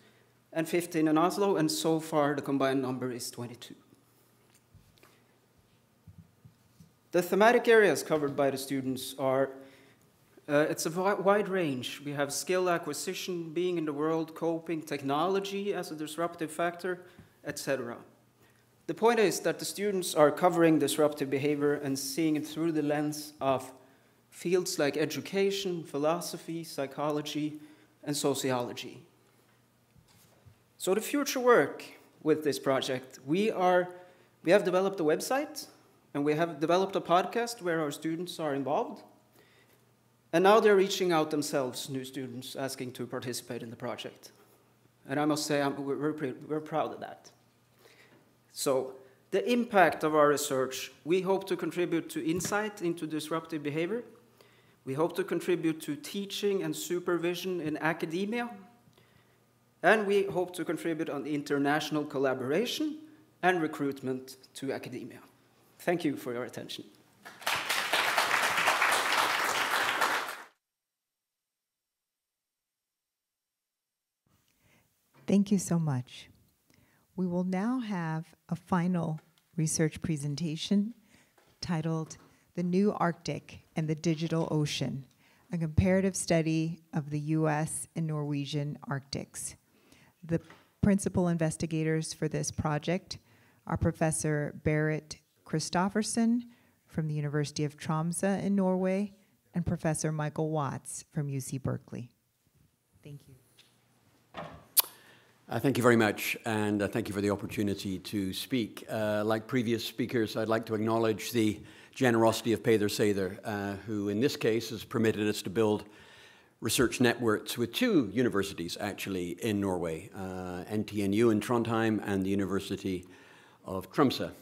and 15 in Oslo, and so far the combined number is 22. The thematic areas covered by the students are, uh, it's a wide range. We have skill acquisition, being in the world, coping, technology as a disruptive factor, etc. The point is that the students are covering disruptive behavior and seeing it through the lens of fields like education, philosophy, psychology, and sociology. So the future work with this project, we are we have developed a website and we have developed a podcast where our students are involved. And now they're reaching out themselves, new students, asking to participate in the project. And I must say, I'm, we're, we're, we're proud of that. So, the impact of our research, we hope to contribute to insight into disruptive behavior. We hope to contribute to teaching and supervision in academia. And we hope to contribute on international collaboration and recruitment to academia. Thank you for your attention. Thank you so much. We will now have a final research presentation titled The New Arctic and the Digital Ocean, a comparative study of the US and Norwegian Arctics. The principal investigators for this project are Professor Berit Kristoffersen from the University of Tromsø in Norway, and Professor Michael Watts from UC Berkeley. Thank you. Uh, thank you very much, and uh, thank you for the opportunity to speak. Uh, like previous speakers, I'd like to acknowledge the generosity of Peder Sæther, uh, who in this case has permitted us to build research networks with two universities actually in Norway, uh, NTNU in Trondheim and the University of Tromsø.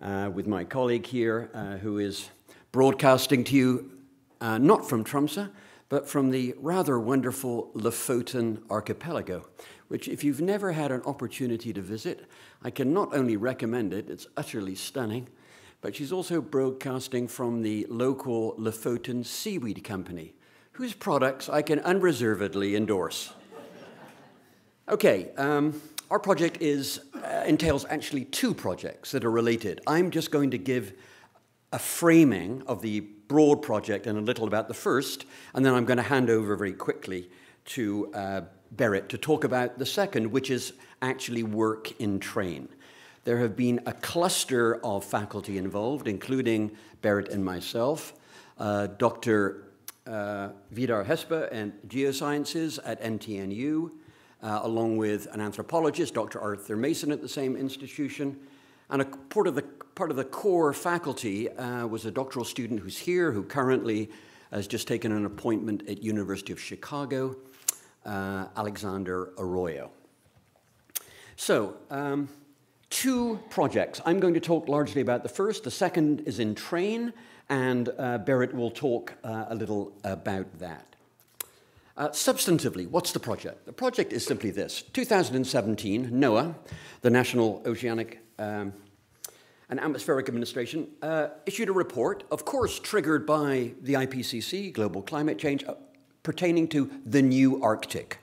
Uh, with my colleague here, uh, who is broadcasting to you uh, not from Tromsø, but from the rather wonderful Lofoten archipelago, which, if you've never had an opportunity to visit, I can not only recommend it, it's utterly stunning, but she's also broadcasting from the local Lofoten Seaweed Company, whose products I can unreservedly endorse. Okay, um, our project is, uh, entails actually two projects that are related. I'm just going to give a framing of the broad project and a little about the first, and then I'm going to hand over very quickly to uh, to talk about the second, which is actually work in train. There have been a cluster of faculty involved, including Berit and myself, uh, Dr. Uh, Vidar Hepsø and Geosciences at NTNU, uh, along with an anthropologist, Dr. Arthur Mason, at the same institution. And a part of the, part of the core faculty uh, was a doctoral student who's here, who currently has just taken an appointment at University of Chicago, uh, Alexander Arroyo. So, um, two projects. I'm going to talk largely about the first. The second is in train, and uh, will talk uh, a little about that. Uh, substantively, what's the project? The project is simply this 2017, NOAA, the National Oceanic um, and Atmospheric Administration, uh, issued a report, of course, triggered by the IPCC, global climate change, uh, pertaining to the new Arctic.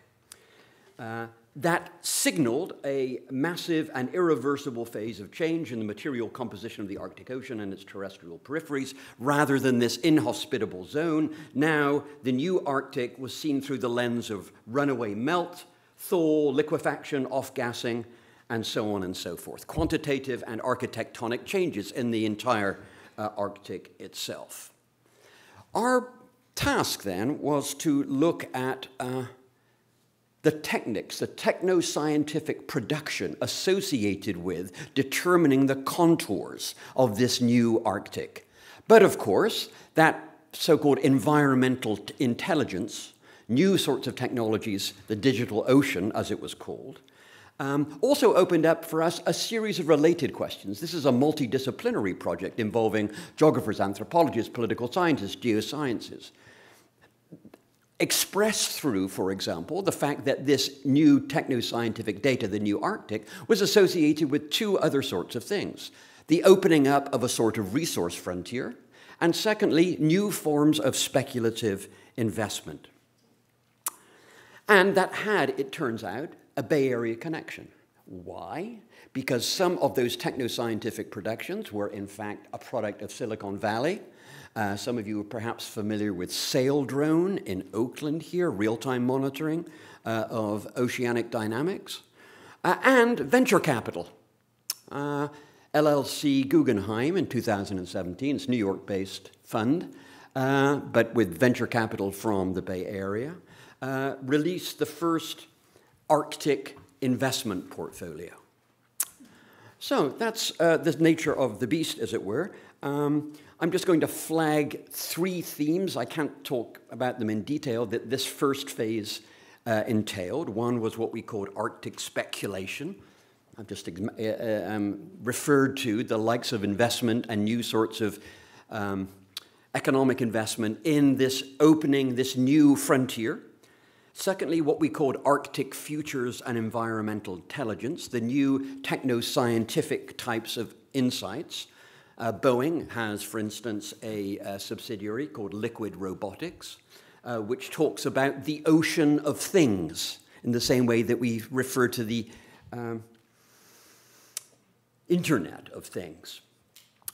That signaled a massive and irreversible phase of change in the material composition of the Arctic Ocean and its terrestrial peripheries, rather than this inhospitable zone. Now, the new Arctic was seen through the lens of runaway melt, thaw, liquefaction, off gassing, and so on and so forth. Quantitative and architectonic changes in the entire uh, Arctic itself. Our task then was to look at uh, the techniques, the techno scientific production associated with determining the contours of this new Arctic. But of course, that so called environmental intelligence, new sorts of technologies, the digital ocean, as it was called, um, also opened up for us a series of related questions. This is a multidisciplinary project involving geographers, anthropologists, political scientists, geosciences. Expressed through, for example, the fact that this new techno-scientific data, the new Arctic, was associated with two other sorts of things. The opening up of a sort of resource frontier, and secondly, new forms of speculative investment. And that had, it turns out, a Bay Area connection. Why? Because some of those techno-scientific productions were in fact a product of Silicon Valley. Uh, some of you are perhaps familiar with Saildrone in Oakland here, real-time monitoring uh, of oceanic dynamics. Uh, and venture capital. Uh, LLC Guggenheim in 2017, it's New York-based fund, uh, but with venture capital from the Bay Area, uh, released the first Arctic investment portfolio. So that's the nature of the beast, as it were. Um, I'm just going to flag three themes. I can't talk about them in detail that this first phase uh, entailed. One was what we called Arctic speculation. I've just uh, uh, um, referred to the likes of investment and new sorts of um, economic investment in this opening, this new frontier. Secondly, what we called Arctic futures and environmental intelligence, the new techno scientific types of insights. Uh, Boeing has, for instance, a, a, subsidiary called Liquid Robotics, uh, which talks about the ocean of things in the same way that we refer to the um, Internet of Things.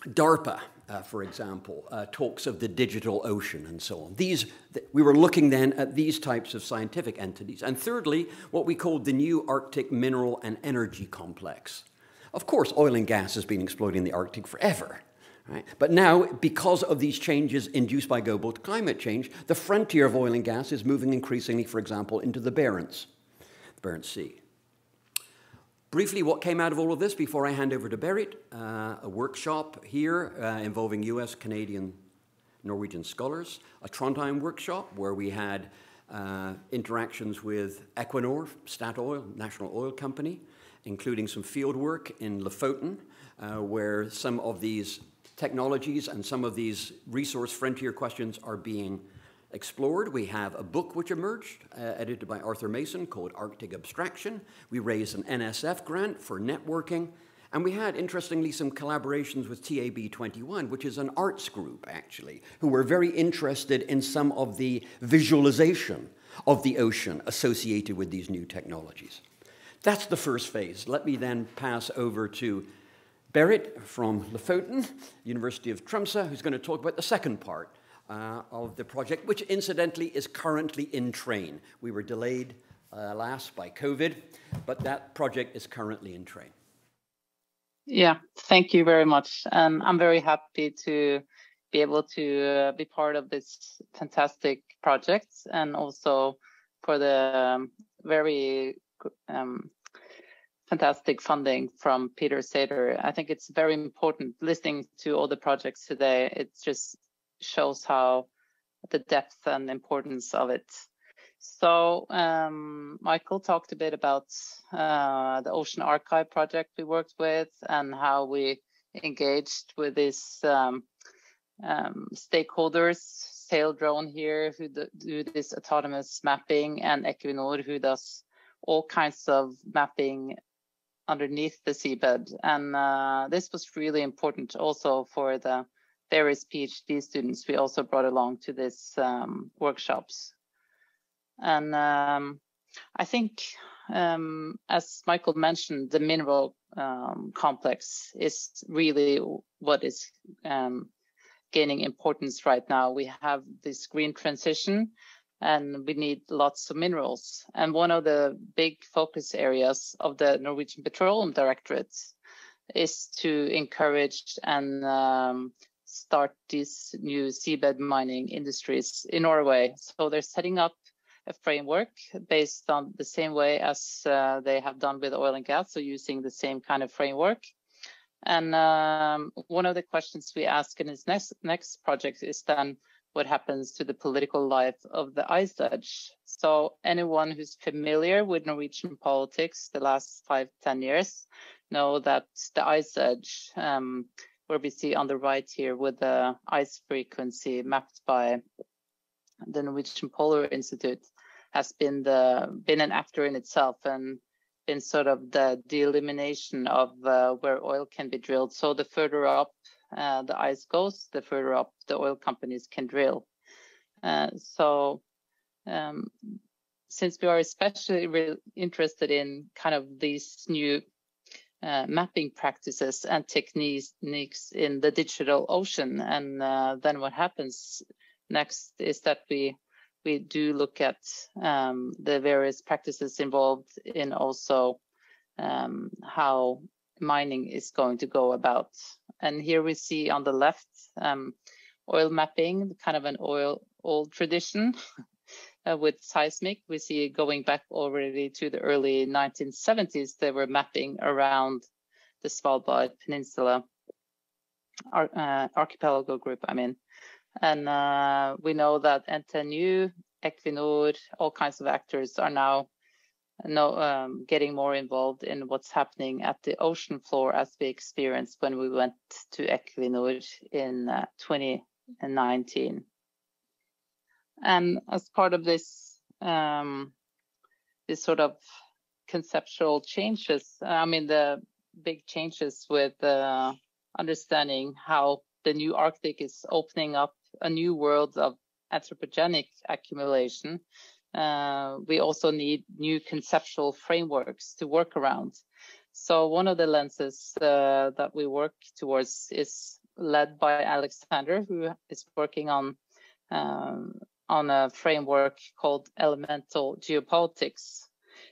DARPA uh, for example, uh, talks of the digital ocean and so on. These, th we were looking then at these types of scientific entities. And thirdly, what we called the new Arctic mineral and energy complex. Of course, oil and gas has been exploiting the Arctic forever. Right? But now, because of these changes induced by global climate change, the frontier of oil and gas is moving increasingly, for example, into the Barents, the Barents Sea. Briefly, what came out of all of this before I hand over to Berit, uh, a workshop here uh, involving US, Canadian, Norwegian scholars, a Trondheim workshop where we had uh, interactions with Equinor, Statoil, National Oil Company, including some field work in Lofoten, uh, where some of these technologies and some of these resource frontier questions are being explored. We have a book which emerged, uh, edited by Arthur Mason, called Arctic Abstraction. We raised an NSF grant for networking. And we had, interestingly, some collaborations with TBA21, which is an arts group, actually, who were very interested in some of the visualization of the ocean associated with these new technologies. That's the first phase. Let me then pass over to Berit from Lofoten, University of Tromsø, who's going to talk about the second part, uh, of the project, which incidentally is currently in train. We were delayed uh, last by COVID, but that project is currently in train. Yeah, thank you very much. And I'm very happy to be able to uh, be part of this fantastic project and also for the um, very um, fantastic funding from Peder Sather. I think it's very important listening to all the projects today. It just shows how the depth and importance of it. So um, Michael talked a bit about uh, the Ocean Archive project we worked with and how we engaged with these um, um, stakeholders, Saildrone here, who do this autonomous mapping, and Equinor, who does all kinds of mapping underneath the seabed. And uh, this was really important also for the various PhD students we also brought along to this um, workshops. And um, I think, um, as Michael mentioned, the mineral um, complex is really what is um, gaining importance right now. We have this green transition and we need lots of minerals. And one of the big focus areas of the Norwegian Petroleum Directorate is to encourage and um, start these new seabed mining industries in Norway. So they're setting up a framework based on the same way as uh, they have done with oil and gas, so using the same kind of framework. And um, one of the questions we ask in this next next project is then what happens to the political life of the ice edge. So anyone who's familiar with Norwegian politics the last five ten years know that the ice edge, um, where we see on the right here with the ice frequency mapped by the Norwegian Polar Institute, has been the been an actor in itself and been sort of the delimitation of uh, where oil can be drilled. So the further up uh, the ice goes, the further up the oil companies can drill. Uh, so um, since we are especially interested in kind of these new uh, mapping practices and techniques in the digital ocean, and uh, then what happens next is that we we do look at um, the various practices involved in also um, how mining is going to go about. And here we see on the left um, oil mapping, kind of an oil old tradition uh, with seismic. We see going back already to the early 1970s, they were mapping around the Svalbard Peninsula uh, archipelago group, I mean. And uh, we know that NTNU, Equinor, all kinds of actors are now know, um, getting more involved in what's happening at the ocean floor as we experienced when we went to Equinor in uh, 2019. And as part of this, um, this sort of conceptual changes, I mean, the big changes with uh, understanding how the new Arctic is opening up a new world of anthropogenic accumulation. Uh, we also need new conceptual frameworks to work around. So one of the lenses uh, that we work towards is led by Alexander, who is working on um, on a framework called elemental geopolitics.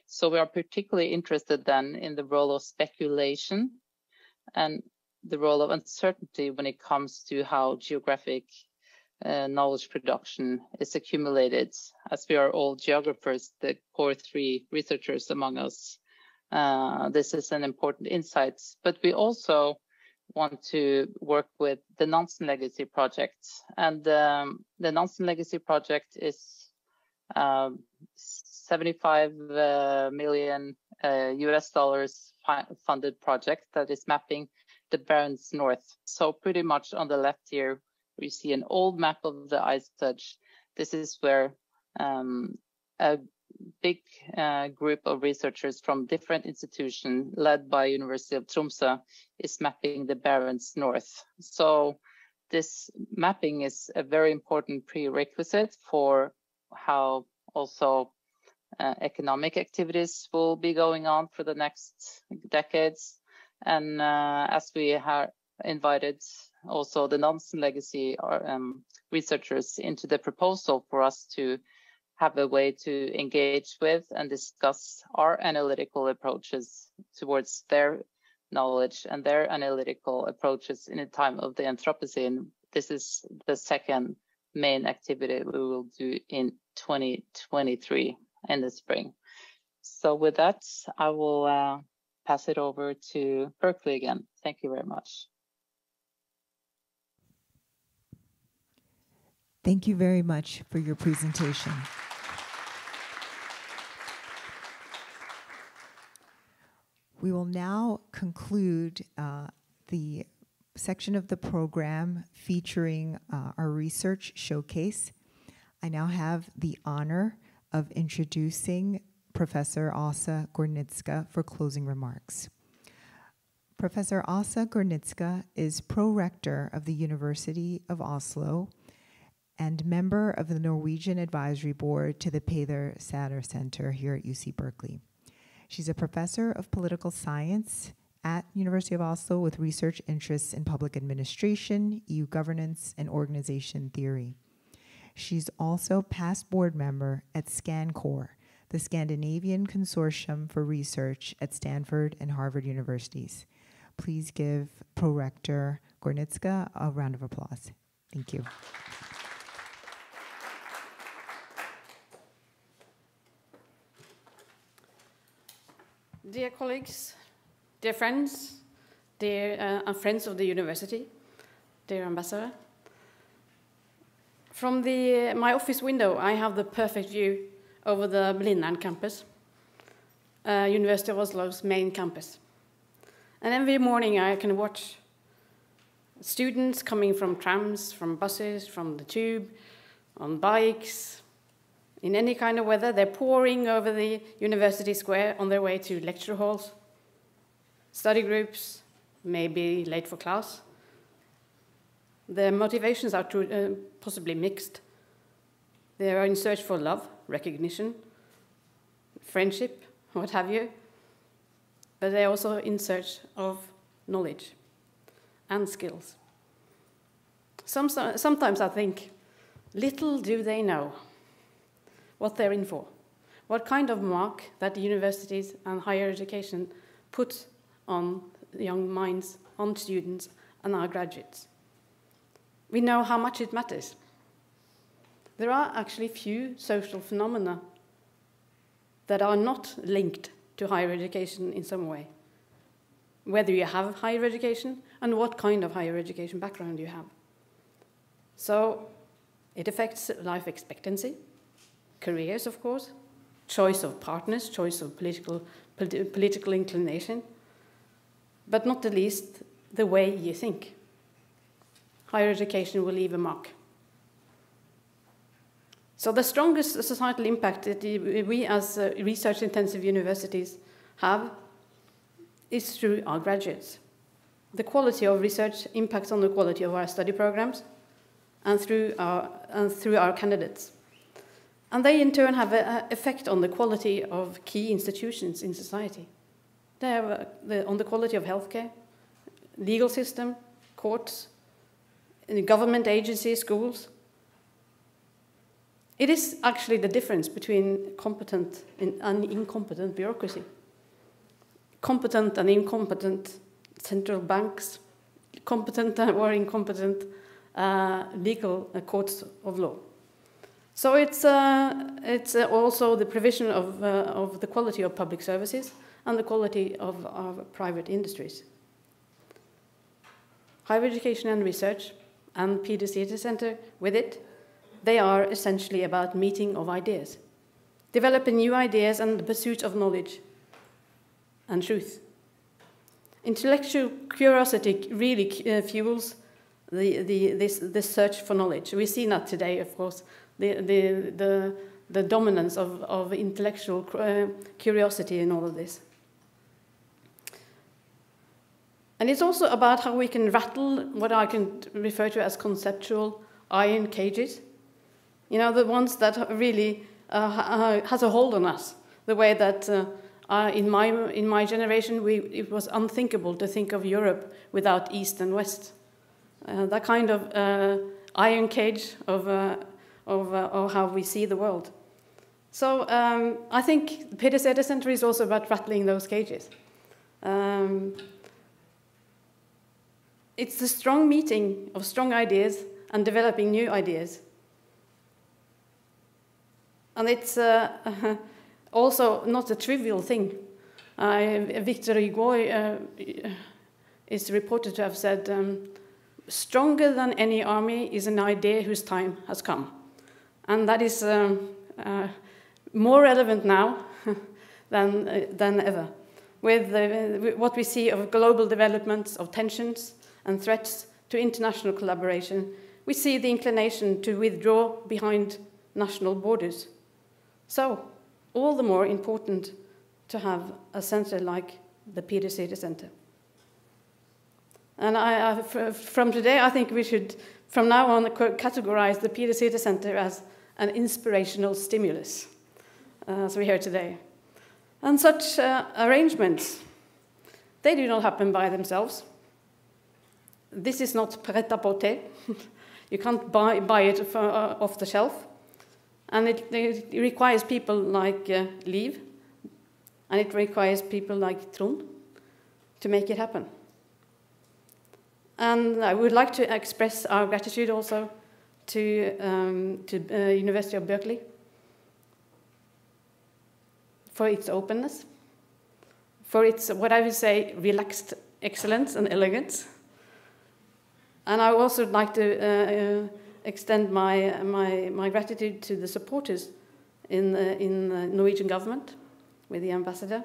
So we are particularly interested then in the role of speculation and the role of uncertainty when it comes to how geographic uh, knowledge production is accumulated. As we are all geographers, the core three researchers among us, uh, this is an important insight. But we also want to work with the Nansen Legacy Project. And um, the Nansen Legacy Project is um, 75 uh, million US uh, dollars funded project that is mapping the Barents North. So pretty much on the left here, we see an old map of the ice edge. This is where um, a big uh, group of researchers from different institutions led by University of Tromsø is mapping the Barents North. So this mapping is a very important prerequisite for how also uh, economic activities will be going on for the next decades. And uh, as we have invited also the Nansen legacy um, researchers into the proposal for us to have a way to engage with and discuss our analytical approaches towards their knowledge and their analytical approaches in a time of the Anthropocene. This is the second main activity we will do in 2023 in the spring. So with that, I will uh, pass it over to Berkeley again. Thank you very much. Thank you very much for your presentation. We will now conclude uh, the section of the program featuring uh, our research showcase. I now have the honor of introducing Professor Åse Gornitzka for closing remarks. Professor Åse Gornitzka is pro-rector of the University of Oslo and member of the Norwegian Advisory Board to the Peder Sather Center here at UC Berkeley. She's a professor of political science at University of Oslo with research interests in public administration, EU governance, and organization theory. She's also past board member at SCANCOR, the Scandinavian Consortium for Research at Stanford and Harvard Universities. Please give Prorector Gornitzka a round of applause. Thank you. Dear colleagues, dear friends, dear uh, friends of the university, dear ambassador, from the, my office window, I have the perfect view over the Blindern campus, uh, University of Oslo's main campus. And every morning I can watch students coming from trams, from buses, from the tube, on bikes, in any kind of weather. They're pouring over the university square on their way to lecture halls, study groups, maybe late for class. Their motivations are to, uh, possibly mixed. They are in search for love, recognition, friendship, what have you, but they're also in search of knowledge and skills. Some, sometimes I think, little do they know what they're in for, what kind of mark that the universities and higher education put on young minds, on students, and our graduates. We know how much it matters. There are actually few social phenomena that are not linked to higher education in some way. Whether you have higher education and what kind of higher education background you have. So it affects life expectancy, careers, of course, choice of partners, choice of political, politi political inclination, but not the least, the way you think. Higher education will leave a mark. So the strongest societal impact that we as uh, research-intensive universities have is through our graduates. The quality of research impacts on the quality of our study programs and through our, and through our candidates. And they in turn have an effect on the quality of key institutions in society. They have a, the, on the quality of healthcare, legal system, courts, government agencies, schools, it is actually the difference between competent and incompetent bureaucracy. Competent and incompetent central banks, competent or incompetent uh, legal uh, courts of law. So it's, uh, it's uh, also the provision of, uh, of the quality of public services and the quality of private industries. Higher education and research and PDC Center with it they are essentially about meeting of ideas, developing new ideas and the pursuit of knowledge and truth. Intellectual curiosity really uh, fuels the, the, this, this search for knowledge. We see that today, of course, the, the, the, the dominance of, of intellectual uh, curiosity in all of this. And it's also about how we can rattle what I can refer to as conceptual iron cages you know, the ones that really uh, has a hold on us, the way that uh, uh, in, my, in my generation we, it was unthinkable to think of Europe without East and West. Uh, that kind of uh, iron cage of, of, of how we see the world. So um, I think Peder Sather Center is also about rattling those cages. Um, it's the strong meeting of strong ideas and developing new ideas and it's uh, also not a trivial thing. Uh, Victor Hugo uh, is reported to have said, um, stronger than any army is an idea whose time has come. And that is um, uh, more relevant now than, uh, than ever. With, with what we see of global developments, of tensions and threats to international collaboration, we see the inclination to withdraw behind national borders. So, all the more important to have a center like the Peder Sather Center. And I, I, from today, I think we should, from now on, categorize the Peder Sather Center as an inspirational stimulus, uh, as we hear today. And such uh, arrangements, they do not happen by themselves. This is not pret-à-porter. you can't buy, buy it for, uh, off the shelf. And it, it requires people like uh, Liv, and it requires people like Trond to make it happen. And I would like to express our gratitude also to, um, to uh, University of Berkeley for its openness, for its, what I would say, relaxed excellence and elegance. And I also would like to uh, extend my, my, my gratitude to the supporters in, the, in the Norwegian government with the ambassador.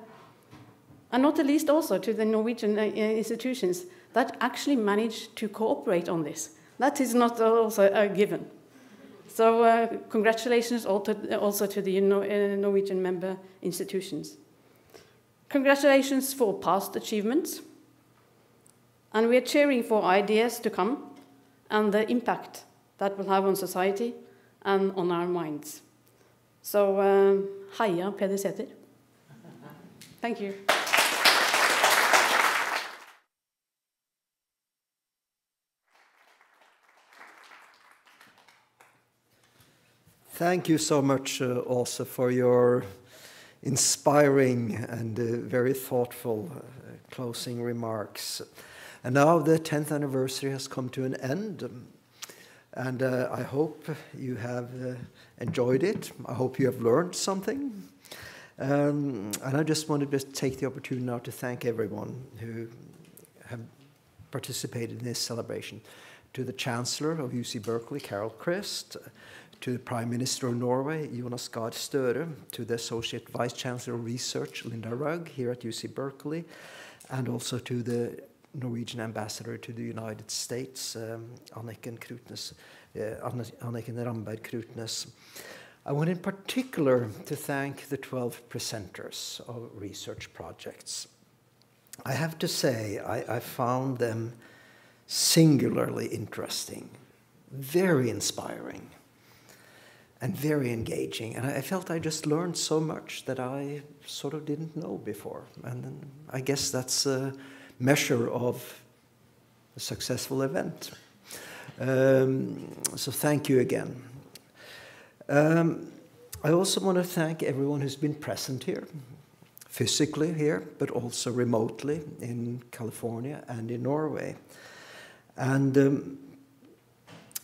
And not the least also to the Norwegian uh, institutions that actually managed to cooperate on this. That is not also a given. So uh, congratulations also to the uh, Norwegian member institutions. Congratulations for past achievements. And we are cheering for ideas to come and the impact that will have on society and on our minds. So, uh, heia Peder. Thank you. Thank you so much uh, also for your inspiring and uh, very thoughtful uh, closing remarks. And now the 10th anniversary has come to an end. Um, and uh, I hope you have uh, enjoyed it. I hope you have learned something. Um, and I just wanted to take the opportunity now to thank everyone who have participated in this celebration. To the Chancellor of UC Berkeley, Carol Christ, to the Prime Minister of Norway, Jonas Gahr Støre, to the Associate Vice Chancellor of Research, Linda Rugg, here at UC Berkeley, and also to the Norwegian Ambassador to the United States, um, Anniken, Krutnes, uh, Ramberg Krutnes. I want in particular to thank the 12 presenters of research projects. I have to say, I, I found them singularly interesting, very inspiring and very engaging. And I felt I just learned so much that I sort of didn't know before. And I guess that's a measure of a successful event. Um, so thank you again. Um, I also want to thank everyone who's been present here, physically here, but also remotely in California and in Norway. And um,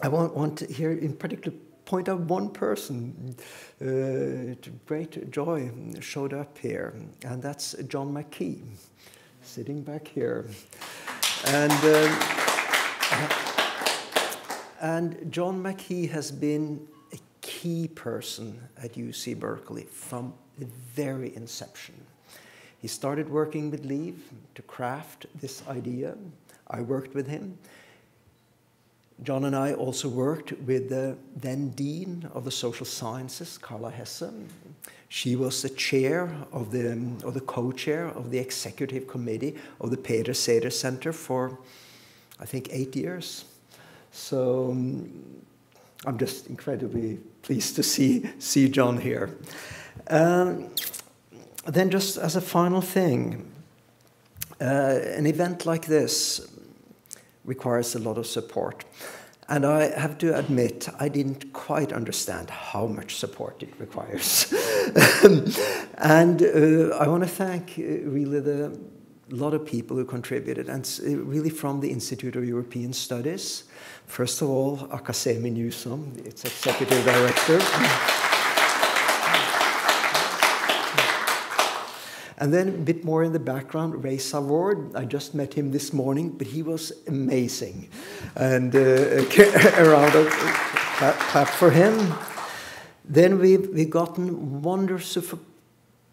I want, want to here in particular point out one person uh, great joy showed up here, and that's John McKee, sitting back here. And, um, and John McKee has been a key person at UC Berkeley from the very inception. He started working with Liv to craft this idea. I worked with him. John and I also worked with the then Dean of the Social Sciences, Carla Hesse. She was the chair of the, or the co-chair of the executive committee of the Peder Sather Center for, I think, eight years. So um, I'm just incredibly pleased to see, see John here. Um, then just as a final thing, uh, an event like this requires a lot of support. And I have to admit, I didn't quite understand how much support it requires. and uh, I want to thank uh, really the lot of people who contributed, and uh, really from the Institute of European Studies. First of all, Akasemi Newsome, its executive director. And then a bit more in the background, Ray Savard. I just met him this morning, but he was amazing. And uh, a round of clap, clap for him. Then we've, we've gotten wonderful,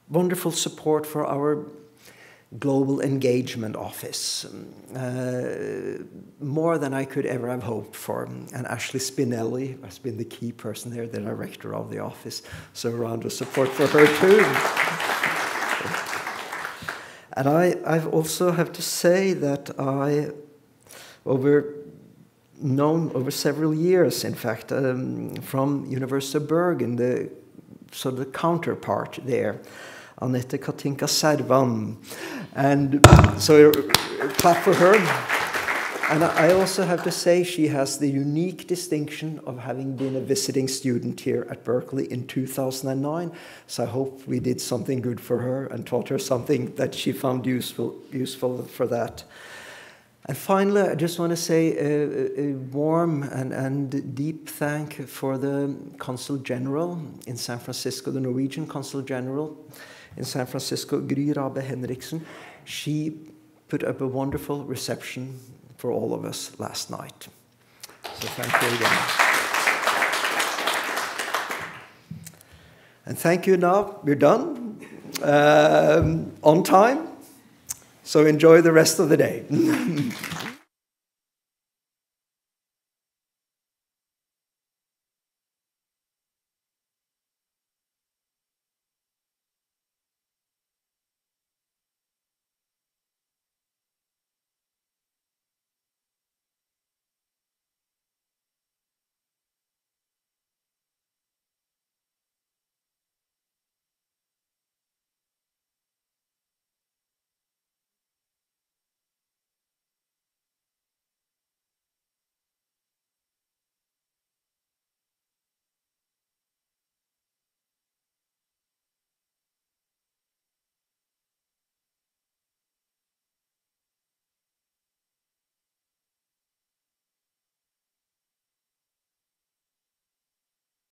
wonderful support for our global engagement office, uh, more than I could ever have hoped for. And Ashley Spinelli has been the key person there, the director of the office. So a round of support for her too. And I I've also have to say that I, over known over several years, in fact, um, from University of Bergen, the sort of the counterpart there, Anette Katinka Servan. And so clap for her. And I also have to say she has the unique distinction of having been a visiting student here at Berkeley in 2009. So I hope we did something good for her and taught her something that she found useful, useful for that. And finally, I just want to say a, a warm and, and deep thank for the Consul General in San Francisco, the Norwegian Consul General, in San Francisco, Gry Rabe Henriksen, she put up a wonderful reception for all of us last night. So thank you again. And thank you now. We're done um, on time. So enjoy the rest of the day.